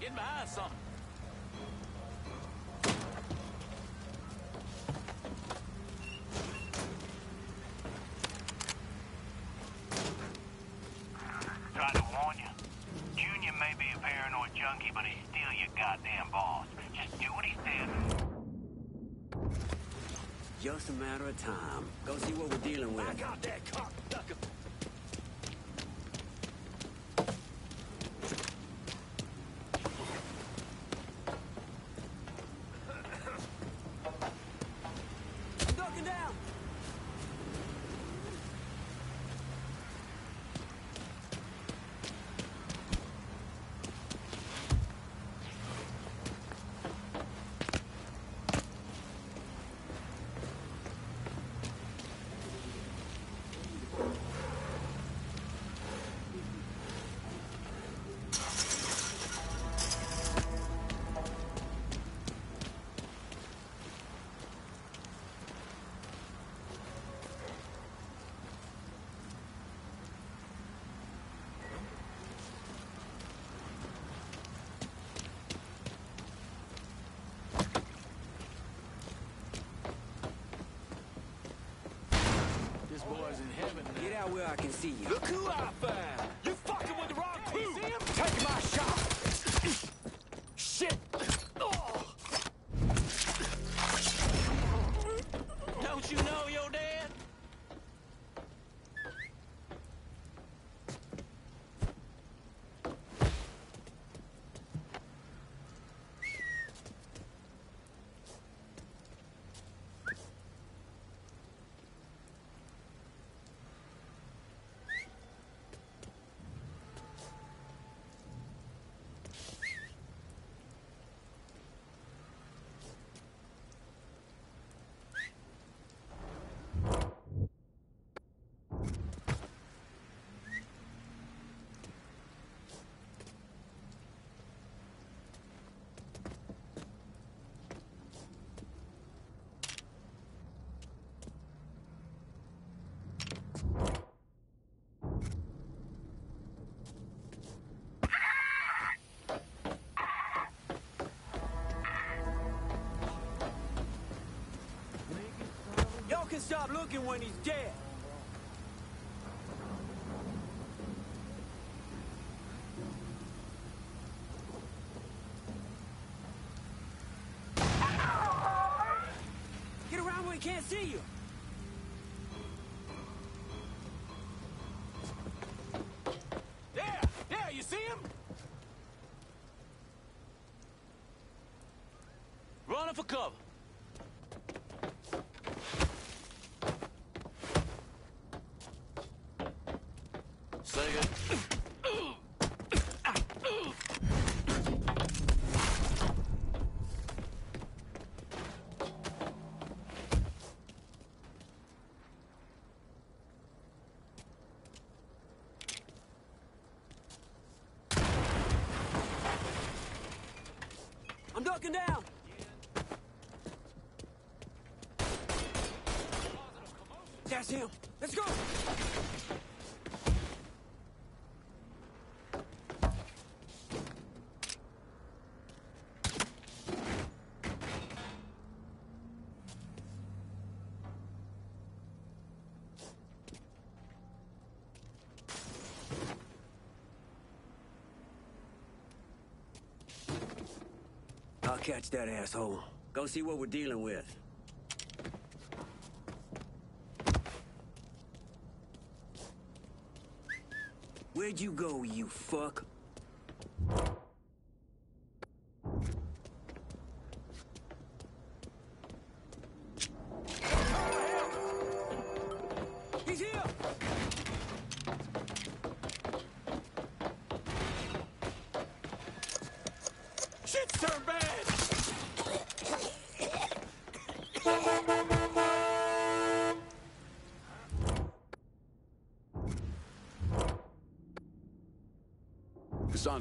Get behind something.
Trying to warn you. Junior may be a paranoid junkie, but he's still your goddamn boss. Just do what he says.
Just a matter of time. Go see what we're dealing with.
I got that cocksucker. Ducking down.
This boy's in heaven now. Get out where I can see you.
Look who I found! You fucking with the wrong crew! See him?
Take my shot!
Shit! Oh. Don't you know you're dead?
Y'all can stop looking when he's dead. Get around where he can't see you.
There! There, you see him? Run for cover. Say it.
I'm down. That's him. Let's go. Catch that asshole. Go see what we're dealing with. Where'd you go, you fuck?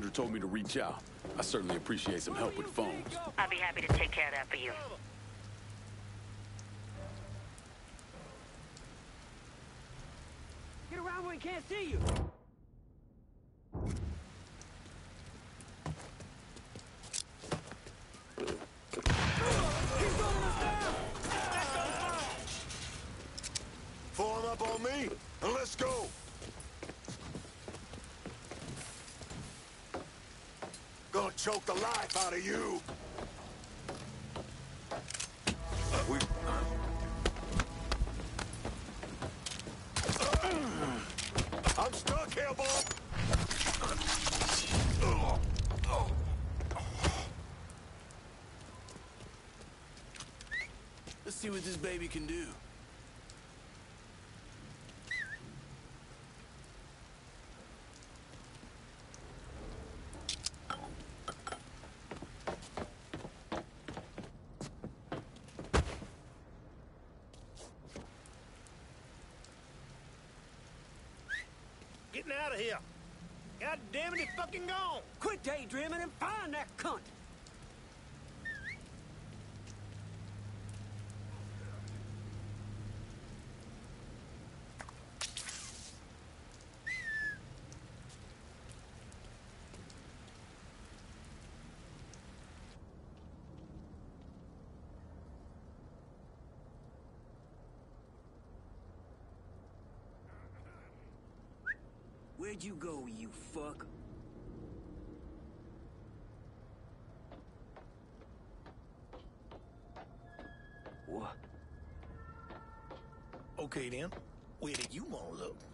Cassandra told me to reach out. I certainly appreciate some help with phones.
I'll be happy to take care of that for you.
Get around where he can't see you.
Form up on me, and let's go. Gonna choke the life out of you. We... I'm stuck here, boy.
Let's see what this baby can do.
Getting out of here. God damn it, he's fucking gone. Quit daydreaming and find that cunt. You go, you fuck? What?
Okay then, where did you want to look?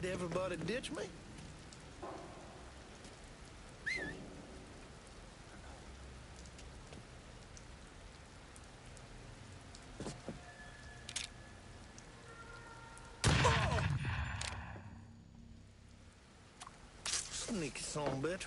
Did everybody ditch me? Sneaky son bitch.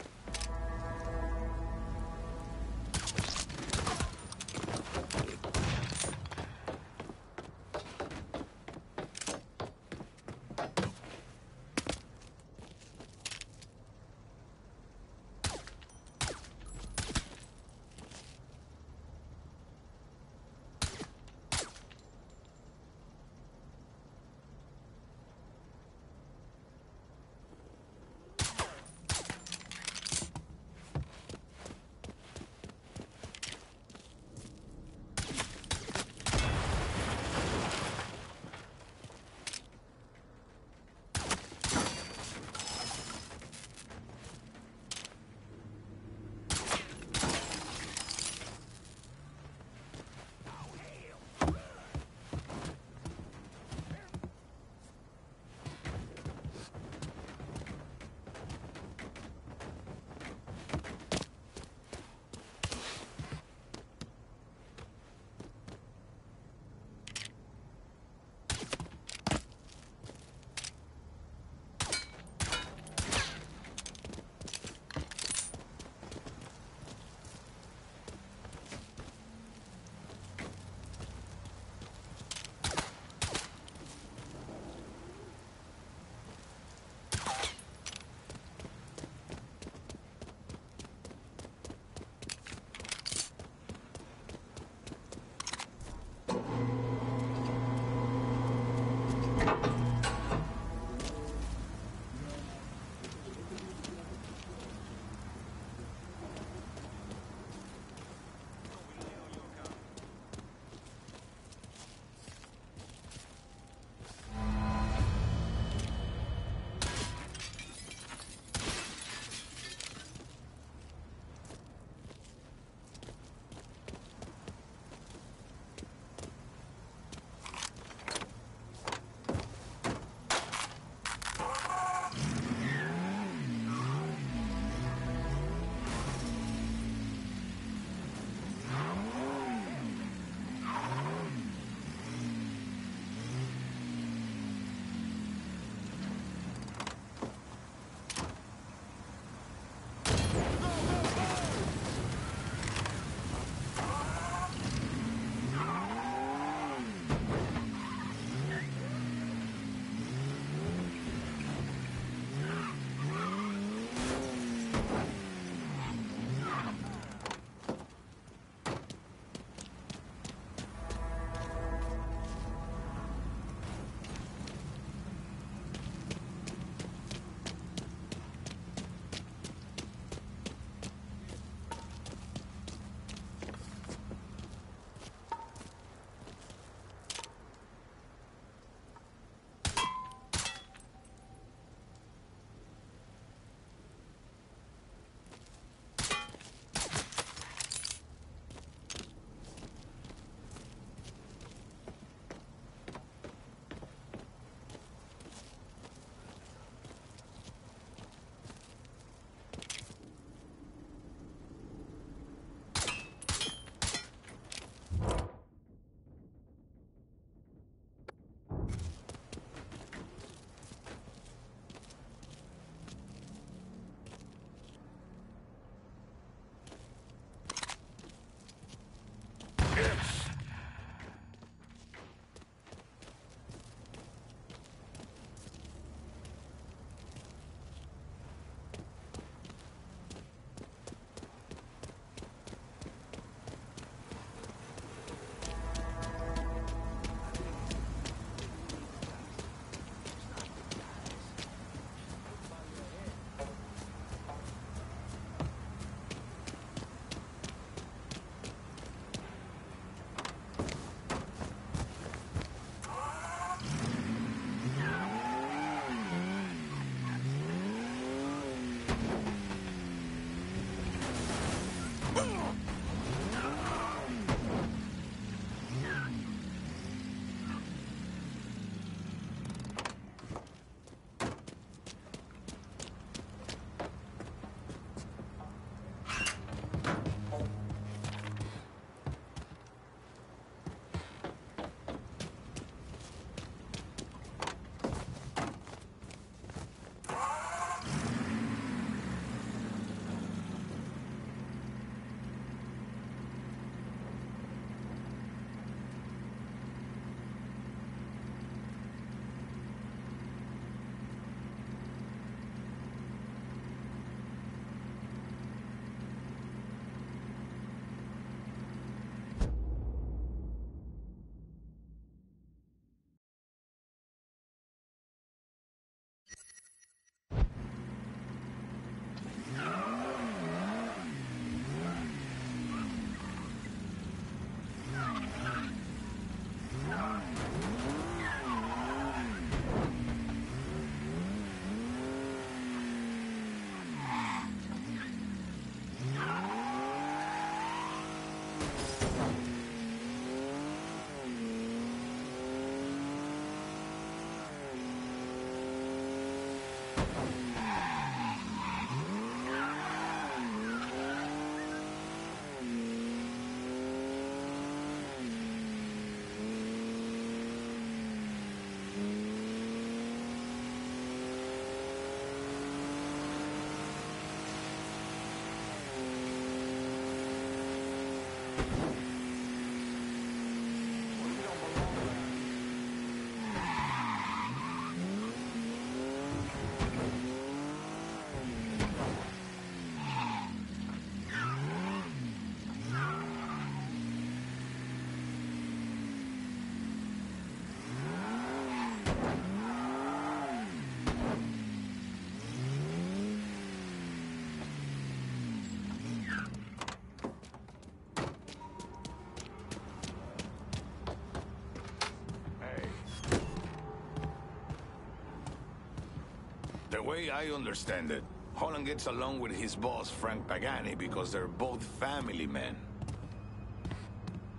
Way I understand it, Holland gets along with his boss, Frank Pagani, because they're both family men.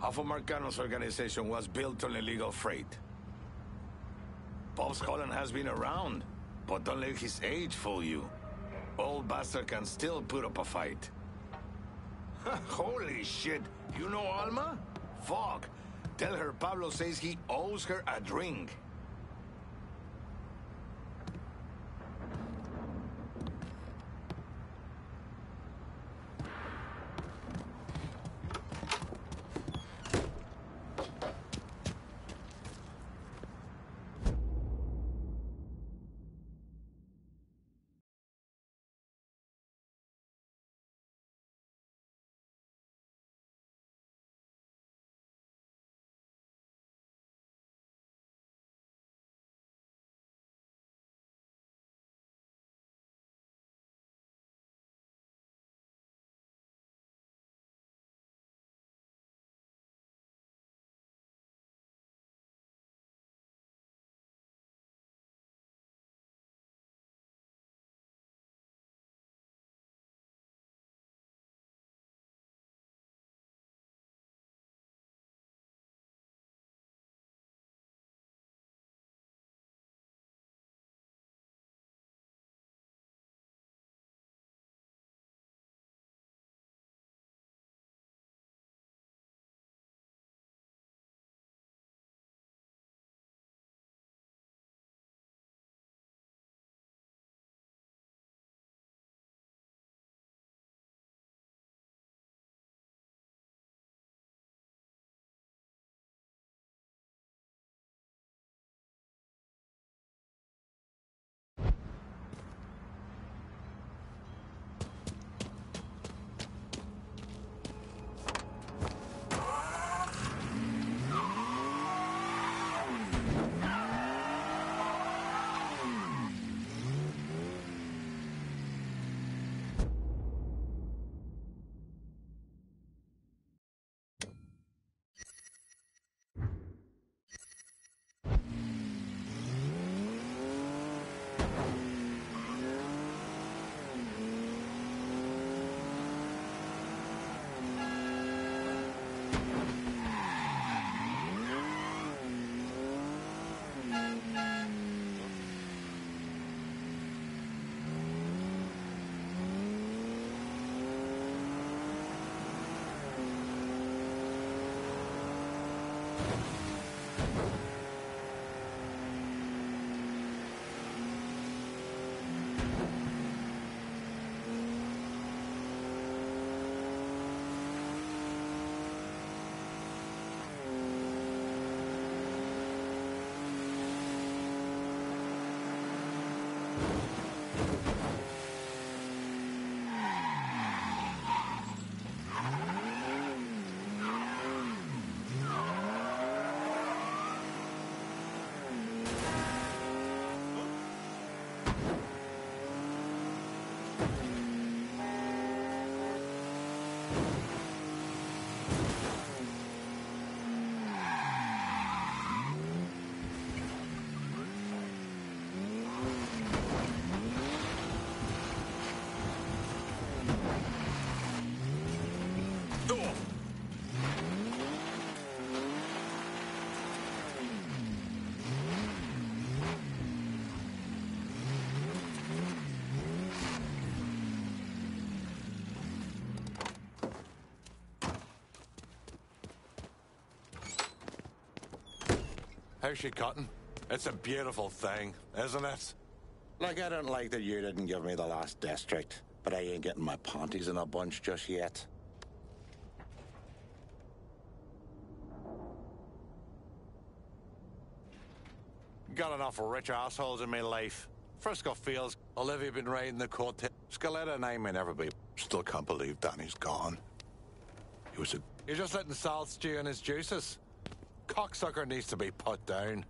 Half of Marcano's organization was built on illegal freight. Pops Holland has been around, but don't let his age fool you. Old bastard can still put up a fight. *laughs* Holy shit, you know Alma? Fuck. Tell her Pablo says he owes her a drink.
How's she cutting? It's a beautiful thing, isn't it?
Like, I don't like that you didn't give me the last district, but I ain't getting my panties in a bunch just yet.
Got enough rich assholes in my life. Frisco Fields, Olivia been riding the coat. Scaletta and I may never be.
Still can't believe Danny's gone. He was a...
You're just letting Sal stew in his juices. Cocksucker needs to be put down.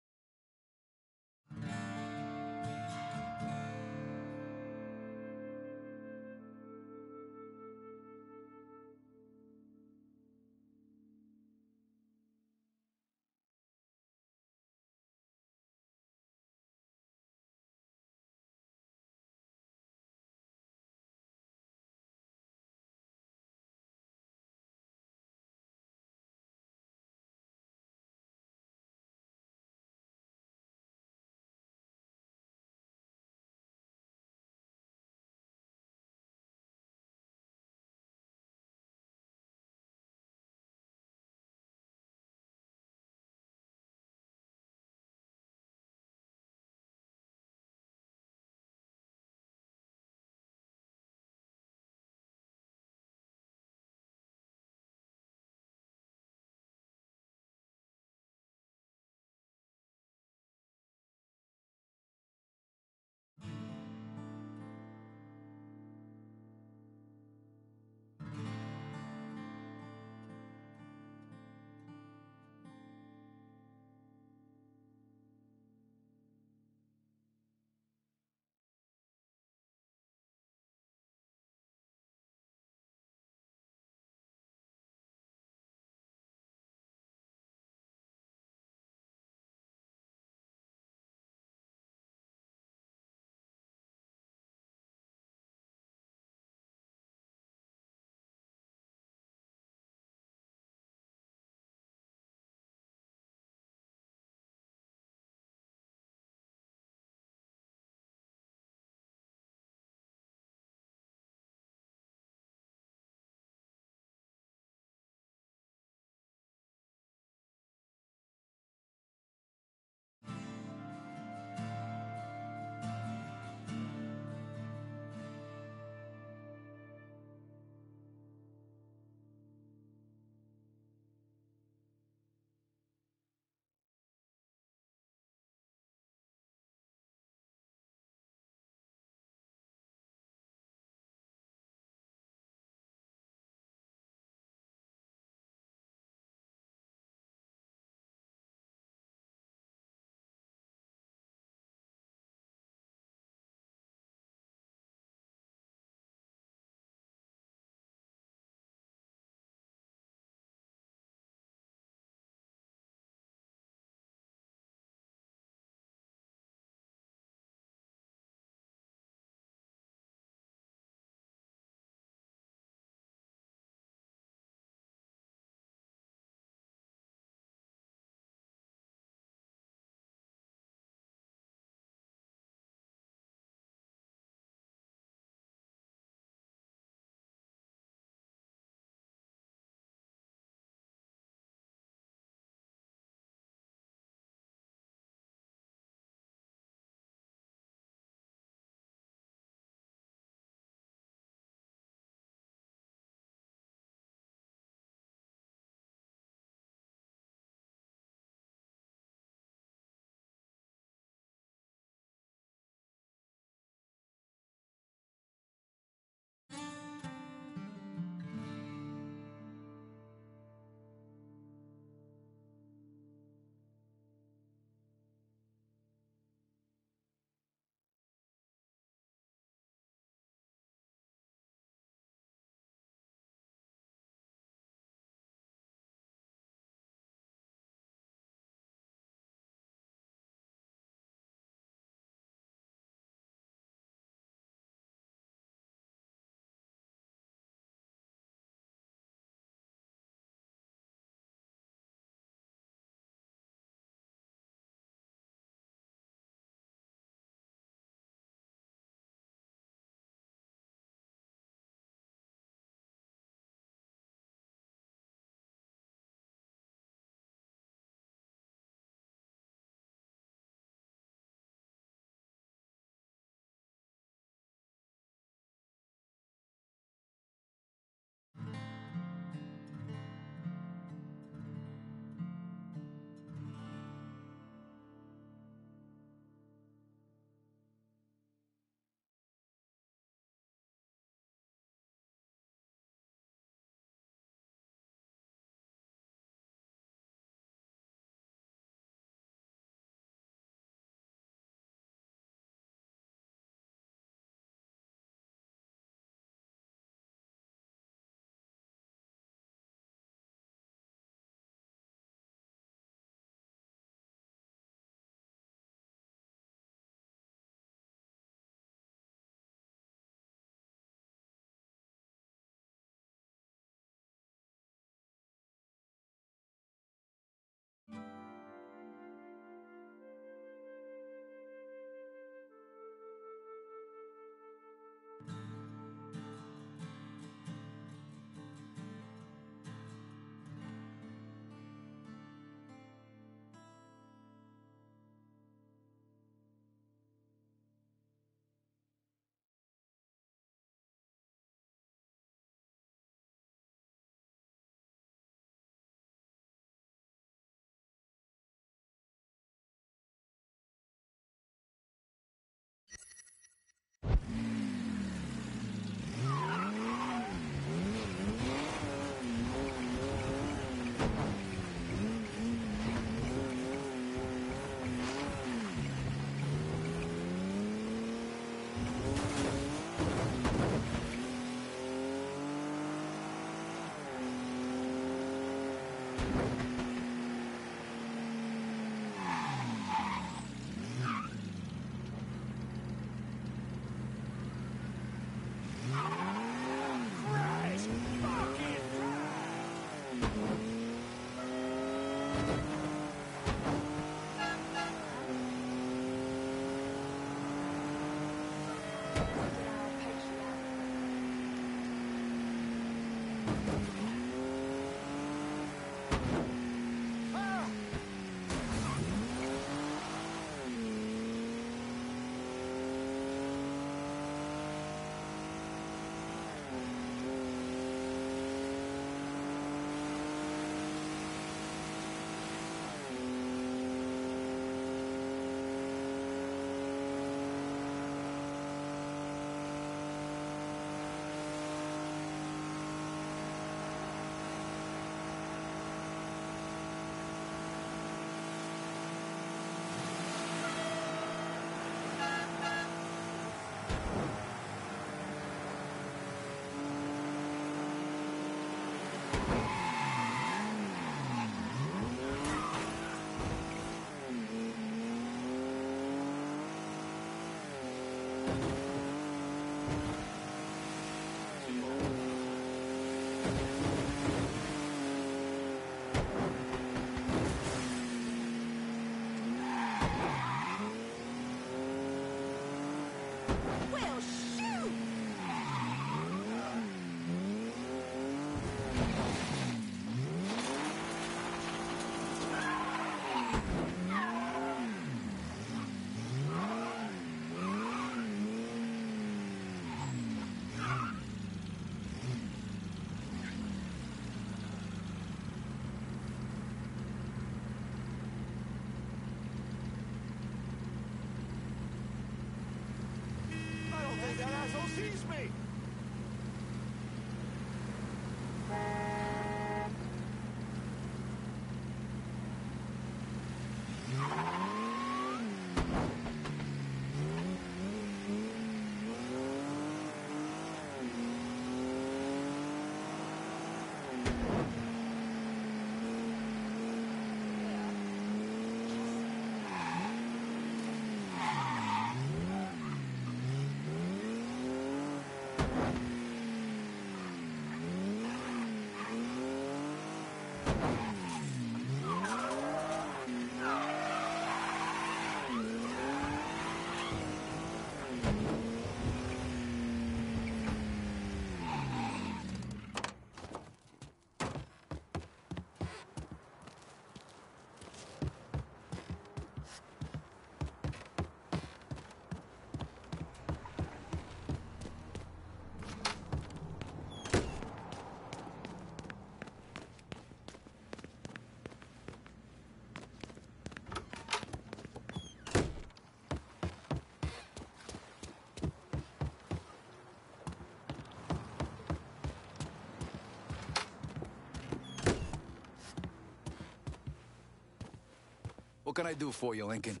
What can I do for you, Lincoln?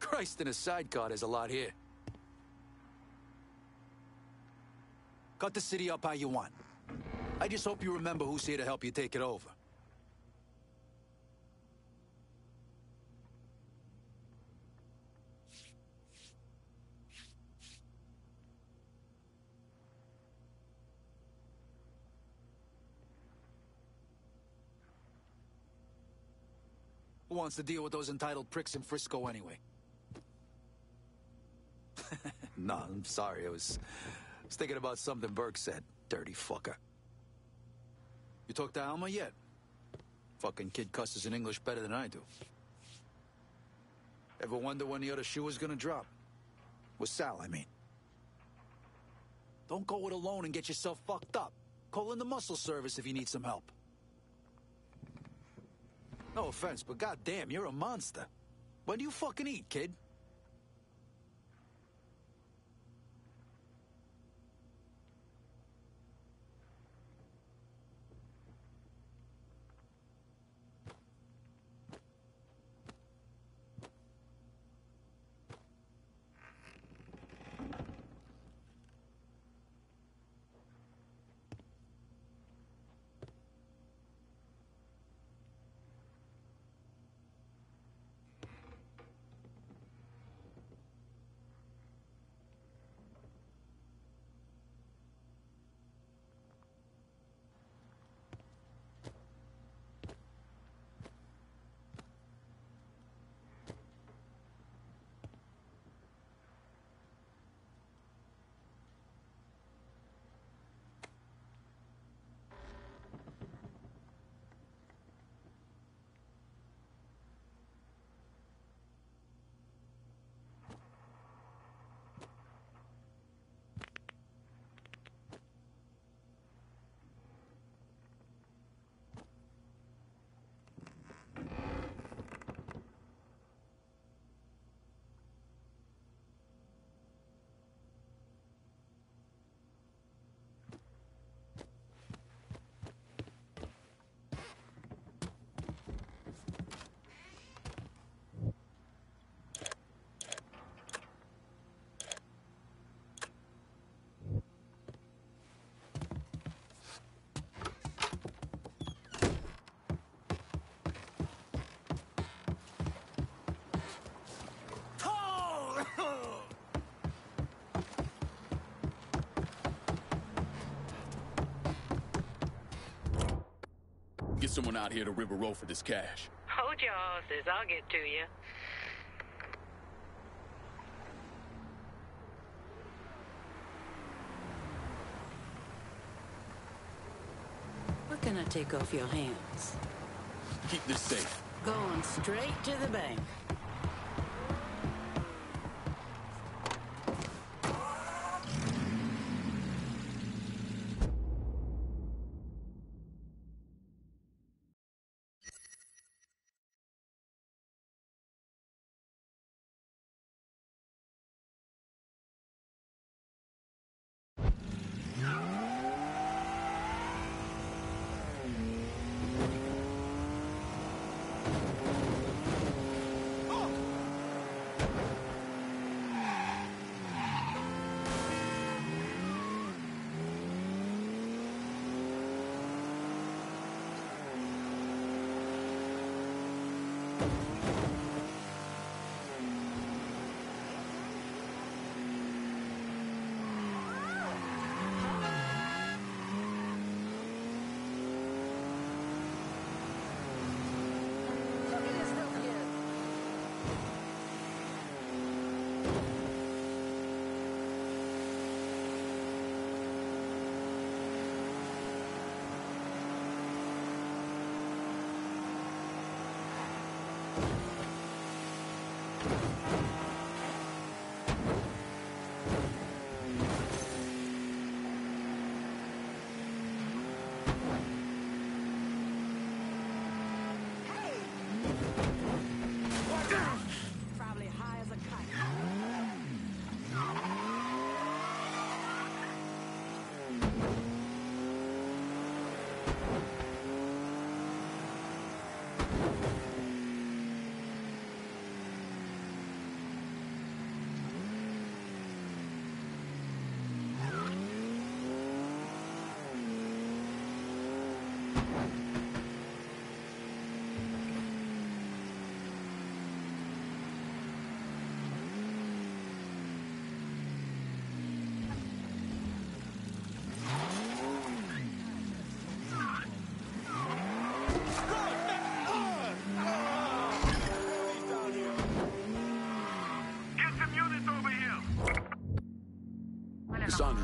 Christ, in a sidecar, there's a lot here. Cut the city up how you want. I just hope you remember who's here to help you take it over. Who wants to deal with those entitled pricks in Frisco anyway? *laughs* no, I'm sorry. I was, was thinking about something Burke said. Dirty fucker. You talked to Alma yet? Fucking kid cusses in English better than I do. Ever wonder when the other shoe was gonna drop? With Sal, I mean. Don't go it alone and get yourself fucked up. Call in the muscle service if you need some help. No offense, but goddamn, you're a monster. When do you fucking eat, kid?
Get someone out here to River Row for this cash.
Hold your horses. I'll get to you.
What can I take off your hands?
Keep this safe.
Going straight to the bank.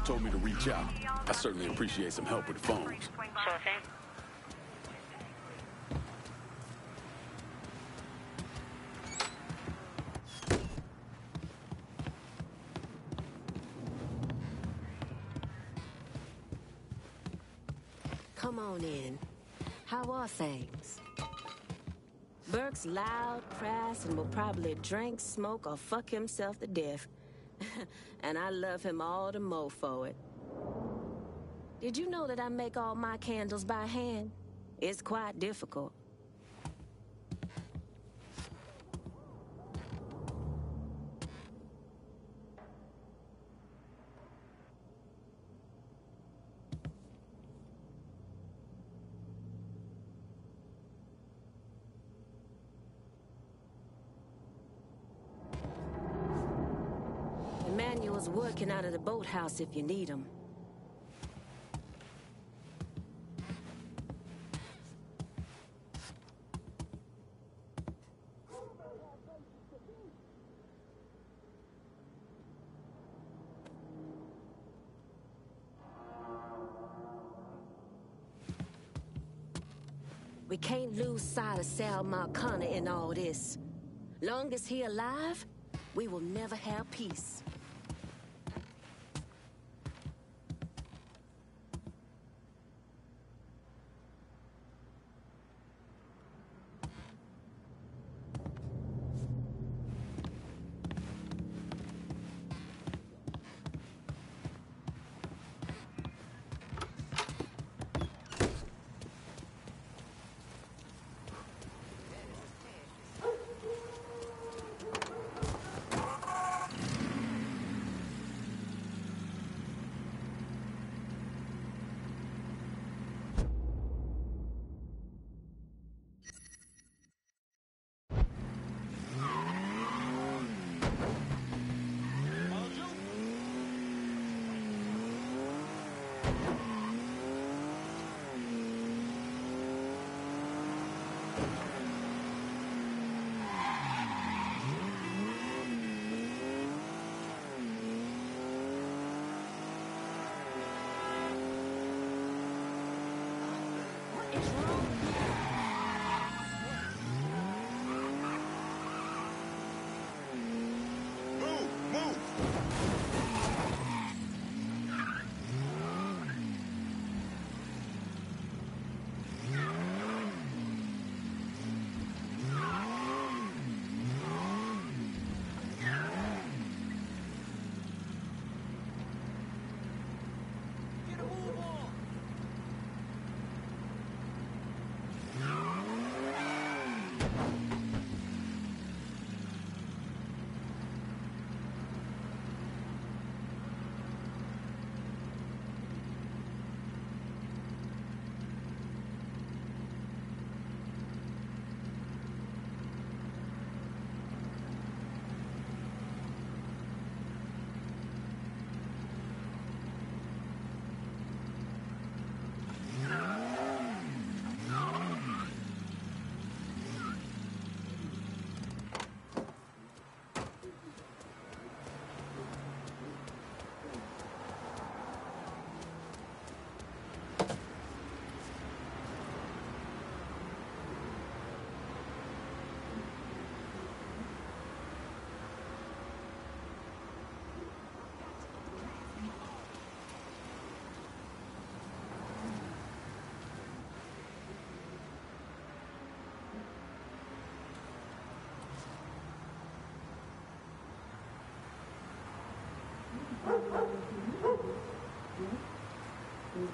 Told me to reach out. I certainly appreciate some help with the phones.
Sure thing.
Come on in. How are things? Burke's loud, crass, and will probably drink, smoke, or fuck himself to death. And I love him all the more for it. Did you know that I make all my candles by hand? It's quite difficult. Boathouse if you need them. We can't lose sight of Sal Marcano in all this. Long as he alive, we will never have peace.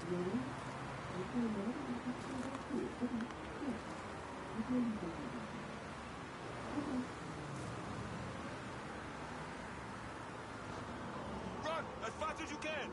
Run as fast as you can.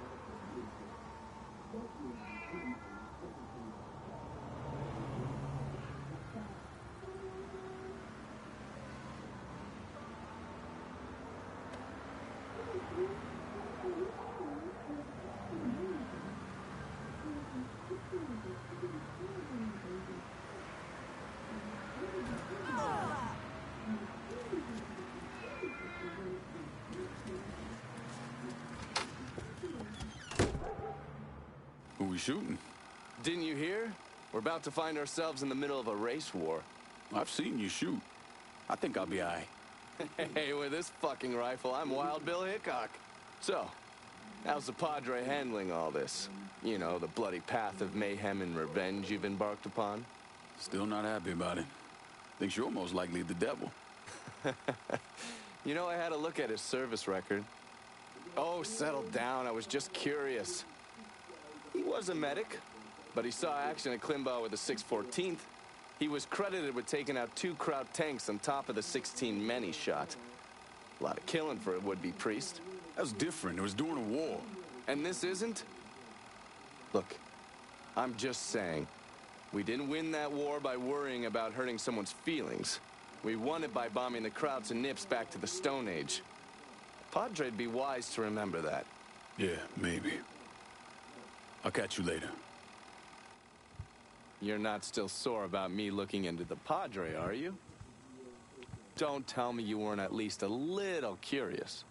Who we shooting?
Didn't you hear? We're about to find ourselves in the middle of a race war.
I've seen you shoot. I think I'll be all right. *laughs*
hey, with this fucking rifle, I'm Wild Bill Hickok. So, how's the Padre handling all this? You know, the bloody path of mayhem and revenge you've embarked upon?
Still not happy about it. Thinks you're most likely the devil. *laughs*
you know, I had a look at his service record. Oh, settle down. I was just curious. He was a medic, but he saw action at Climbach with the 614th. He was credited with taking out two Kraut tanks on top of the 16 men he shot. A lot of killing for a would-be priest.
That was different. It was during a war.
And this isn't? Look, I'm just saying, we didn't win that war by worrying about hurting someone's feelings. We won it by bombing the Krauts and Nips back to the Stone Age. Padre'd be wise to remember that.
Yeah, maybe. I'll catch you later.
You're not still sore about me looking into the Padre, are you? Don't tell me you weren't at least a little curious.